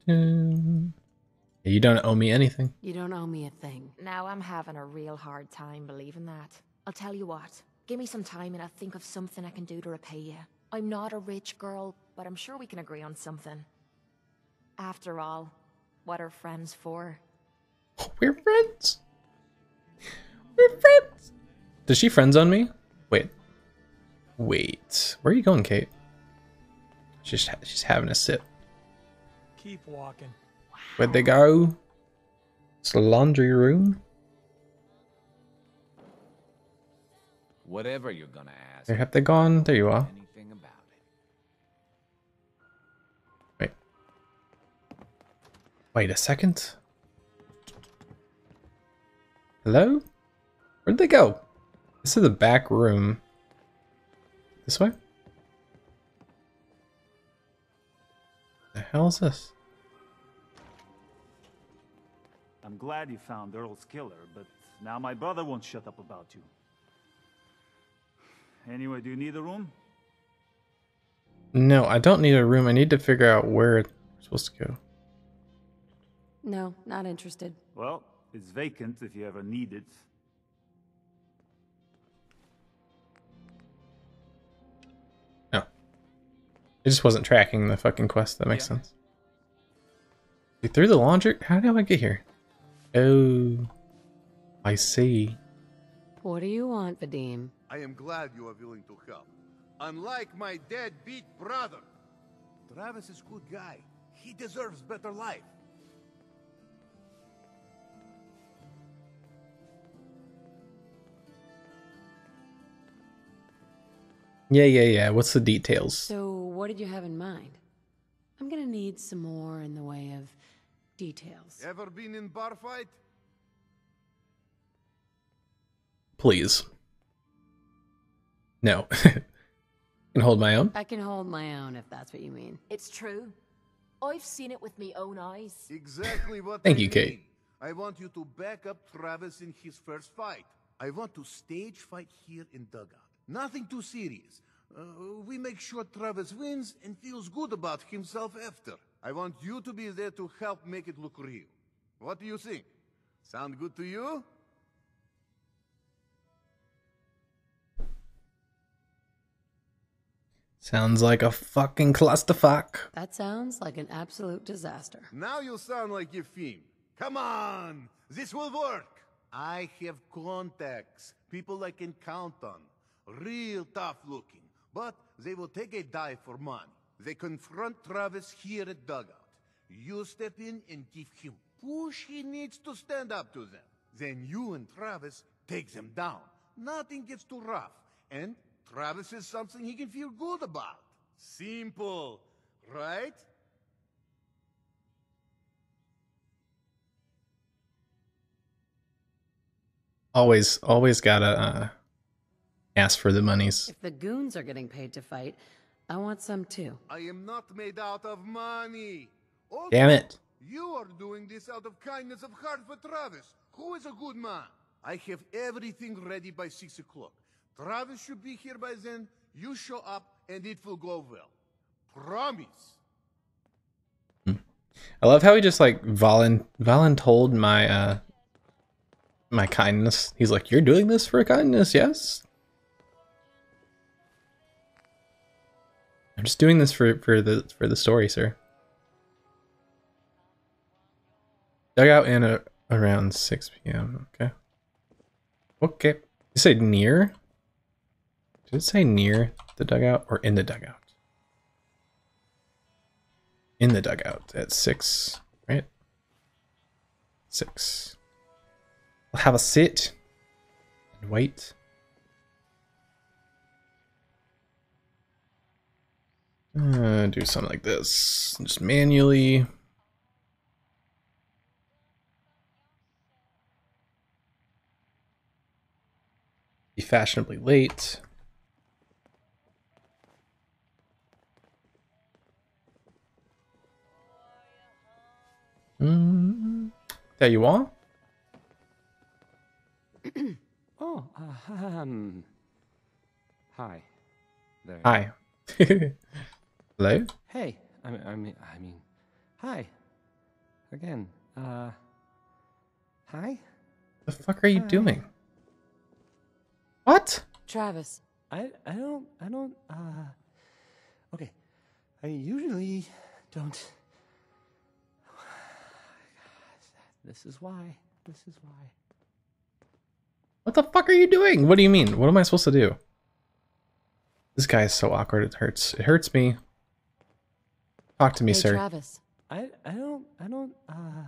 Speaker 1: you don't owe me anything.
Speaker 2: You don't owe me a thing.
Speaker 17: Now I'm having a real hard time believing that. I'll tell you what. Give me some time and I'll think of something I can do to repay you. I'm not a rich girl, but I'm sure we can agree on something. After all, what are friends for? [GASPS]
Speaker 1: We're friends. We're friends. Does she friends on me? Wait. Wait. Where are you going, Kate? She's she's having a sip.
Speaker 25: Keep walking.
Speaker 1: Where'd they go? It's the laundry room.
Speaker 26: whatever you're gonna ask.
Speaker 1: Where have they gone? There you are. Wait a second. Hello? Where'd they go? This is the back room. This way? The hell is this?
Speaker 27: I'm glad you found Earl's killer, but now my brother won't shut up about you. Anyway, do you need a room?
Speaker 1: No, I don't need a room. I need to figure out where we're supposed to go.
Speaker 2: No, not interested.
Speaker 27: Well, it's vacant if you ever need it. Oh.
Speaker 1: No, it just wasn't tracking the fucking quest. That makes sense. You threw the laundry? How did I get here? Oh, I see.
Speaker 2: What do you want, Vadim?
Speaker 24: I am glad you are willing to help. Unlike my deadbeat brother. Travis is a good guy. He deserves better life.
Speaker 1: Yeah, yeah, yeah. What's the details?
Speaker 2: So, what did you have in mind? I'm gonna need some more in the way of details.
Speaker 24: Ever been in bar fight?
Speaker 1: Please. No. [LAUGHS] can hold my own.
Speaker 2: I can hold my own if that's what you mean.
Speaker 17: It's true. I've seen it with my own eyes.
Speaker 24: Exactly what [LAUGHS]
Speaker 1: Thank
Speaker 24: I
Speaker 1: you, Kate.
Speaker 24: I want you to back up Travis in his first fight. I want to stage fight here in dugout. Nothing too serious. Uh, we make sure Travis wins and feels good about himself after. I want you to be there to help make it look real. What do you think? Sound good to you?
Speaker 1: Sounds like a fucking clusterfuck.
Speaker 2: That sounds like an absolute disaster.
Speaker 24: Now you sound like Yefim. Come on, this will work. I have contacts, people I can count on. Real tough looking, but they will take a dive for money. They confront Travis here at Dugout. You step in and give him push he needs to stand up to them. Then you and Travis take them down. Nothing gets too rough. And Travis is something he can feel good about. Simple, right?
Speaker 1: Always, always gotta uh, ask for the monies.
Speaker 2: If the goons are getting paid to fight, I want some too.
Speaker 24: I am not made out of money. Also,
Speaker 1: Damn it.
Speaker 24: You are doing this out of kindness of heart for Travis, who is a good man. I have everything ready by six o'clock. Travis should be here by then. You show up, and it will go well. Promise.
Speaker 1: I love how he just like volun voluntold my uh my kindness. He's like, "You're doing this for kindness, yes." I'm just doing this for for the for the story, sir. Dugout in a, around 6 p.m. Okay. Okay. You say near? Did it say near the dugout or in the dugout? In the dugout at 6, right? 6. I'll have a sit and wait. Uh, do something like this. Just manually. Be fashionably late. Mm, there you are. [CLEARS THROAT]
Speaker 28: oh, uh, [LAUGHS] um. Hi. There.
Speaker 1: Hi. [LAUGHS] Hello?
Speaker 28: Hey. I mean, I mean, I mean, hi. Again. Uh. Hi.
Speaker 1: The fuck are you
Speaker 28: Hi.
Speaker 1: doing? What?
Speaker 2: Travis.
Speaker 28: I I don't I don't uh. Okay. I usually don't. [SIGHS] This is why. This is why.
Speaker 1: What the fuck are you doing? What do you mean? What am I supposed to do? This guy is so awkward. It hurts. It hurts me. Talk to me,
Speaker 2: hey,
Speaker 1: sir.
Speaker 2: Travis.
Speaker 28: I I don't I don't uh.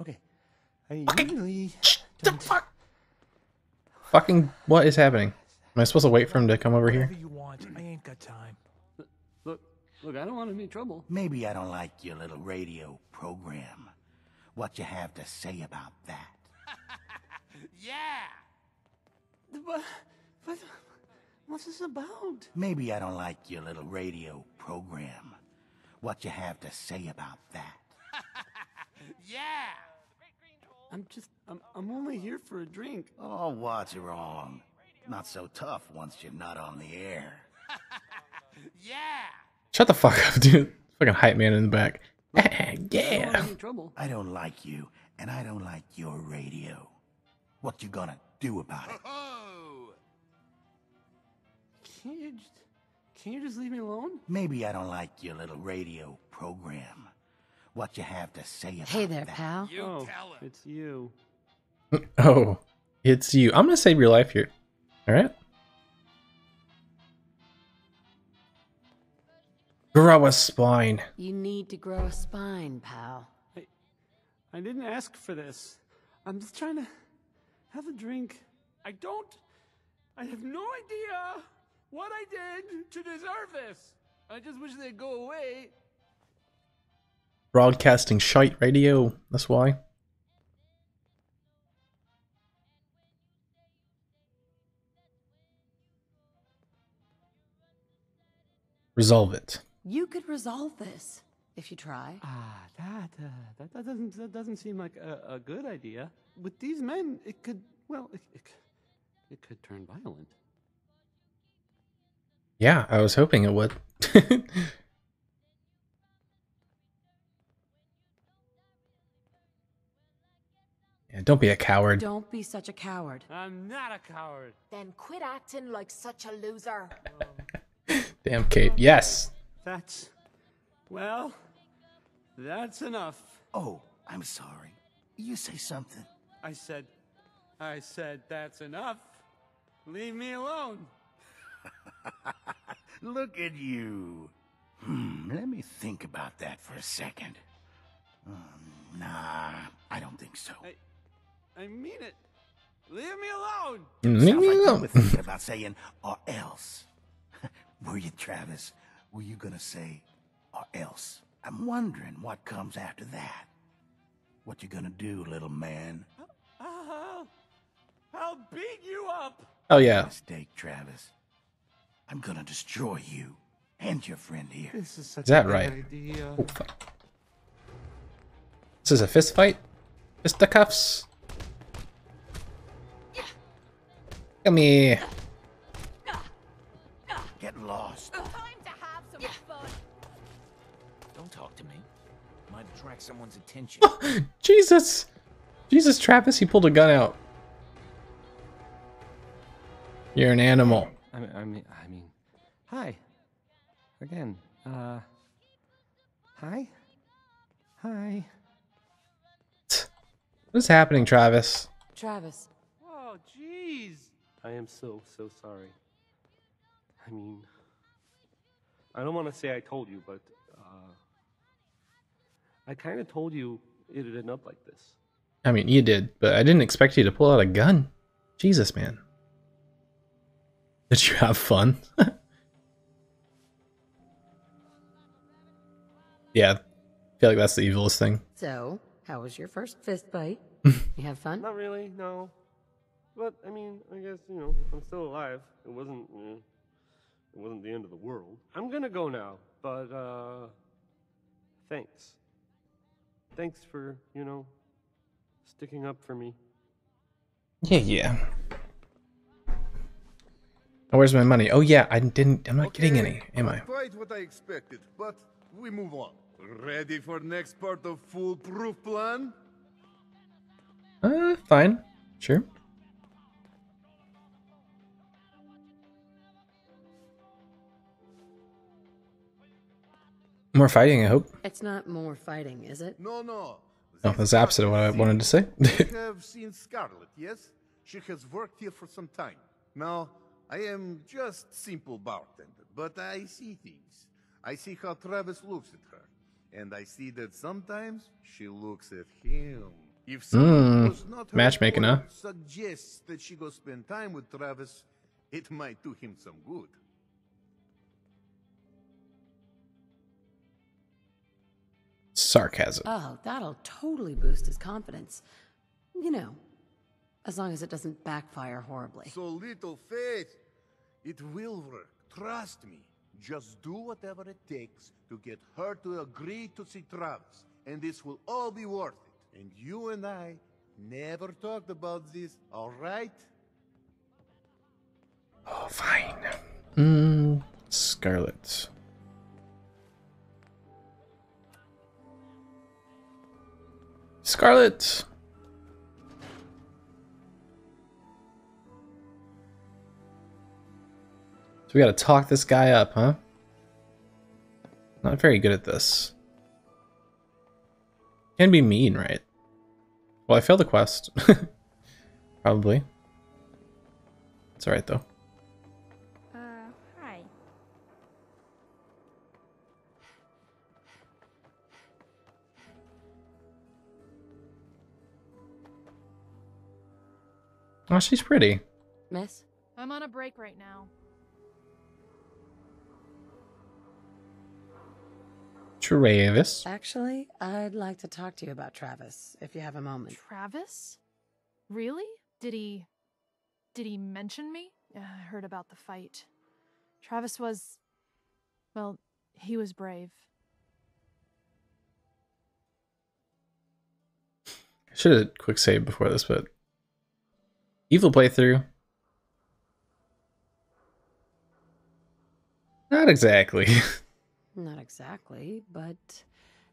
Speaker 28: Okay. I usually don't.
Speaker 1: Fucking what is happening? Am I supposed to wait for him to come over here?
Speaker 25: Whatever you want. I ain't got time.
Speaker 28: Look, look, I don't want any trouble.
Speaker 26: Maybe I don't like your little radio program. What you have to say about that? [LAUGHS]
Speaker 12: Yeah!
Speaker 28: But, but, what's this about?
Speaker 26: Maybe I don't like your little radio program. What you have to say about that? [LAUGHS]
Speaker 12: Yeah!
Speaker 28: I'm just, I'm, I'm only here for a drink.
Speaker 26: Oh, what's wrong? Not so tough once you're not on the air. [LAUGHS]
Speaker 12: Yeah!
Speaker 1: Shut the fuck up, [LAUGHS] dude. Fucking hype man in the back. yeah.
Speaker 26: I don't like you, and I don't like your radio. What you gonna do about it?
Speaker 28: Can't you just, can't you just leave me alone?
Speaker 26: Maybe I don't like your little radio program. What you have to say about
Speaker 2: Hey there,
Speaker 26: that?
Speaker 2: pal.
Speaker 28: oh, it's you. [LAUGHS]
Speaker 1: Oh, it's you. I'm gonna save your life here. All right. Grow a spine.
Speaker 2: You need to grow a spine, pal.
Speaker 28: I, I didn't ask for this. I'm just trying to have a drink.
Speaker 15: I don't. I have no idea what I did to deserve this. I just wish they'd go away.
Speaker 1: Broadcasting shite radio. That's why. Resolve it.
Speaker 2: You could resolve this if you try.
Speaker 28: Ah, that, uh, that, that doesn't, that doesn't seem like a, a good idea. With these men, it could, well, it, it, it could turn violent.
Speaker 1: Yeah, I was hoping it would. [LAUGHS] yeah, don't be a coward.
Speaker 2: Don't be such a coward.
Speaker 15: I'm not a coward.
Speaker 17: Then quit acting like such a loser. [LAUGHS]
Speaker 1: Damn, Cait. Yes.
Speaker 28: That's, well, that's enough.
Speaker 26: Oh, I'm sorry. You say something.
Speaker 15: I said, I said that's enough. Leave me alone. [LAUGHS]
Speaker 26: Look at you. Hmm, let me think about that for a second. Um, nah, I don't think so.
Speaker 15: I mean it. Leave me alone.
Speaker 1: Leave me alone.
Speaker 26: were thinking about [LAUGHS] saying or else. [LAUGHS] were you, Travis? Were you gonna say or else? I'm wondering what comes after that. What you gonna do, little man?
Speaker 15: I'll, I'll beat you up.
Speaker 1: Oh yeah.
Speaker 26: Mistake, Travis. I'm gonna destroy you and your friend here.
Speaker 15: This is such
Speaker 1: Is that
Speaker 15: a
Speaker 1: right?
Speaker 15: idea.
Speaker 1: Oh, fuck. This is a fist fight? Fisticuffs? Come here.
Speaker 26: Get lost.
Speaker 17: Time to have some fun.
Speaker 29: Don't talk to me. Might attract someone's attention. [LAUGHS]
Speaker 1: Jesus. Jesus, Travis, he pulled a gun out. You're an animal.
Speaker 28: I mean, I mean, I mean, hi. Again, uh, hi? Hi.
Speaker 1: What's happening, Travis?
Speaker 2: Travis.
Speaker 15: Oh, jeez.
Speaker 28: I am so, so sorry. I mean, I don't want to say I told you, but, uh, I kind of told you it'd end up like this.
Speaker 1: I mean, you did, but I didn't expect you to pull out a gun. Jesus, man. Did you have fun? [LAUGHS] yeah, I feel like that's the evilest thing.
Speaker 2: So, how was your first fist fight? [LAUGHS] you have fun?
Speaker 28: Not really, no. But I mean, I guess you know, I'm still alive. It wasn't, eh, it wasn't the end of the world. I'm gonna go now, but uh, thanks. Thanks for you know, sticking up for me.
Speaker 1: Yeah, yeah. Oh, where's my money? Oh yeah, I didn't. I'm not getting any, am I?
Speaker 24: Quite what I expected, but we move on. Ready for next part of foolproof plan?
Speaker 1: Uh, fine, sure. More fighting, I hope.
Speaker 2: It's not more fighting, is it?
Speaker 24: No, no.
Speaker 1: Oh, that's the opposite of what I wanted to say. [LAUGHS]
Speaker 24: you have seen Scarlett, yes? She has worked here for some time. Now, I am just simple bartender, but I see things. I see how Travis looks at her, and I see that sometimes she looks at him. If someone
Speaker 1: Mm,
Speaker 24: who's not her
Speaker 1: matchmaking, huh?
Speaker 24: suggests that she go spend time with Travis, It might do him some good.
Speaker 1: Sarcasm.
Speaker 2: Oh, that'll totally boost his confidence. You know, as long as it doesn't backfire horribly.
Speaker 24: So little faith. It will work. Trust me. Just do whatever it takes to get her to agree to see Travis, and this will all be worth it. And you and I never talked about this, all right?
Speaker 1: Oh, fine. Mm, Scarlett. Scarlett. So we gotta talk this guy up, huh? Not very good at this. Can be mean, right? Well, I failed the quest. [LAUGHS] Probably. It's alright though.
Speaker 10: Uh, hi.
Speaker 1: Oh, she's pretty.
Speaker 2: Miss?
Speaker 30: I'm on a break right now.
Speaker 1: Travis.
Speaker 2: Actually, I'd like to talk to you about Travis, if you have a moment.
Speaker 30: Travis? Really? Did he. Did he mention me? Uh, I heard about the fight. Travis was. Well, he was brave.
Speaker 1: I should have quick save before this, but evil playthrough. Not exactly. [LAUGHS]
Speaker 2: Not exactly, but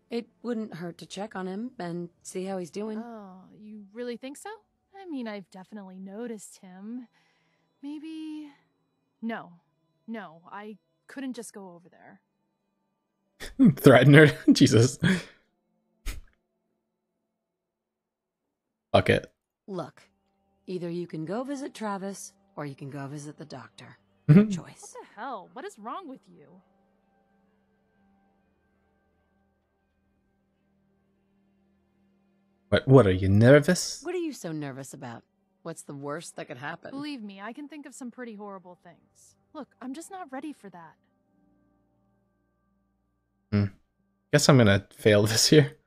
Speaker 2: it wouldn't hurt to check on him and see how he's doing.
Speaker 30: Oh, you really think so? I mean, I've definitely noticed him. Maybe. No. No, I couldn't just go over there. [LAUGHS]
Speaker 1: Threaten her. [LAUGHS] Jesus. Fuck it.
Speaker 2: Look, either you can go visit Travis or you can go visit the doctor. [LAUGHS] Choice.
Speaker 30: What the hell? What is wrong with you?
Speaker 1: What, what are you nervous?
Speaker 2: What are you so nervous about? What's the worst that could happen?
Speaker 30: Believe me, I can think of some pretty horrible things. Look, I'm just not ready for that. Hmm.
Speaker 1: Guess I'm gonna fail [LAUGHS] this here.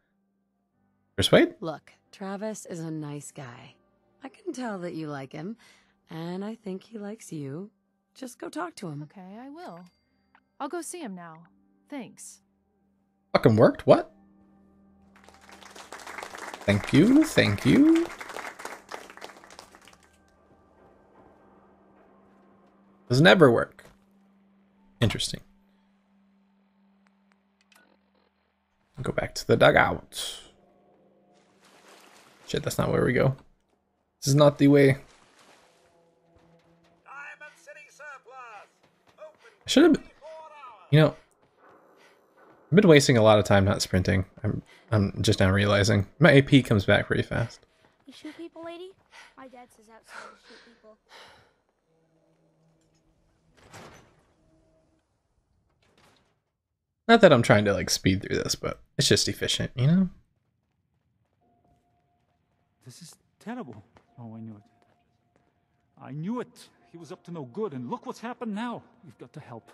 Speaker 1: Persuade?
Speaker 2: Look, Travis is a nice guy. I can tell that you like him, and I think he likes you. Just go talk to him.
Speaker 30: Okay, I will. I'll go see him now. Thanks.
Speaker 1: Fucking worked? What? Thank you, thank you. Does never work. Interesting. Go back to the dugout. Shit, that's not where we go. This is not the way. I should have. You know, I've been wasting a lot of time not sprinting. I'm I'm just now realizing my AP comes back pretty fast.
Speaker 10: You shoot people, lady? My dad says outside to shoot people.
Speaker 1: Not that I'm trying to like speed through this, but it's just efficient, you know.
Speaker 27: This is terrible. Oh, I knew it. I knew it. He was up to no good, and look what's happened now. You've got to help.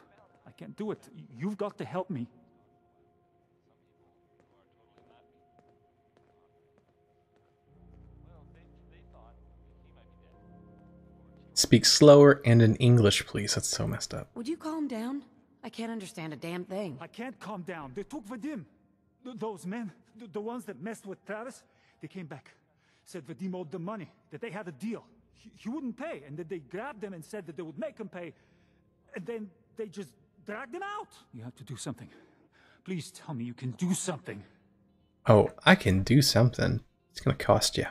Speaker 27: I can't do it. You've got to help me.
Speaker 1: Speak slower and in English, please. That's so messed up.
Speaker 2: Would you calm down? I can't understand a damn thing.
Speaker 27: I can't calm down. They took Vadim. Th- those men, th- the ones that messed with Travis, they came back. Said Vadim owed them money, that they had a deal. He, he wouldn't pay, and that they grabbed him and said that they would make him pay. And then they just dragged him out. You have to do something. Please tell me you can do something.
Speaker 1: Oh, I can do something. It's gonna cost you.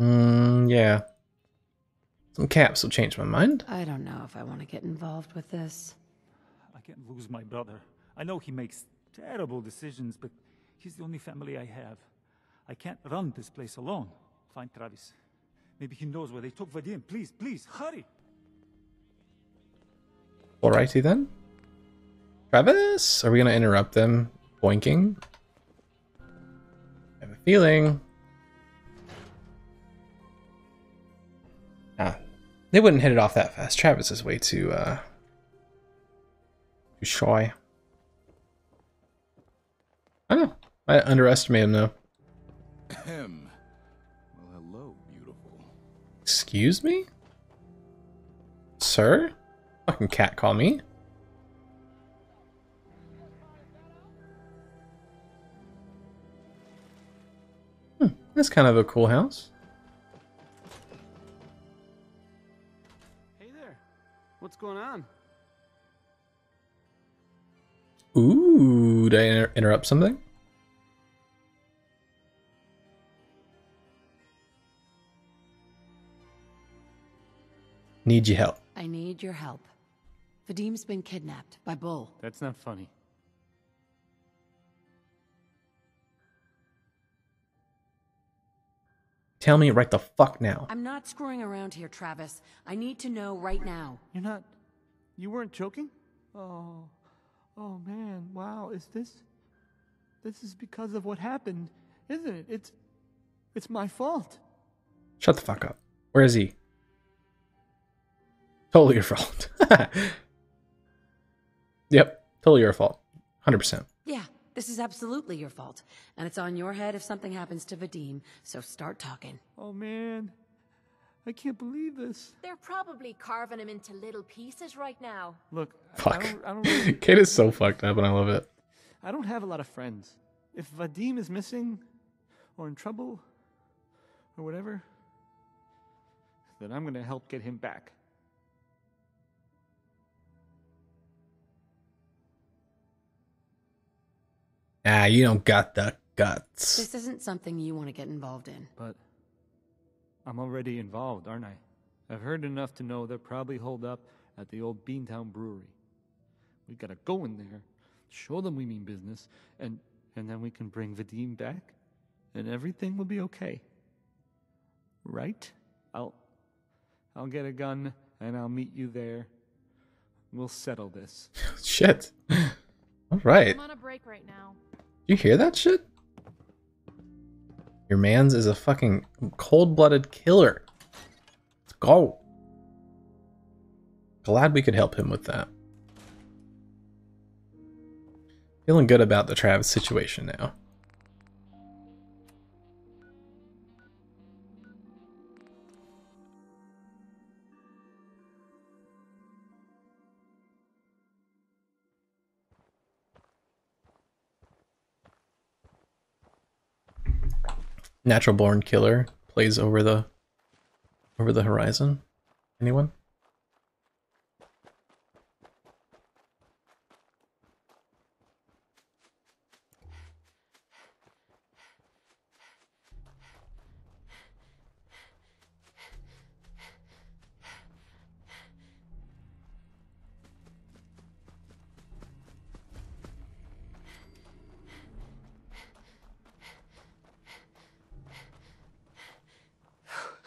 Speaker 1: Mm, yeah. Some caps will change my mind.
Speaker 2: I don't know if I want to get involved with this.
Speaker 27: I can't lose my brother. I know he makes terrible decisions, but he's the only family I have. I can't run this place alone. Find Travis. Maybe he knows where they took Vadim. Please, please, hurry.
Speaker 1: Alrighty then. Travis, are we gonna interrupt them boinking? I have a Healing. Ah, they wouldn't hit it off that fast. Travis is way too, uh, too shy. I don't know. I underestimate him though.
Speaker 8: Ahem. Well, hello, beautiful.
Speaker 1: Excuse me? Sir? Fucking cat call me. Hmm, that's kind of a cool house.
Speaker 15: What's going on?
Speaker 1: Ooh, did I inter- interrupt something? Need your help.
Speaker 2: I need your help. Vadim's been kidnapped by Bull.
Speaker 15: That's not funny.
Speaker 1: Tell me right the fuck now.
Speaker 2: I'm not screwing around here, Travis. I need to know right now.
Speaker 15: You're not. You weren't joking? Oh. Oh man, wow. Is this. This is because of what happened, isn't it? It's. It's my fault.
Speaker 1: Shut the fuck up. Where is he? Totally your fault. [LAUGHS] yep, totally your fault. 100%.
Speaker 2: Yeah, this is absolutely your fault. And it's on your head if something happens to Vadim, so start talking.
Speaker 15: Oh man. I can't believe this.
Speaker 17: They're probably carving him into little pieces right now.
Speaker 15: Look, I-
Speaker 1: Fuck.
Speaker 15: I don't, I don't really, [LAUGHS]
Speaker 1: Cait is so fucked up and I love it.
Speaker 15: I don't have a lot of friends. If Vadim is missing, or in trouble, or whatever, then I'm gonna help get him back.
Speaker 1: Ah, you don't got the guts.
Speaker 2: This isn't something you want to get involved in.
Speaker 15: But I'm already involved, aren't I? I've heard enough to know they're probably holed up at the old Beantown Brewery. We gotta go in there, show them we mean business, and and then we can bring Vadim back, and everything will be okay. Right? I'll I'll get a gun and I'll meet you there. We'll settle this. [LAUGHS]
Speaker 1: Shit. [LAUGHS] All right.
Speaker 30: I'm on a break right now.
Speaker 1: You hear that shit? Your man's is a fucking cold-blooded killer. Let's go. Glad we could help him with that. Feeling good about the Travis situation now. Natural born killer plays over the over the horizon. Anyone?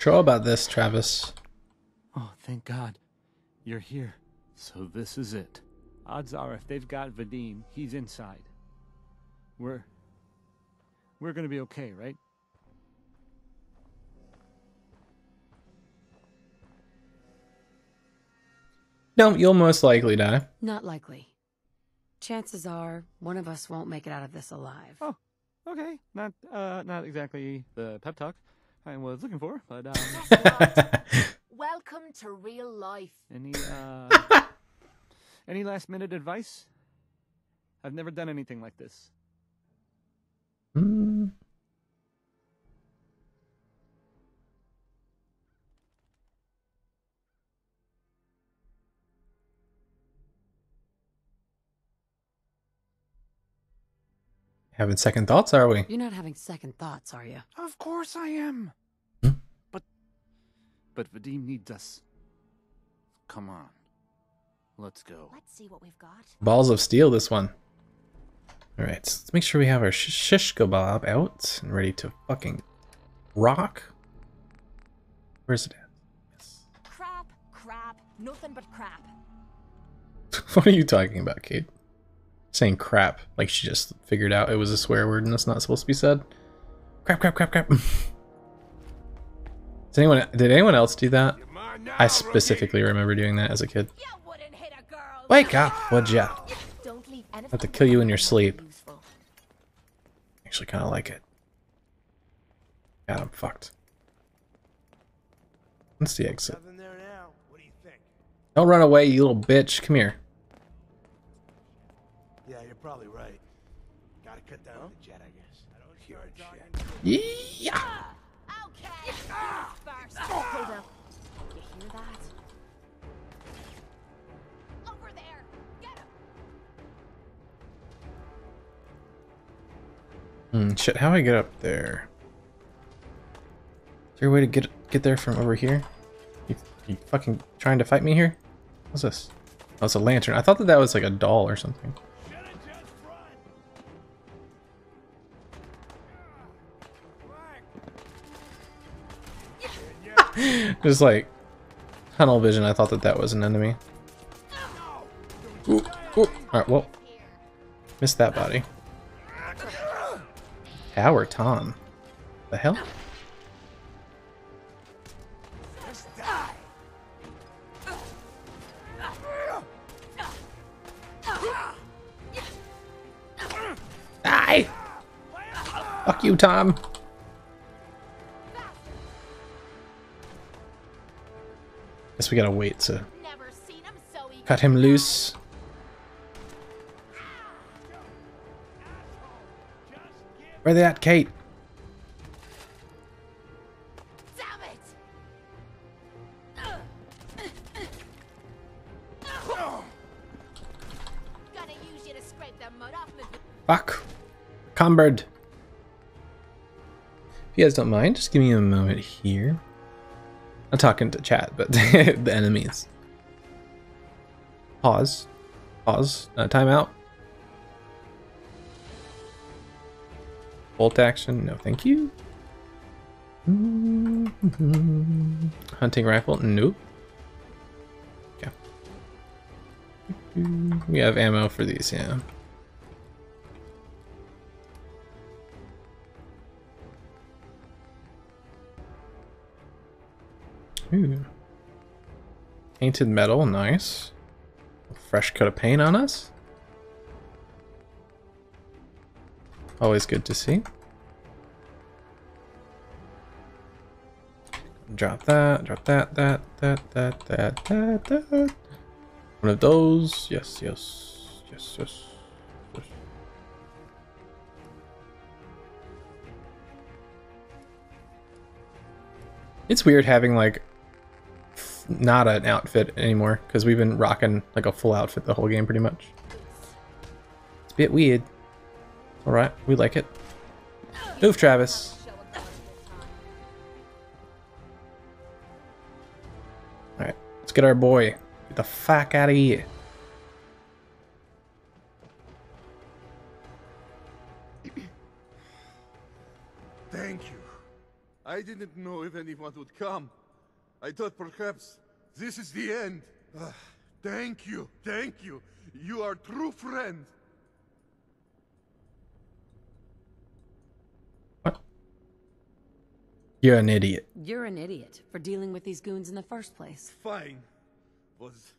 Speaker 1: Sure about this, Travis.
Speaker 15: Oh, thank God. You're here. So this is it. Odds are if they've got Vadim, he's inside. We're we're gonna be okay, right?
Speaker 1: No, you'll most likely die.
Speaker 2: Not likely. Chances are one of us won't make it out of this alive.
Speaker 15: Oh, okay. Not uh not exactly the pep talk I was looking for, but um [LAUGHS] [LAUGHS]
Speaker 17: Welcome to real life.
Speaker 15: any uh [LAUGHS] any last minute advice? I've never done anything like this.
Speaker 1: Hmm. Having second thoughts, are we?
Speaker 2: You're not having second thoughts, are you?
Speaker 15: Of course I am.
Speaker 1: Hmm?
Speaker 15: But but Vadim needs us. Come on. Let's go.
Speaker 17: Let's see what we've got.
Speaker 1: Balls of steel, this one. Alright, let's make sure we have our sh- shish kebab out and ready to fucking rock. Where's it at? Yes.
Speaker 17: Crap, crap, nothing but crap. [LAUGHS]
Speaker 1: what are you talking about, Cait? Saying crap, like she just figured out it was a swear word and it's not supposed to be said? Crap, crap, crap, crap. [LAUGHS] Does anyone did anyone else do that? I specifically remember doing that as a kid. Wake up, would ya? I have to kill you in your sleep. Actually, kind of like it. God, I'm fucked. What's the exit? Don't run away, you little bitch. Come here.
Speaker 17: Him.
Speaker 1: Hmm, shit, how do I get up there? Is there a way to get get there from over here? You, you fucking trying to fight me here? What's this? Oh, it's a lantern. I thought that that was like a doll or something. Just like tunnel vision. I thought that that was an enemy. Ooh, ooh. All right, well, missed that body. Tower Tom. The hell? Die! Fuck you, Tom. Guess we gotta wait to cut him loose. Where they at, Cait?
Speaker 17: Gonna use you to scrape the mud off my
Speaker 1: Fuck. Combird. If you guys don't mind, just give me a moment here. I'm talking to chat, but [LAUGHS] the enemies. Pause. Pause. Uh, timeout. Bolt action. No, thank you. [LAUGHS] Hunting rifle. Nope. Okay. We have ammo for these, yeah. Ooh. Painted metal, nice. Fresh coat of paint on us. Always good to see. Drop that, drop that, that, that, that, that, that, that. One of those. Yes, yes, yes, yes. yes. It's weird having like not an outfit anymore because we've been rocking like a full outfit the whole game pretty much. It's a bit weird. All right, we like it. Move, Travis. All right, let's get our boy. Get the fuck out of here.
Speaker 24: Thank you. I didn't know if anyone would come. I thought perhaps this is the end. Ah, thank you, thank you. You are true friend.
Speaker 1: You're an idiot.
Speaker 2: You're an idiot for dealing with these goons in the first place.
Speaker 24: Fine. Was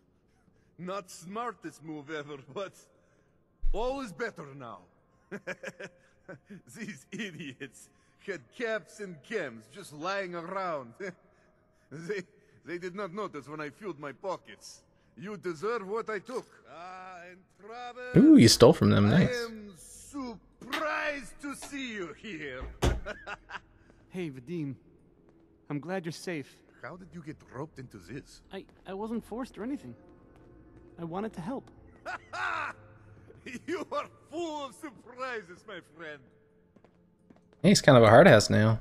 Speaker 24: not smartest move ever, [LAUGHS] but all is better now. [LAUGHS] These idiots had caps and chems just lying around. [LAUGHS] [LAUGHS] they they did not notice when I filled my pockets. You deserve what I took. Ah, and Travis,
Speaker 1: Ooh, you stole from them. Nice.
Speaker 24: I
Speaker 1: Nice.
Speaker 24: am surprised to see you here. [LAUGHS]
Speaker 31: Hey, Vadim. I'm glad you're safe.
Speaker 24: How did you get roped into this?
Speaker 31: I, I wasn't forced or anything. I wanted to help. [LAUGHS]
Speaker 24: you are full of surprises, my friend.
Speaker 1: He's kind of a hard ass now.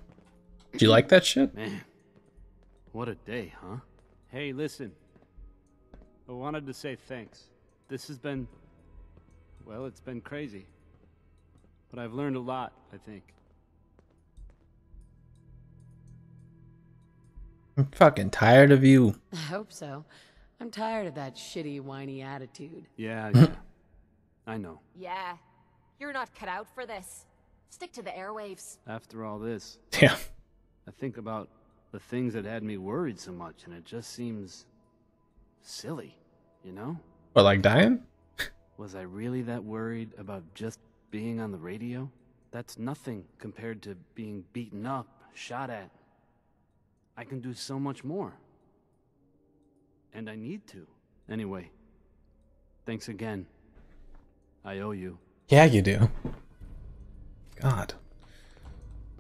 Speaker 1: Do you like that shit?
Speaker 31: Man, what a day, huh? Hey, listen. I wanted to say thanks. This has been. Well, it's been crazy. But I've learned a lot, I think.
Speaker 1: I'm fucking tired of you. [LAUGHS]
Speaker 2: I hope so. I'm tired of that shitty, whiny attitude.
Speaker 31: Yeah, [LAUGHS] yeah. I know.
Speaker 17: Yeah. You're not cut out for this. Stick to the airwaves.
Speaker 31: After all this,
Speaker 1: Yeah.
Speaker 31: I think about the things that had me worried so much, and it just seems silly, you know?
Speaker 1: What, like dying?
Speaker 31: Was I really that worried about just being on the radio? That's nothing compared to being beaten up, shot at. I can do so much more. And I need to. Anyway, thanks again. I owe you.
Speaker 1: Yeah, you do. God.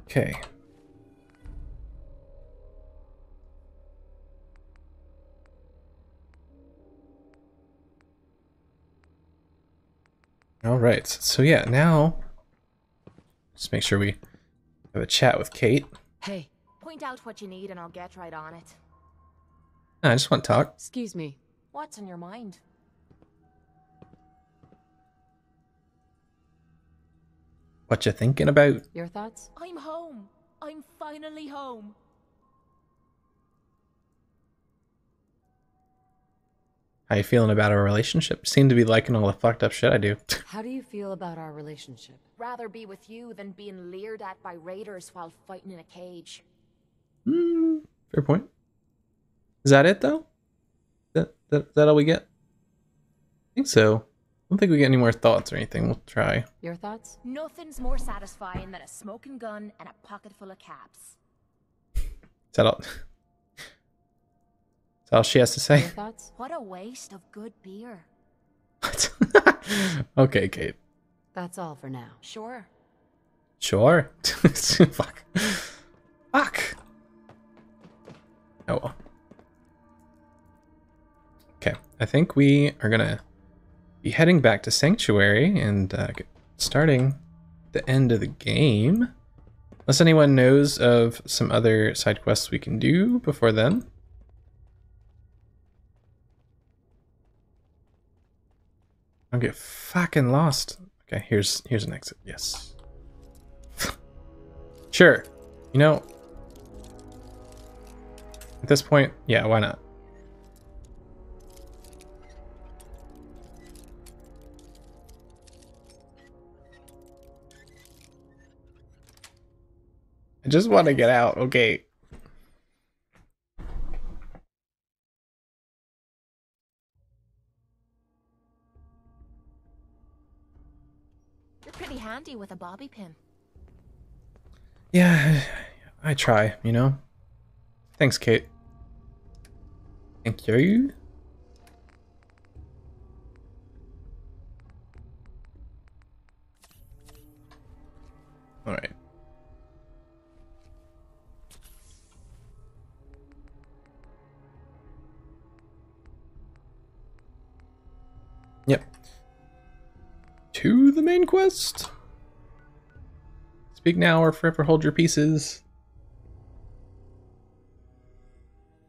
Speaker 1: Okay. All right. So yeah, now just make sure we have a chat with Cait.
Speaker 17: Hey, point out what you need and I'll get right on it.
Speaker 1: Ah, I just want to talk.
Speaker 2: Excuse me.
Speaker 17: What's on your mind?
Speaker 1: What you thinking about?
Speaker 2: Your thoughts?
Speaker 17: I'm home. I'm finally home.
Speaker 1: How you feeling about our relationship? Seem to be liking all the fucked up shit I do. [LAUGHS]
Speaker 2: How do you feel about our relationship?
Speaker 17: Rather be with you than being leered at by raiders while fighting in a cage.
Speaker 1: Hmm, fair point. Is that it though? That that that all we get? I think so. I don't think we get any more thoughts or anything. We'll try.
Speaker 2: Your thoughts?
Speaker 17: Nothing's more satisfying than a smoking gun and a pocket full of caps.
Speaker 1: Is that all? [LAUGHS] All she has to say?
Speaker 17: What a waste of good beer. [LAUGHS]
Speaker 1: Okay, Cait.
Speaker 2: That's all for now.
Speaker 17: Sure.
Speaker 1: Sure. [LAUGHS] Fuck. Fuck. Oh well. Okay, I think we are gonna be heading back to Sanctuary and uh, starting the end of the game. Unless anyone knows of some other side quests we can do before then. I'll get fucking lost. Okay, here's here's an exit. Yes. [LAUGHS] sure. You know, at this point, yeah, why not? I just want to get out. Okay.
Speaker 17: Handy with a bobby pin.
Speaker 1: Yeah, I try, you know? Thanks, Cait. Thank you. Alright. Yep. To the main quest. Speak now or forever hold your pieces.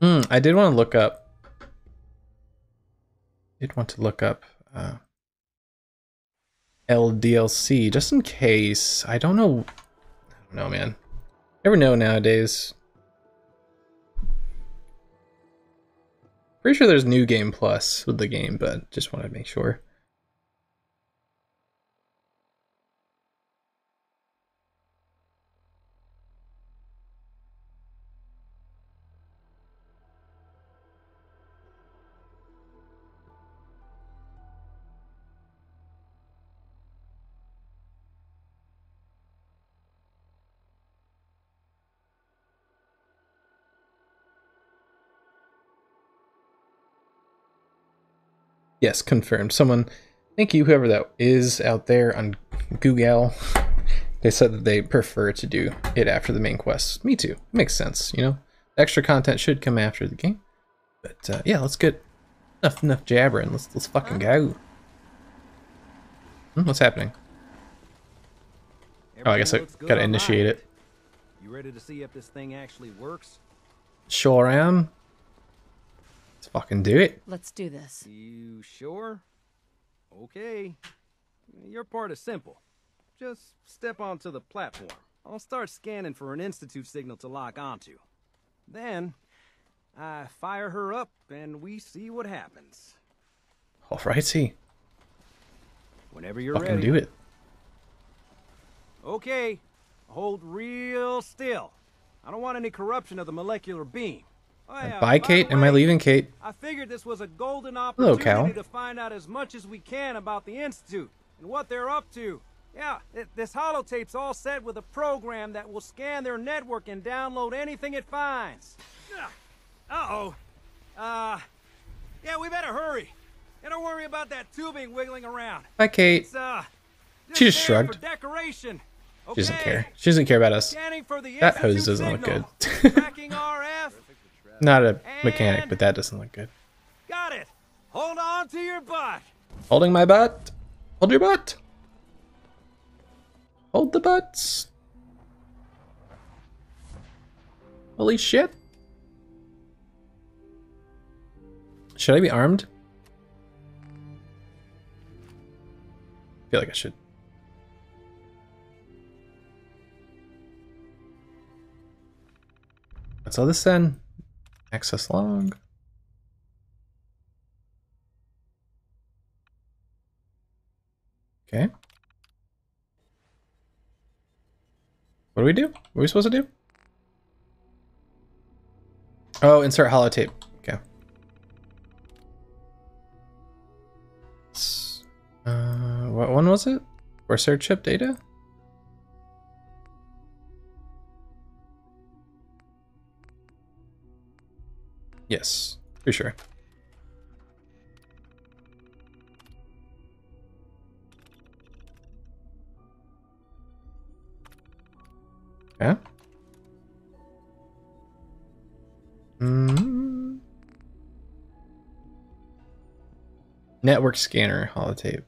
Speaker 1: Hmm, I did want to look up. Did want to look up uh, LDLC just in case. I don't know. I don't know, man. Never know nowadays. Pretty sure there's new game plus with the game, but just want to make sure. Yes, confirmed. Someone, thank you, whoever that is out there on Google. [LAUGHS] They said that they prefer to do it after the main quest. Me too. Makes sense, you know. Extra content should come after the game. But uh, yeah, let's get enough enough jabbering. Let's let's fucking go. Hmm, what's happening? Oh, I guess I
Speaker 32: Everything looks good
Speaker 1: gotta initiate it.
Speaker 32: You ready to see if this thing actually works?
Speaker 1: Sure am. Let's fucking do it.
Speaker 2: Let's do this.
Speaker 32: You sure? Okay. Your part is simple. Just step onto the platform. I'll start scanning for an Institute signal to lock onto. Then, I fire her up and we see what happens.
Speaker 1: Alrighty.
Speaker 32: Whenever you're
Speaker 1: Fucking
Speaker 32: ready.
Speaker 1: do it.
Speaker 32: Okay, hold real still. I don't want any corruption of the molecular beam.
Speaker 1: Bye, Cait. Am I leaving, Cait?
Speaker 32: I figured this was a golden
Speaker 1: Hello,
Speaker 32: opportunity
Speaker 1: Cal.
Speaker 32: to find out as much as we can about the Institute and what they're up to. Yeah, it, this holotape's all set with a program that will scan their network and download anything it finds. Uh-oh. Uh, yeah, we better hurry. And don't worry about that tubing wiggling around.
Speaker 1: Bye,
Speaker 32: Cait. Uh,
Speaker 1: She just shrugged.
Speaker 32: Decoration.
Speaker 1: She doesn't care. She doesn't care about us.
Speaker 32: Scanning for the
Speaker 1: That hose doesn't look
Speaker 32: signal.
Speaker 1: good. [LAUGHS] Not a mechanic, but that doesn't look good.
Speaker 32: Got it. Hold on to your butt.
Speaker 1: Holding my butt. Hold your butt. Hold the butts. Holy shit. Should I be armed? I feel like I should. What's all this then? Access log. Okay. What do we do? What are we supposed to do? Oh, insert holotape. Okay. Uh, what one was it? Courser chip data? Yes, for sure. Okay. Mm. Network scanner holotape.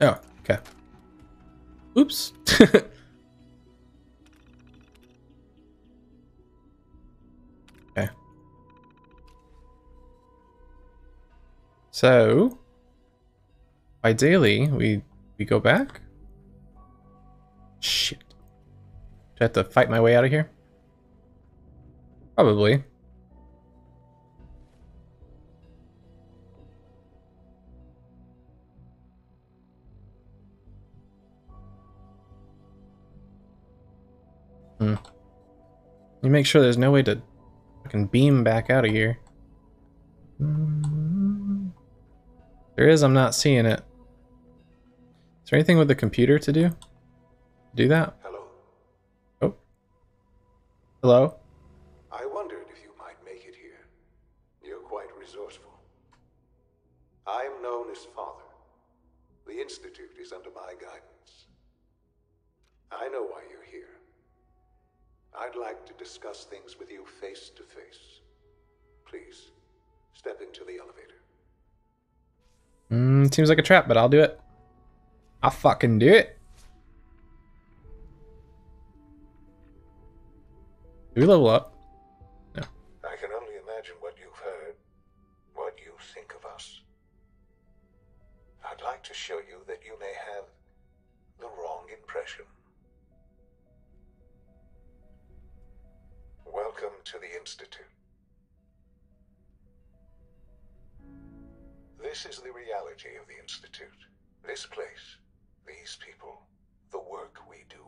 Speaker 1: Oh, okay. Oops. [LAUGHS] So, ideally, we we go back. Shit. Do I have to fight my way out of here? Probably. Hmm. You make sure there's no way to fucking beam back out of here. Mm. There is, I'm not seeing it. Is there anything with the computer to do? Do that?
Speaker 33: Hello.
Speaker 1: Oh. Hello?
Speaker 33: I wondered if you might make it here. You're quite resourceful. I'm known as Father. The Institute is under my guidance. I know why you're here. I'd like to discuss things with you face to face. Please, step into the elevator.
Speaker 1: Mm, seems like a trap, but I'll do it. I'll fucking do it. Do we level up?
Speaker 33: I can only imagine what you've heard, what you think of us. I'd like to show you that you may have the wrong impression. Welcome to the Institute. This is the reality of the Institute. This place, these people, the work we do.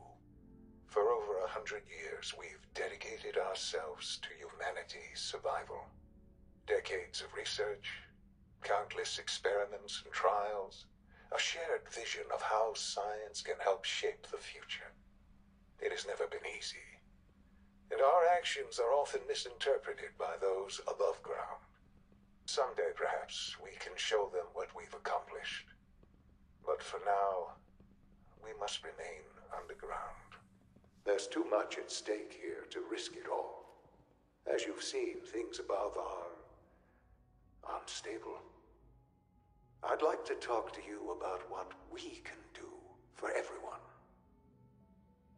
Speaker 33: For over a hundred years, we've dedicated ourselves to humanity's survival. Decades of research, countless experiments and trials, a shared vision of how science can help shape the future. It has never been easy, and our actions are often misinterpreted by those above ground. Someday, perhaps, we can show them what we've accomplished. But for now, we must remain underground. There's too much at stake here to risk it all. As you've seen, things above are unstable. I'd like to talk to you about what we can do for everyone.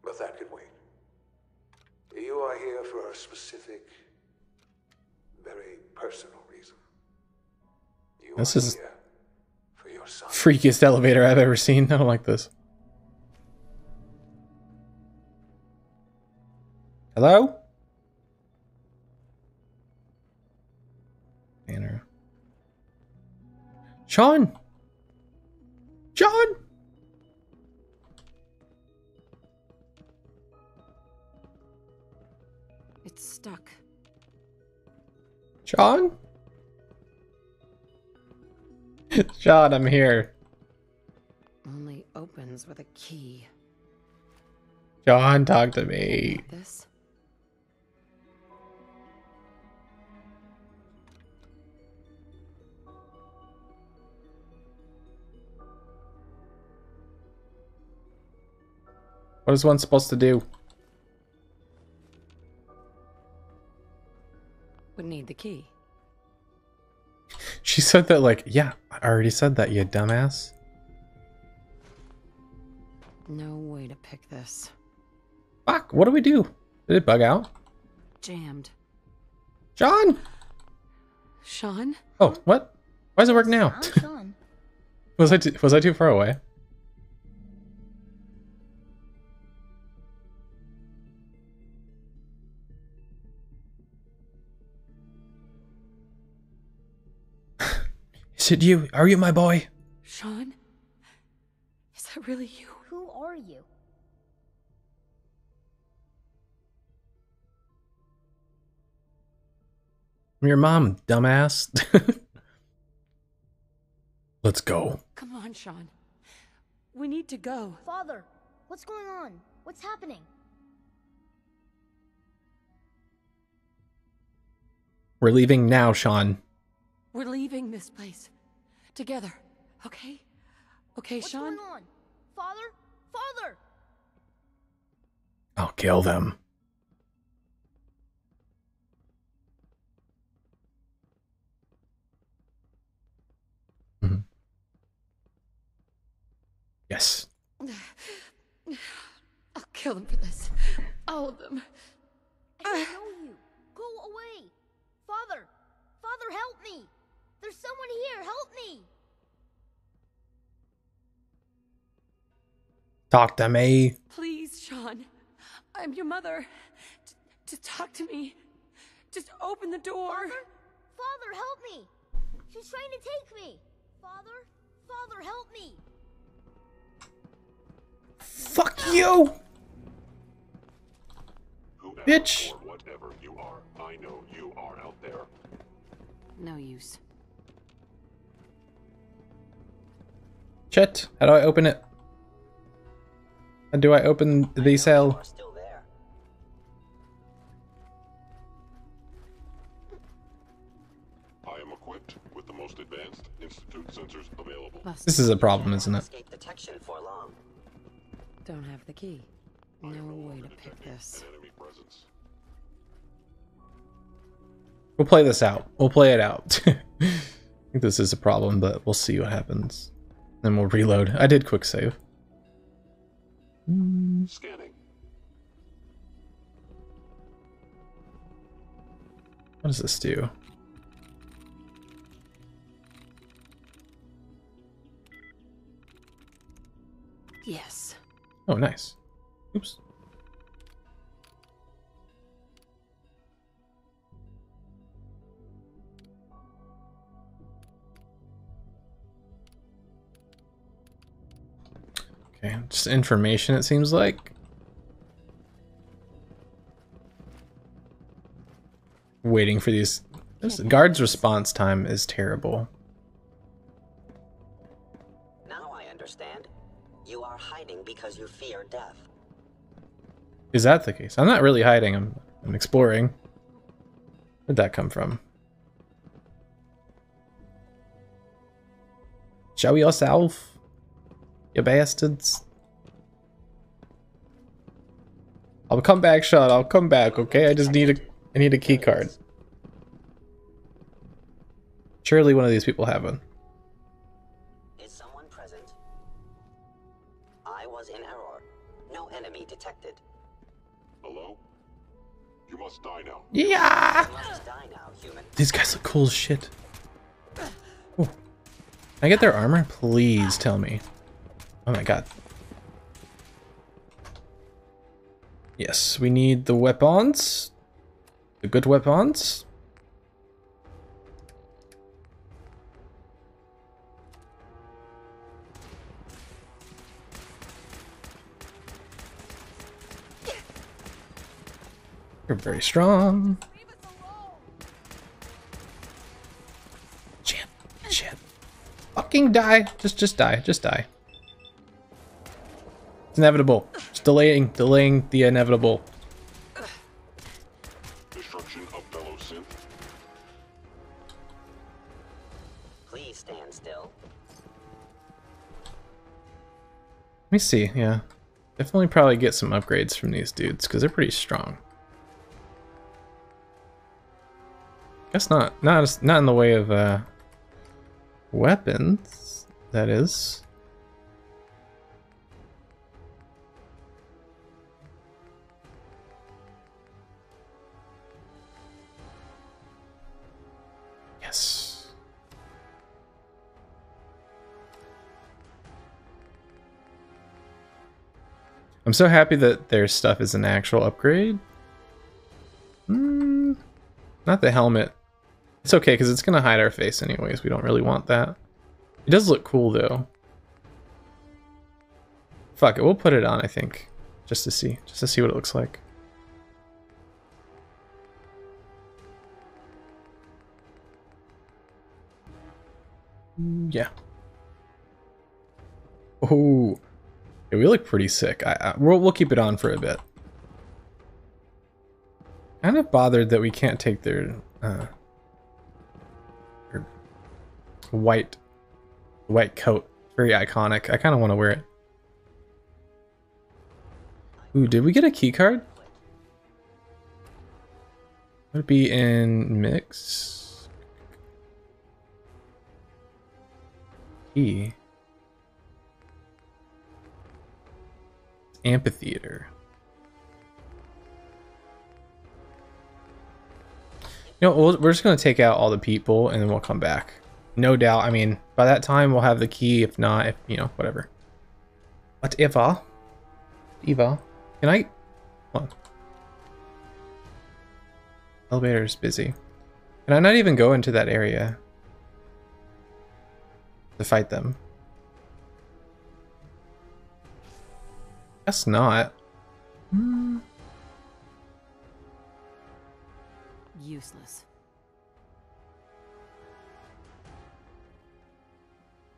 Speaker 33: But that can wait. You are here for a specific, very personal
Speaker 1: this is freakiest elevator I've ever seen. [LAUGHS] I don't like this. Hello? Banner. Shaun! John!
Speaker 2: It's stuck.
Speaker 1: John? [LAUGHS] Shaun, I'm here.
Speaker 2: Only opens with a key.
Speaker 1: John, talk to me.
Speaker 2: This?
Speaker 1: What is one supposed to do?
Speaker 2: Would need the key.
Speaker 1: She said that like, yeah, I already said that, you dumbass.
Speaker 2: No way to pick this.
Speaker 1: Fuck, what do we do? Did it bug out?
Speaker 2: Jammed.
Speaker 1: John!
Speaker 2: Shaun?
Speaker 1: Oh, what? Why does it work now? [LAUGHS] was I too, was I too far away? Is it you? Are you my boy?
Speaker 2: Shaun? Is that really you?
Speaker 34: Who are you?
Speaker 1: I'm your mom, dumbass. [LAUGHS] Let's go.
Speaker 2: Come on, Shaun. We need to go.
Speaker 34: Father, what's going on? What's happening?
Speaker 1: We're leaving now, Shaun.
Speaker 2: We're leaving this place. Together. Okay? Okay,
Speaker 34: What's
Speaker 2: Shaun?
Speaker 34: going on? Father? Father!
Speaker 1: I'll kill them. Mhm. Yes. [SIGHS]
Speaker 2: I'll kill them for this. All of them.
Speaker 1: Talk to me.
Speaker 2: Please, Shaun. I'm your mother. T- Just talk to me. Just open the door.
Speaker 34: Father, Father, help me! She's trying to take me! Father? Father, help me!
Speaker 1: Fuck you! Bitch!
Speaker 35: Whatever you are, I know you are out there.
Speaker 2: No use.
Speaker 1: Chet, how do I open it? How do I open the cell?
Speaker 35: I am equipped with the most advanced Institute sensors available.
Speaker 1: This is a problem, isn't it?
Speaker 36: Escape detection for long.
Speaker 2: Don't have the key. No way to pick this.
Speaker 35: Enemy presence.
Speaker 1: We'll play this out. We'll play it out. [LAUGHS] I think this is a problem, but we'll see what happens. Then we'll reload. I did quick save. Mm.
Speaker 35: Scanning.
Speaker 1: What does this do?
Speaker 2: Yes.
Speaker 1: Oh, nice. Oops. Okay, just information it seems like. Waiting for these. This guard's response time is terrible.
Speaker 36: Now I understand. You are hiding because you fear death.
Speaker 1: Is that the case? I'm not really hiding. I'm, I'm exploring. Where'd that come from? Show yourself, you bastards. I'll come back, Shaun. I'll come back. Okay, I just need a. I need a key card. Surely one of these people have one.
Speaker 36: Is someone present? I was in error. No enemy detected.
Speaker 35: Hello? You must die now.
Speaker 1: Yeah.
Speaker 36: You must die now, human.
Speaker 1: These guys look cool as shit. Ooh. Can I get their armor? Please tell me. Oh my god. Yes, we need the weapons. The good weapons. You're very strong. Chip, chip. Fucking die. Just, just die. Just die. It's inevitable. Just delaying, delaying the inevitable.
Speaker 35: Destruction of fellow synth.
Speaker 36: Please stand still.
Speaker 1: Let me see, yeah. Definitely probably get some upgrades from these dudes, because they're pretty strong. Guess not. Not not in the way of uh weapons, that is. I'm so happy that their stuff is an actual upgrade. Hmm, not the helmet. It's okay because it's gonna hide our face anyways. We don't really want that. It does look cool though. Fuck it, we'll put it on. I think, just to see, just to see what it looks like. Mm, Yeah. Oh, yeah, we look pretty sick. I, I we'll, we'll keep it on for a bit. Kind of bothered that we can't take their, uh, their white white coat. Very iconic. I kind of want to wear it. Ooh, did we get a key card? Would it be in Misc? Key. Amphitheater. You know, we'll, we're just going to take out all the people and then we'll come back. No doubt. I mean, by that time we'll have the key. If not, if, you know, whatever. Whatever. Eva. Eva. Can I? Hold on. Elevator's busy. Can I not even go into that area? To fight them? Guess not. Hmm.
Speaker 2: Useless.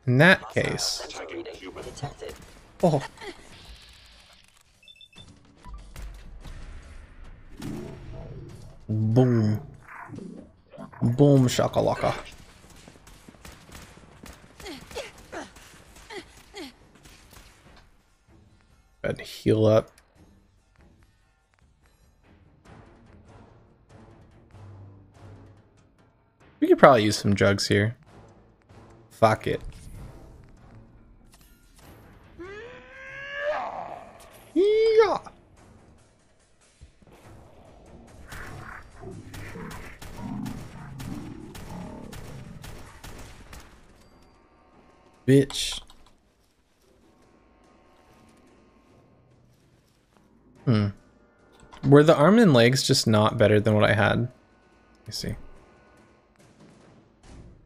Speaker 1: In that case.
Speaker 36: Detected.
Speaker 1: Oh. Boom. Boom shakalaka. And heal up. We could probably use some drugs here. Fuck it. Yeah. Bitch. Hmm. Were the arm and legs just not better than what I had? Let see.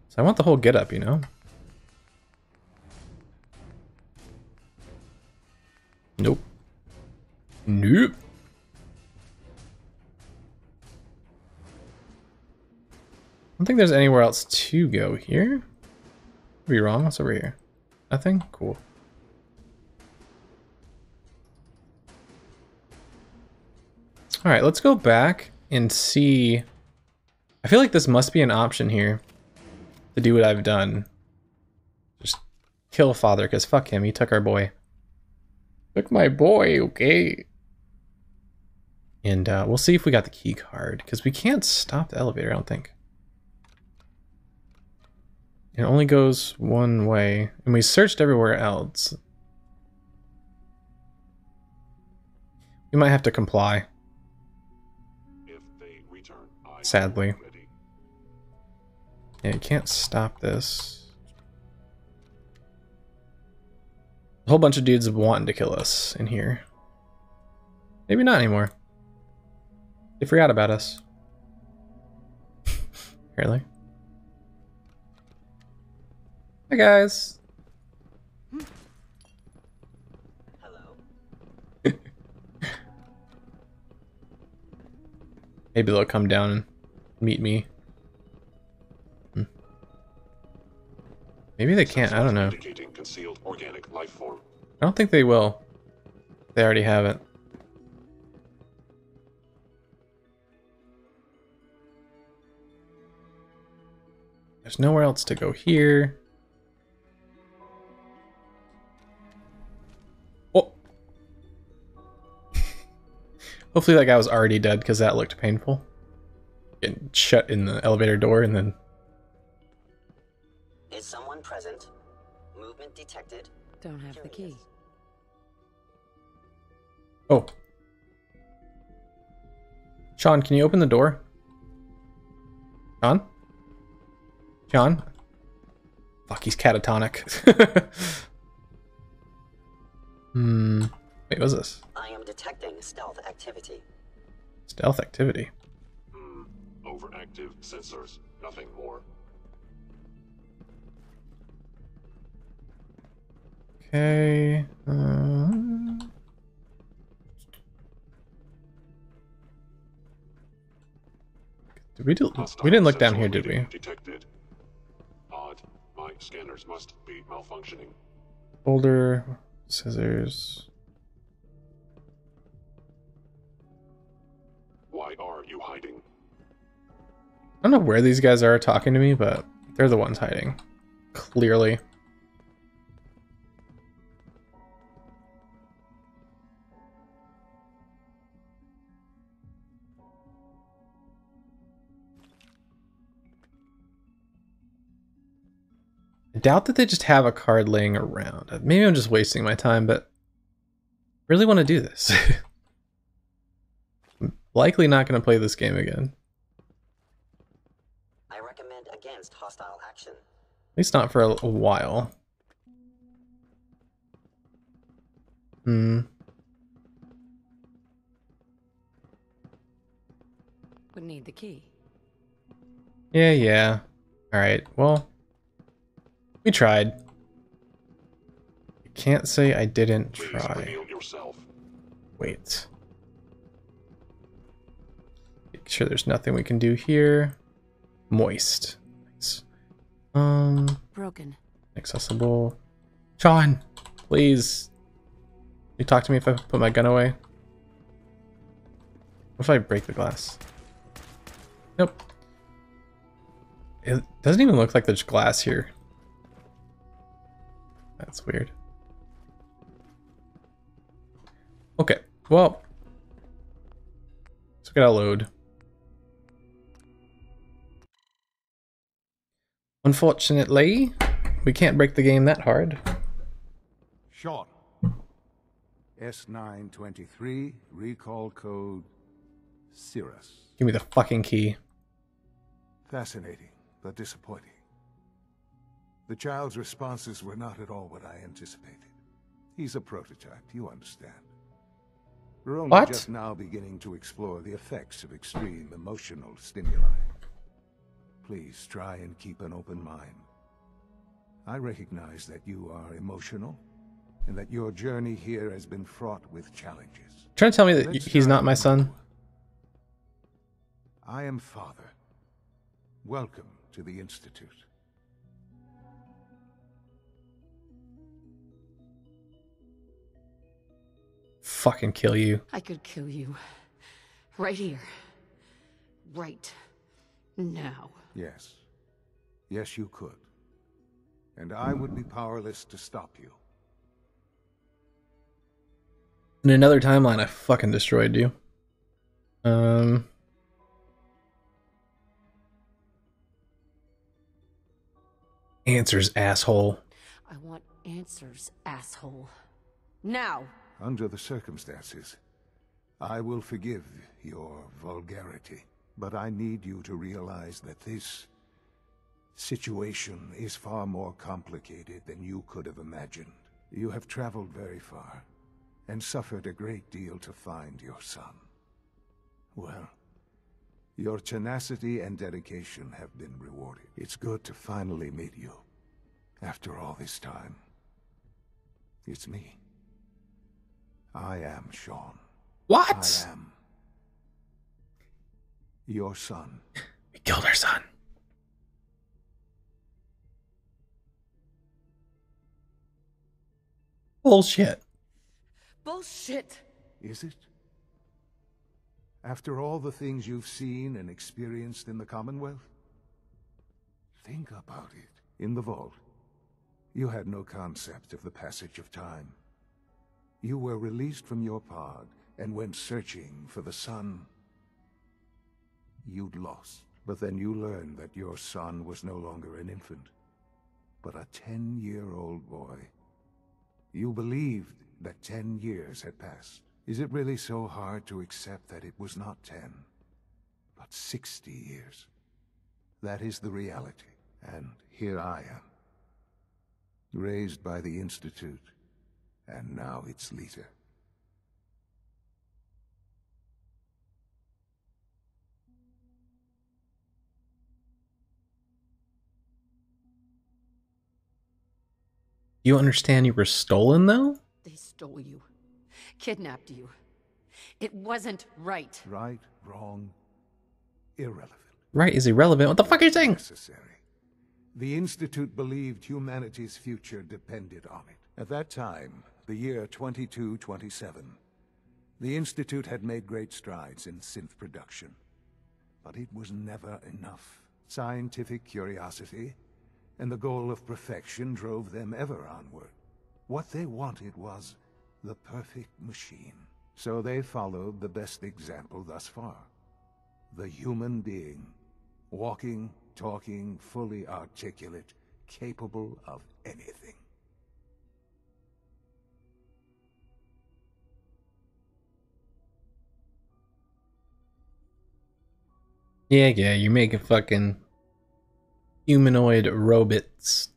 Speaker 1: So I want the whole get up, you know? Nope. Nope. I don't think there's anywhere else to go here. Could be wrong. What's over here? Nothing? Cool. Alright, let's go back and see. I feel like this must be an option here to do what I've done. Just kill father, because fuck him, he took our boy. Took my boy, okay. And uh, we'll see if we got the key card, because we can't stop the elevator, I don't think. It only goes one way, and we searched everywhere else. We might have to comply. Sadly. Yeah, you can't stop this. A whole bunch of dudes wanting to kill us in here. Maybe not anymore. They forgot about us. [LAUGHS] Apparently. Hi guys. Hello. [LAUGHS] Maybe they'll come down and meet me. Hmm. Maybe they can't. I don't know.
Speaker 35: Concealed organic life form.
Speaker 1: I don't think they will. They already have it. There's nowhere else to go here. Oh. [LAUGHS] Hopefully that guy was already dead because that looked painful. Getting shut in the elevator door and then
Speaker 36: Is someone present? Movement detected.
Speaker 2: Don't have the key.
Speaker 1: Oh. Shaun, can you open the door? Shaun? Shaun? Fuck, he's catatonic. [LAUGHS] hmm. Wait, what's this?
Speaker 36: I am detecting stealth activity.
Speaker 1: Stealth activity.
Speaker 35: Overactive sensors. Nothing more.
Speaker 1: Okay. Uh... Did we do? We didn't look down here, did we?
Speaker 35: Detected. Odd. My scanners must be malfunctioning.
Speaker 1: Folder, scissors.
Speaker 35: Why are you hiding?
Speaker 1: I don't know where these guys are talking to me, but they're the ones hiding. Clearly. I doubt that they just have a card laying around. Maybe I'm just wasting my time, but I really want to do this. [LAUGHS] Likely not going to play this game again.
Speaker 36: I recommend against hostile action.
Speaker 1: At least not for a, a while. Hmm.
Speaker 2: Would need the key.
Speaker 1: Yeah, yeah. Alright, well. We tried. I can't say I didn't try.
Speaker 35: Reveal yourself.
Speaker 1: Wait. Make sure there's nothing we can do here. Moist. Um,
Speaker 2: Broken.
Speaker 1: accessible. Shaun, please. You talk to me if I put my gun away. What if I break the glass? Nope. It doesn't even look like there's glass here. That's weird. Okay, well. Let's get a load. Unfortunately, we can't break the game that hard.
Speaker 26: Shaun. S923, recall code Cirrus.
Speaker 1: Give me the fucking key.
Speaker 33: Fascinating, but disappointing. The child's responses were not at all what I anticipated. He's a prototype, you understand. We're only
Speaker 1: What?
Speaker 33: just now beginning to explore the effects of extreme emotional stimuli. Please try and keep an open mind. I recognize that you are emotional, and that your journey here has been fraught with challenges.
Speaker 1: Trying to tell me that
Speaker 33: Let's
Speaker 1: he's not my son?
Speaker 33: I am Father. Welcome to the Institute.
Speaker 1: Fucking kill you.
Speaker 2: I could kill you. Right here. Right. Now.
Speaker 33: Yes. Yes, you could. And I would be powerless to stop you.
Speaker 1: In another timeline, I fucking destroyed you. Um. Answers, asshole.
Speaker 2: I want answers, asshole. Now!
Speaker 33: Under the circumstances, I will forgive your vulgarity. But I need you to realize that this situation is far more complicated than you could have imagined. You have traveled very far, and suffered a great deal to find your son. Well, your tenacity and dedication have been rewarded. It's good to finally meet you. After all this time. It's me. I am Shaun.
Speaker 1: What?
Speaker 33: I am Your son.
Speaker 1: We killed our son. Bullshit.
Speaker 2: Bullshit.
Speaker 33: Is it? After all the things you've seen and experienced in the Commonwealth? Think about it. In the vault, you had no concept of the passage of time. You were released from your pod and went searching for the son you'd lost. But then you learned that your son was no longer an infant, but a ten-year-old boy. You believed that ten years had passed. Is it really so hard to accept that it was not ten, but sixty years? That is the reality, and here I am. Raised by the Institute, and now its leader.
Speaker 1: You understand you were stolen, though?
Speaker 2: They stole you. Kidnapped you. It wasn't right.
Speaker 33: Right, wrong, irrelevant.
Speaker 1: Right is irrelevant. What the fuck are you saying?
Speaker 33: Necessary. The Institute believed humanity's future depended on it. At that time, the year 2227, the Institute had made great strides in synth production. But it was never enough. Scientific curiosity and the goal of perfection drove them ever onward. What they wanted was the perfect machine. So they followed the best example thus far. The human being. Walking, talking, fully articulate, capable of anything.
Speaker 1: Yeah, yeah, you make a fucking humanoid robots.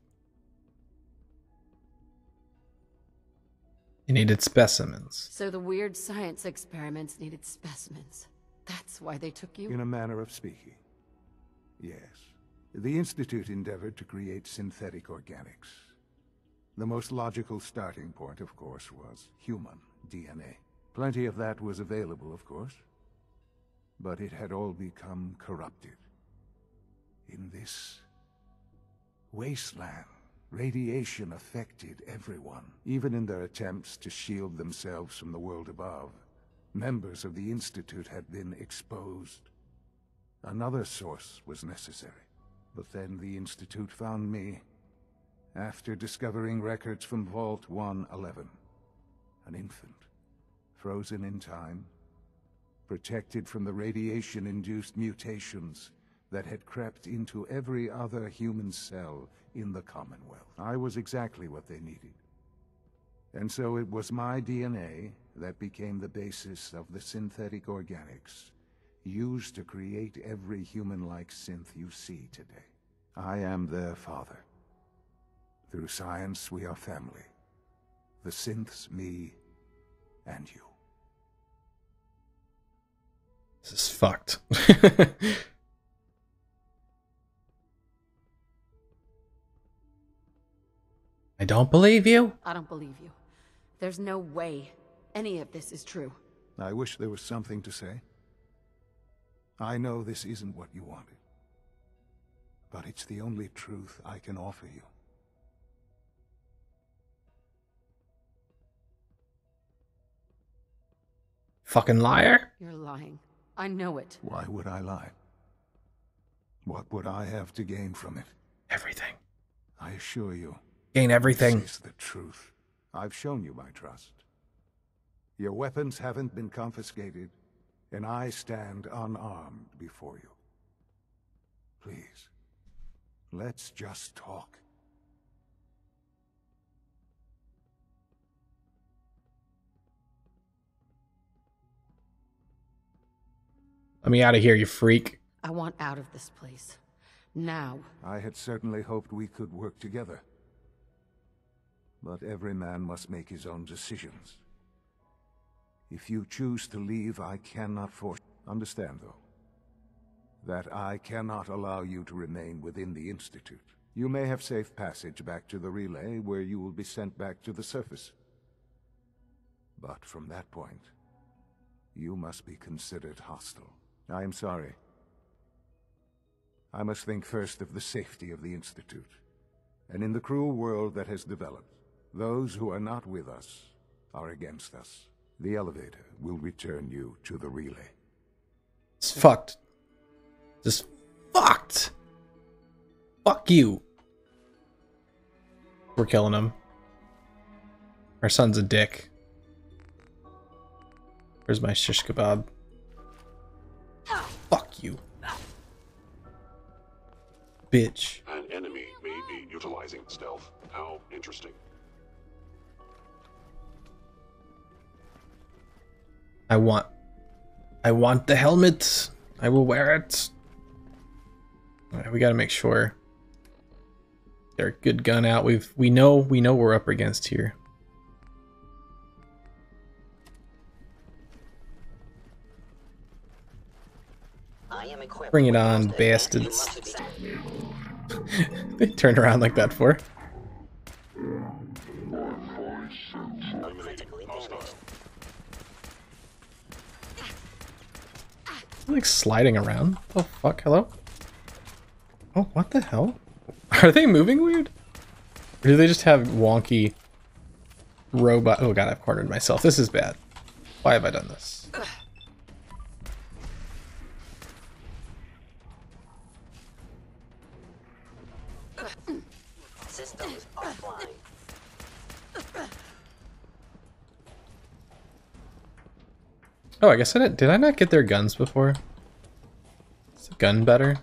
Speaker 1: You needed specimens.
Speaker 2: So the weird science experiments needed specimens. That's why they took you?
Speaker 33: In a manner of speaking. Yes. The Institute endeavored to create synthetic organics. The most logical starting point, of course, was human DNA. Plenty of that was available, of course. But it had all become corrupted. In this wasteland, radiation affected everyone, even in their attempts to shield themselves from the world above. Members of the Institute had been exposed. Another source was necessary. But then the Institute found me, after discovering records from Vault 111. An infant, frozen in time, protected from the radiation-induced mutations that had crept into every other human cell in the Commonwealth. I was exactly what they needed. And so it was my DNA that became the basis of the synthetic organics used to create every human-like synth you see today. I am their father. Through science, we are family. The synths, me, and you.
Speaker 1: This is fucked. [LAUGHS] I don't believe you.
Speaker 2: I don't believe you. There's no way any of this is true.
Speaker 33: I wish there was something to say. I know this isn't what you wanted. But it's the only truth I can offer you.
Speaker 1: Fucking liar.
Speaker 2: You're lying. I know it.
Speaker 33: Why would I lie? What would I have to gain from it?
Speaker 1: Everything.
Speaker 33: I assure you.
Speaker 1: Gain everything.
Speaker 33: This is the truth. I've shown you my trust. Your weapons haven't been confiscated, and I stand unarmed before you. Please, let's just talk.
Speaker 1: Let me out of here, you freak.
Speaker 2: I want out of this place. Now.
Speaker 33: I had certainly hoped we could work together. But every man must make his own decisions. If you choose to leave, I cannot force... Understand, though, that I cannot allow you to remain within the Institute. You may have safe passage back to the relay, where you will be sent back to the surface. But from that point, you must be considered hostile. I am sorry, I must think first of the safety of the Institute. And in the cruel world that has developed, those who are not with us are against us. The elevator will return you to the relay.
Speaker 1: It's fucked. Just fucked. Fuck you. We're killing him. Our son's a dick. Where's my shish kebab? Fuck you. Bitch.
Speaker 35: An enemy may be utilizing stealth. How interesting.
Speaker 1: I want I want the helmet. I will wear it. Alright, we gotta make sure. Get our good gun out. We've we know we know we're up against here. Bring it on, bastards. [LAUGHS] they turned around like that for. Like sliding around. Oh fuck, hello? Oh, what the hell? [LAUGHS] Are they moving weird? Or do they just have wonky robot? Oh god, I've cornered myself. This is bad. Why have I done this? Oh, I guess I didn't. Did I not get their guns before? Is the gun better?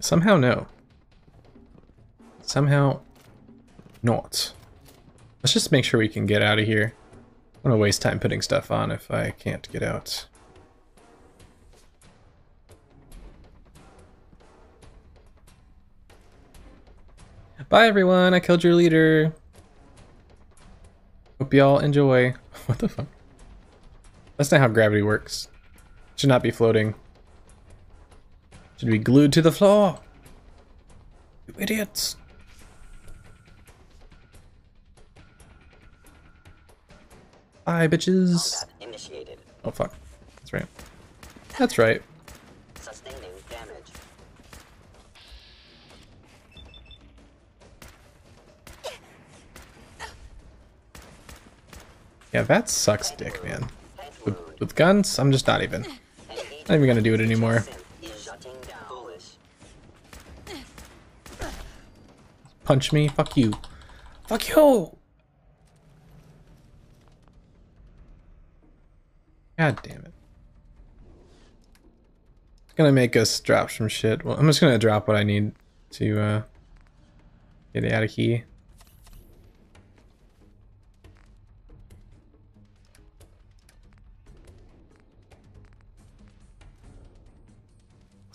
Speaker 1: Somehow no. Somehow not. Let's just make sure we can get out of here. I don't want to waste time putting stuff on if I can't get out. Bye everyone, I killed your leader. Hope y'all enjoy. [LAUGHS] What the fuck? That's not how gravity works. Should not be floating. Should be glued to the floor. You idiots. Bye bitches.
Speaker 36: Initiated.
Speaker 1: Oh fuck. That's right. That's right. Yeah, that sucks dick, man. With, with guns, I'm just not even. Not even gonna do it anymore. Punch me, fuck you. Fuck you! God damn it. It's gonna make us drop some shit. Well, I'm just gonna drop what I need to uh, get out of here.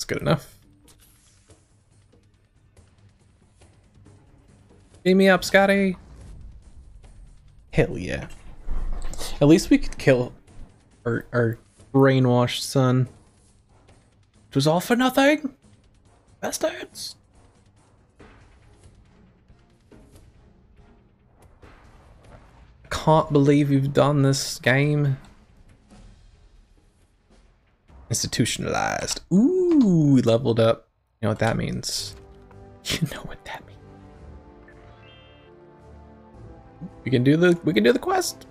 Speaker 1: Good enough. Beam me up, Scotty. Hell yeah. At least we could kill our, our brainwashed son. It was all for nothing. Bastards. I Can't believe you've done this game. Institutionalized. Ooh, we leveled up. You know what that means. [LAUGHS] You know what that means. We can do the we can do the quest.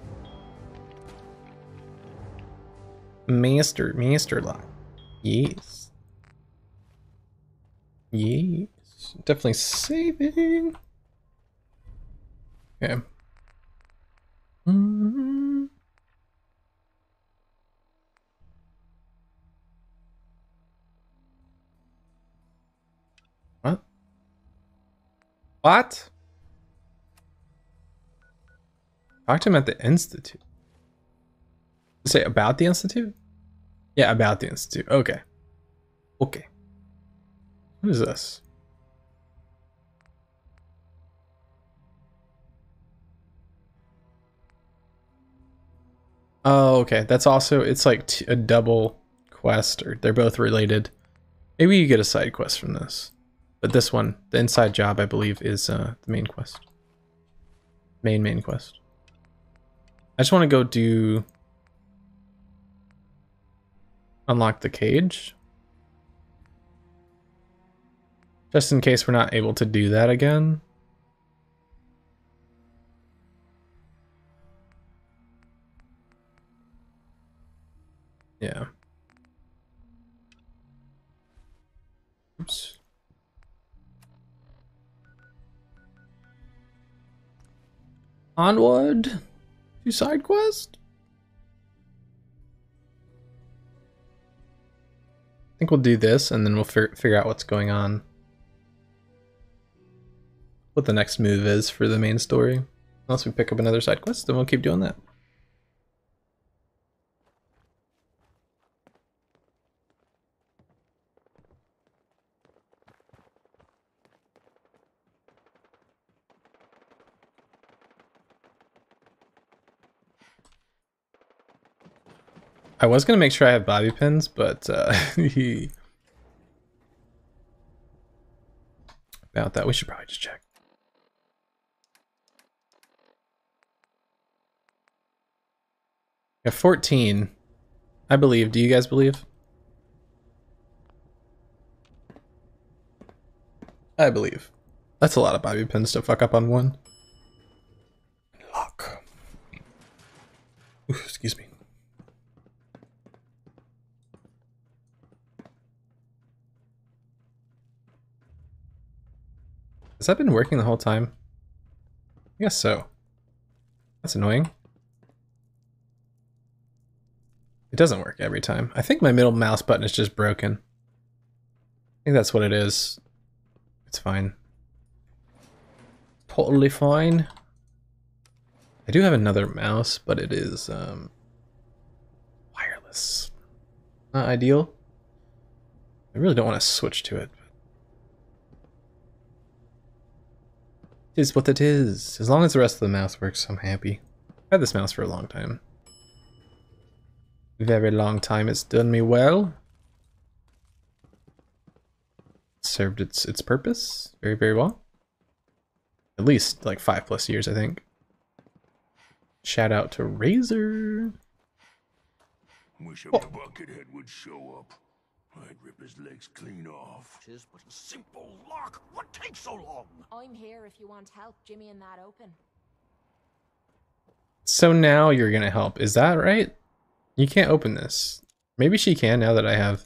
Speaker 1: Master Master Lock. Yes. Yes. Definitely saving. Okay. Mm-hmm. What? What? Talk to him at the Institute. Say about the Institute? Yeah, about the Institute. Okay. Okay. What is this? Oh, okay. That's also, it's like a double quest, or they're both related. Maybe you get a side quest from this. But this one, the inside job, I believe, is uh, the main quest. Main, main quest. I just want to go do unlock the cage. Just in case we're not able to do that again. Yeah. Oops. Onward to side quest. I think we'll do this and then we'll figure out what's going on. What the next move is for the main story. Unless we pick up another side quest, then we'll keep doing that. I was gonna make sure I have bobby pins, but uh, [LAUGHS] he about that we should probably just check. Have 14. I believe. Do you guys believe? I believe. That's a lot of bobby pins to fuck up on one. Lock. Oof, excuse me. Has that been working the whole time? I guess so. That's annoying. It doesn't work every time. I think my middle mouse button is just broken. I think that's what it is. It's fine. Totally fine. I do have another mouse, but it is um, wireless. Not ideal. I really don't want to switch to it. Is what it is. As long as the rest of the mouse works, I'm happy. I've had this mouse for a long time. Very long time. It's done me well. Served its its purpose very, very well. At least like five plus years, I think. Shout out to Razer.
Speaker 37: Wish a
Speaker 1: Oh.
Speaker 37: buckethead would show up. I'd rip his legs clean off. Tis but a simple lock. What takes so long?
Speaker 17: I'm here if you want help, Jimmy and that open.
Speaker 1: So now you're gonna help. Is that right? You can't open this. Maybe she can now that I have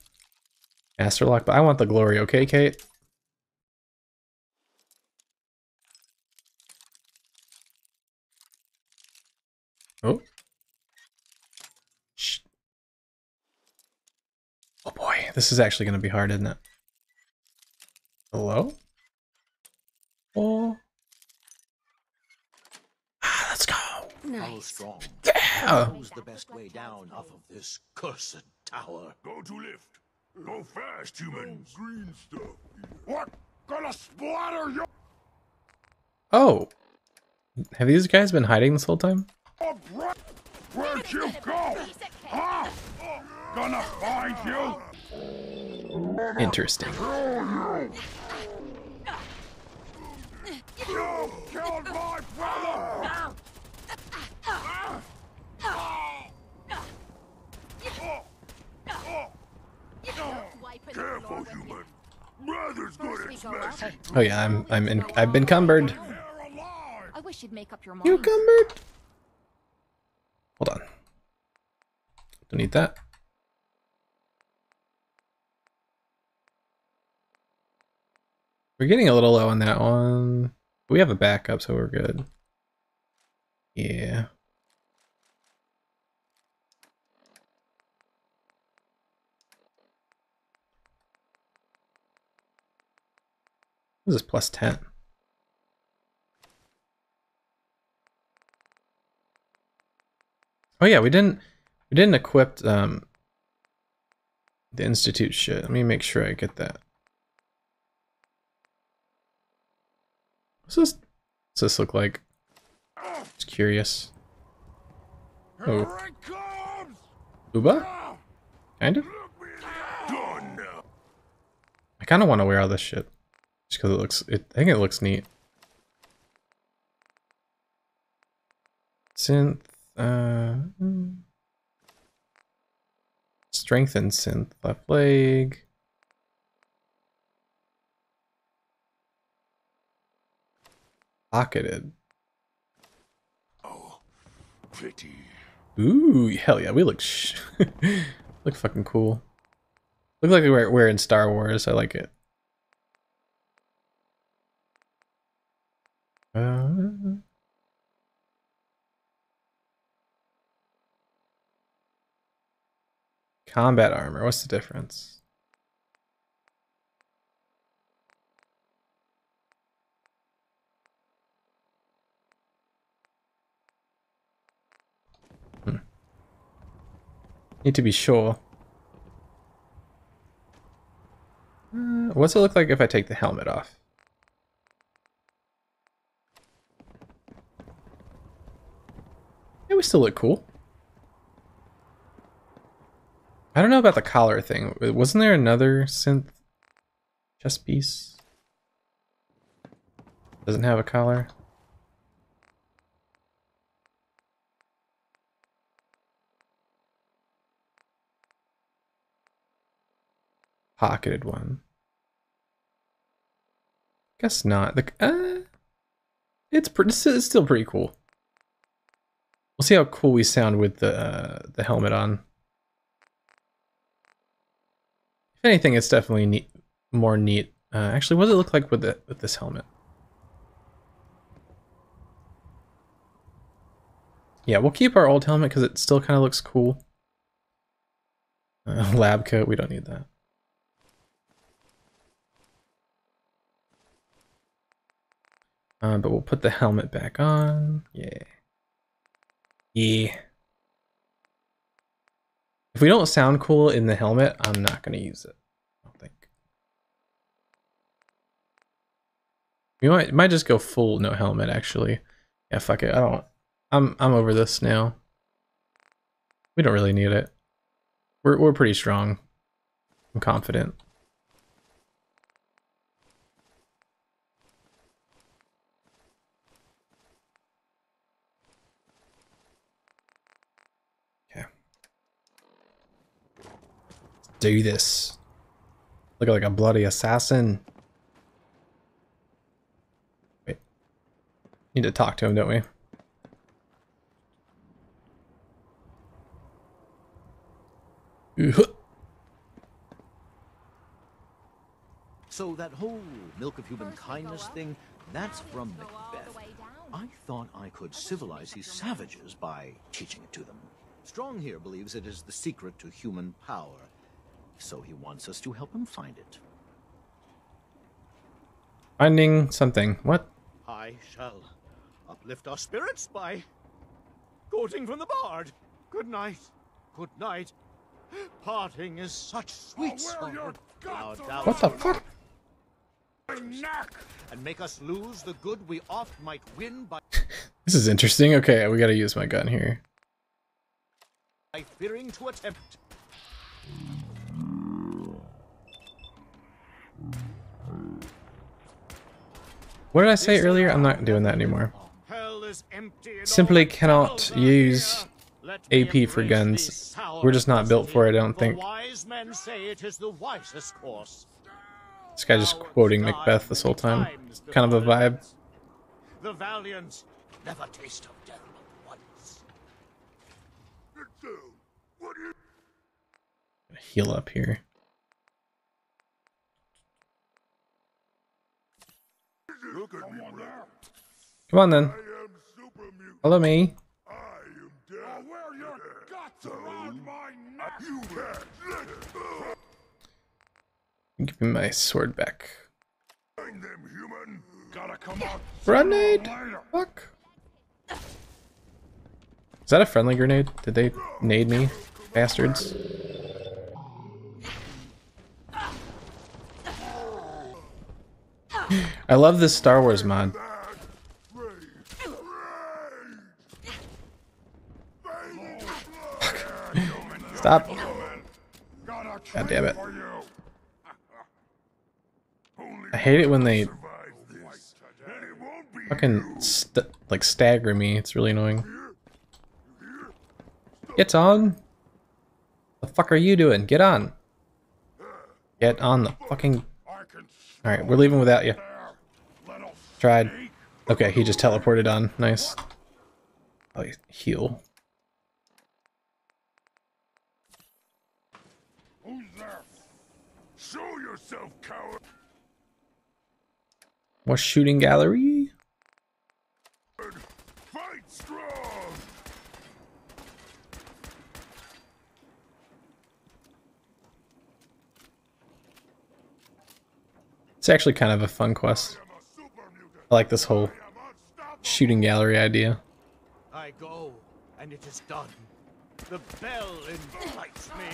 Speaker 1: Master Lock, but I want the glory, okay, Cait? Oh. Shh. Oh boy, this is actually gonna be hard, isn't it? Hello? Oh. Ah, let's go.
Speaker 29: How strong?
Speaker 1: Yeah.
Speaker 29: Who's the best way down off of this cursed tower?
Speaker 37: Go to lift. Go fast, human. green stuff. What? Gonna splatter you?
Speaker 1: Oh. Have these guys been hiding this whole time?
Speaker 37: up. Where'd you go? Huh? Gonna find you.
Speaker 1: Interesting.
Speaker 37: You killed my brother. Careful, human. Brother's good at smashing.
Speaker 1: Oh yeah, I'm I'm in I've been cumbered.
Speaker 17: I wish you'd make up your mind.
Speaker 1: You cumbered? Hold on. Don't need that. We're getting a little low on that one. We have a backup, so we're good. Yeah. This is plus 10. Oh yeah, we didn't we didn't equip um the institute shit. Let me make sure I get that. What's this what's this look like? Just curious. Oh. Uba? Kind of? I kinda wanna wear all this shit. Just because it looks it I think it looks neat. Synth Uh, strength and synth. Left leg. Pocketed.
Speaker 37: Oh, pretty.
Speaker 1: Ooh, hell yeah, we look sh [LAUGHS] look fucking cool. Look like we're we're in Star Wars. I like it. Uh, combat armor. What's the difference? Need to be sure. Uh, what's it look like if I take the helmet off? Yeah, we still look cool. I don't know about the collar thing. Wasn't there another synth chest piece? Doesn't have a collar. Pocketed one. Guess not. The uh, it's. It's still pretty cool. We'll see how cool we sound with the uh, the helmet on. If anything, it's definitely neat, more neat. Uh, actually, what does it look like with the with this helmet? Yeah, we'll keep our old helmet because it still kind of looks cool. Uh, [LAUGHS] lab coat, we don't need that. Uh, but we'll put the helmet back on. Yeah. Yeah. If we don't sound cool in the helmet, I'm not going to use it. I don't think. We might might just go full no helmet actually. Yeah, fuck it. I don't I'm I'm over this now. We don't really need it. We're we're pretty strong. I'm confident. Do this. Look like a bloody assassin. Wait. Need to talk to him, don't we?
Speaker 38: So that whole milk of human kindness thing, that's from Macbeth. I thought I could civilize these savages by teaching it to them. Strong here believes it is the secret to human power. So he wants us to help him find it.
Speaker 1: Finding something. What?
Speaker 38: I shall uplift our spirits by quoting from the bard. Good night. Good night. Parting is such sweet sorrow.
Speaker 1: What the fuck?
Speaker 38: And make us lose the good we oft might win by [LAUGHS]
Speaker 1: This is interesting. Okay, we gotta use my gun here.
Speaker 38: by fearing to attempt.
Speaker 1: What did I say earlier? I'm not doing that anymore. Simply cannot use AP for guns. We're just not built for it, I don't think. This guy just quoting Macbeth this whole time. Kind of a vibe.
Speaker 38: The valiant never taste of death but once.
Speaker 1: Heal up here. Come on then. Follow me. Give me my sword back. Grenade! Fuck. Is that a friendly grenade? Did they nade me? Bastards. I love this Star Wars mod. Stop. God damn it. I hate it when they fucking st like stagger me. It's really annoying. Get on. The fuck are you doing? Get on. Get on the fucking... Alright, we're leaving without you. Tried. Okay, he just teleported on. Nice. Oh, heal.
Speaker 37: Who's there? Show yourself, coward!
Speaker 1: What shooting gallery?
Speaker 37: Fight strong!
Speaker 1: It's actually kind of a fun quest. I like this whole shooting gallery idea.
Speaker 38: I go, and it is done. The bell invites me.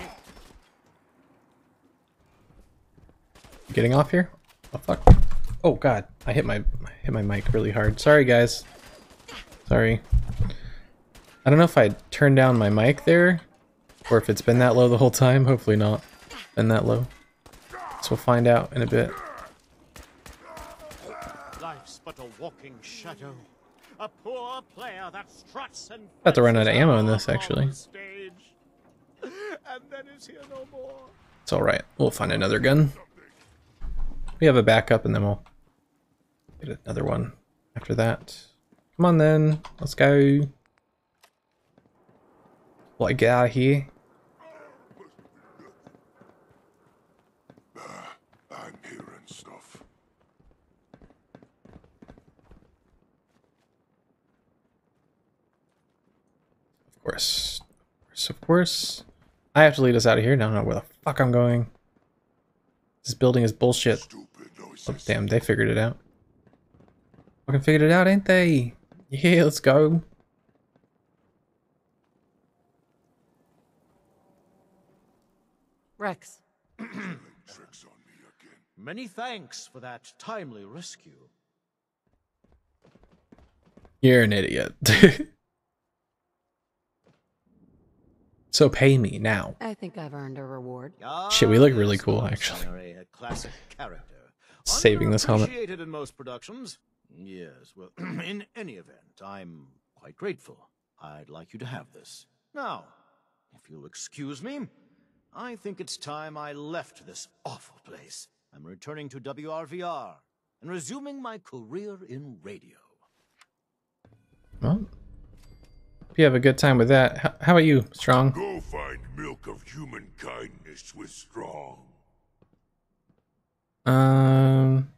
Speaker 1: Getting off here? Oh fuck. Oh god, I hit my I hit my mic really hard. Sorry guys. Sorry. I don't know if I turned down my mic there or if it's been that low the whole time. Hopefully not been that low. So we'll find out in a bit.
Speaker 38: Life's but a walking shadow. A poor player that struts and
Speaker 1: About to run out of ammo in this actually.
Speaker 38: And then is here no more.
Speaker 1: It's alright. We'll find another gun. We have a backup and then we'll get another one after that. Come on then. Let's go. Well, I get out of here.
Speaker 37: I'm hearing stuff.
Speaker 1: Of course. Of course, of course. I have to lead us out of here. Now I don't know where the fuck I'm going. This building is bullshit. Oh, damn, they figured it out. Fucking figured it out, ain't they? Yeah, let's go.
Speaker 2: Rex.
Speaker 38: Many thanks for that timely rescue.
Speaker 1: You're an idiot. [LAUGHS] so pay me now.
Speaker 2: I think I've earned a reward.
Speaker 1: Shit, we look really cool, actually.
Speaker 38: A classic character.
Speaker 1: Saving this helmet.
Speaker 38: In most productions. Yes, well, [CLEARS THROAT] in any event, I'm quite grateful. I'd like you to have this. Now, if you'll excuse me, I think it's time I left this awful place. I'm returning to WRVR and resuming my career in radio.
Speaker 1: Well, if you have a good time with that, how, how about you, Strong?
Speaker 37: Go find milk of human kindness with Strong.
Speaker 1: Um,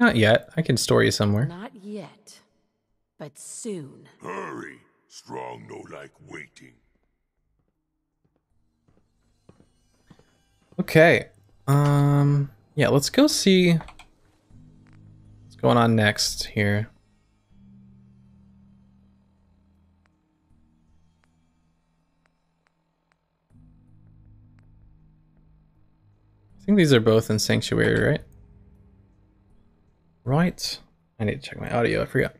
Speaker 1: not yet. I can store you somewhere.
Speaker 2: Not yet, but soon.
Speaker 37: Hurry. Strong no like waiting.
Speaker 1: Okay. Um, yeah, let's go see what's going on next here. Think these are both in Sanctuary, right? Right. I need to check my audio, I forgot.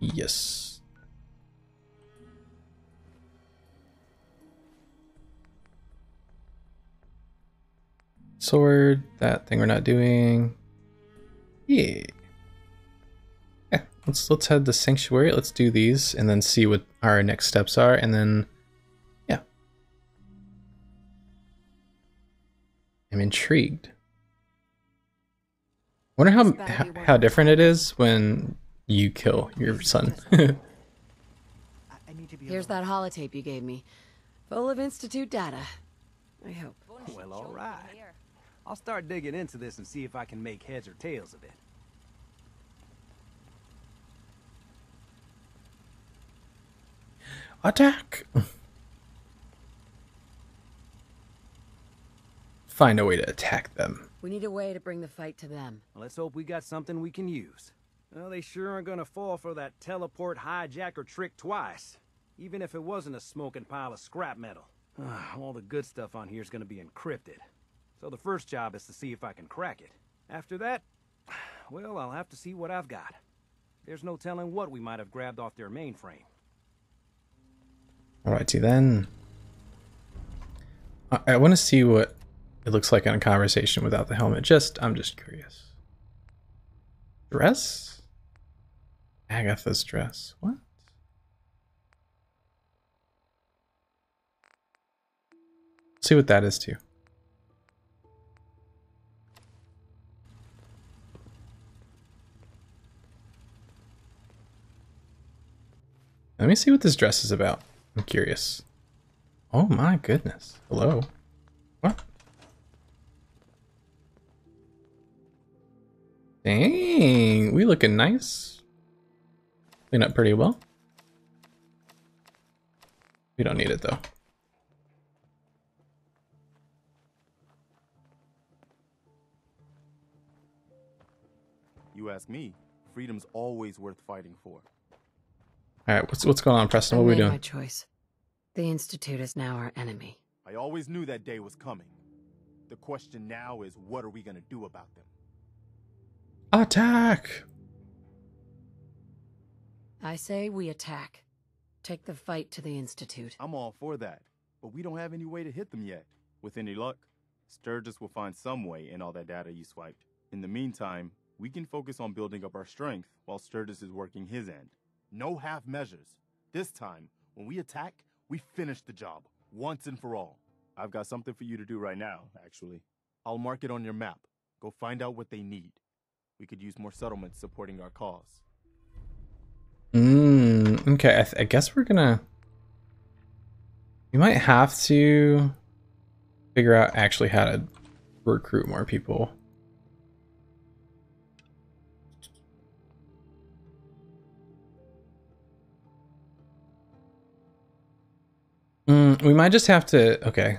Speaker 1: Yes. Sword, that thing we're not doing. Yeah. Yeah, let's let's head to Sanctuary. Let's do these and then see what our next steps are and then yeah. I'm intrigued. Wonder how how, how different it is when you kill your son. [LAUGHS]
Speaker 2: Here's that holotape you gave me. Full of Institute data. I hope.
Speaker 32: Well, all right. I'll start digging into this and see if I can make heads or tails of it.
Speaker 1: Attack! Find a way to attack them.
Speaker 2: We need a way to bring the fight to them.
Speaker 32: Let's hope we got something we can use. Well, they sure aren't gonna fall for that teleport hijacker trick twice. Even if it wasn't a smoking pile of scrap metal. Ah, all the good stuff on here is gonna be encrypted. So the first job is to see if I can crack it. After that, [SIGHS] well, I'll have to see what I've got. There's no telling what we might have grabbed off their mainframe.
Speaker 1: Alrighty then. I, I want to see what it looks like in a conversation without the helmet. Just, I'm just curious. Dress? Agatha's dress. What? See what that is too. Let me see what this dress is about. I'm curious. Oh my goodness. Hello. What? Dang, we looking nice. Clean up pretty well. We don't need it though.
Speaker 39: You ask me, freedom's always worth fighting for.
Speaker 1: All right, what's what's going on, Preston? What
Speaker 2: I
Speaker 1: are we
Speaker 2: made
Speaker 1: doing?
Speaker 2: my choice. The Institute is now our enemy.
Speaker 39: I always knew that day was coming. The question now is, what are we gonna do about them?
Speaker 1: Attack!
Speaker 2: I say we attack. Take the fight to the Institute.
Speaker 39: I'm all for that, but we don't have any way to hit them yet. With any luck, Sturgis will find some way in all that data you swiped. In the meantime, we can focus on building up our strength while Sturgis is working his end. No half measures. This time, when we attack, we finish the job, once and for all. I've got something for you to do right now, actually. I'll mark it on your map. Go find out what they need. We could use more settlements supporting our cause.
Speaker 1: Mm, okay, I, I guess we're gonna. We might have to figure out actually how to recruit more people. Mm, we might just have to. Okay.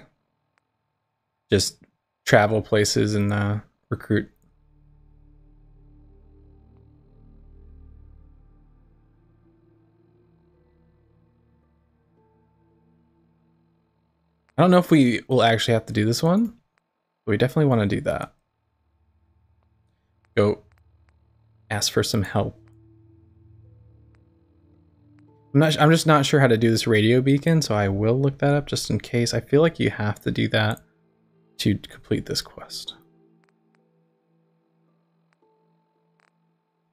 Speaker 1: Just travel places and uh, recruit I don't know if we will actually have to do this one, but we definitely want to do that. Go ask for some help. I'm not. I'm just not sure how to do this radio beacon, so I will look that up just in case. I feel like you have to do that to complete this quest.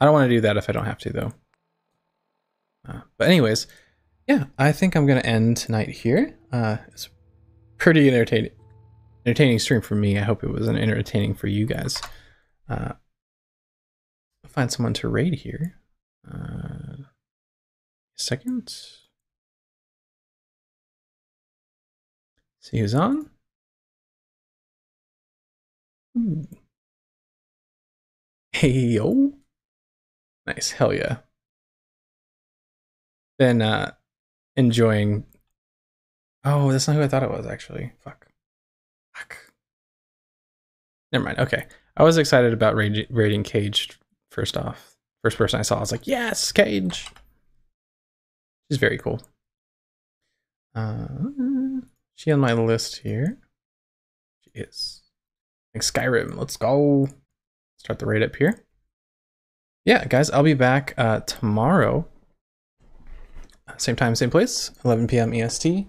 Speaker 1: I don't want to do that if I don't have to, though. Uh, but anyways, yeah, I think I'm gonna end tonight here. Uh, it's pretty entertaining entertaining stream for me. I hope it was an entertaining for you guys. Uh, find someone to raid here. Uh, second. See who's on. Ooh. Hey yo. Nice, hell yeah. Then uh enjoying Oh, that's not who I thought it was actually. Fuck. Fuck. Never mind. Okay. I was excited about raid- raiding Cage first off. First person I saw, I was like, yes, Cage. She's very cool. Uh, she on my list here. She is. Like Skyrim. Let's go. Start the raid up here. Yeah, guys, I'll be back uh, tomorrow. Same time, same place, 11 p.m. EST.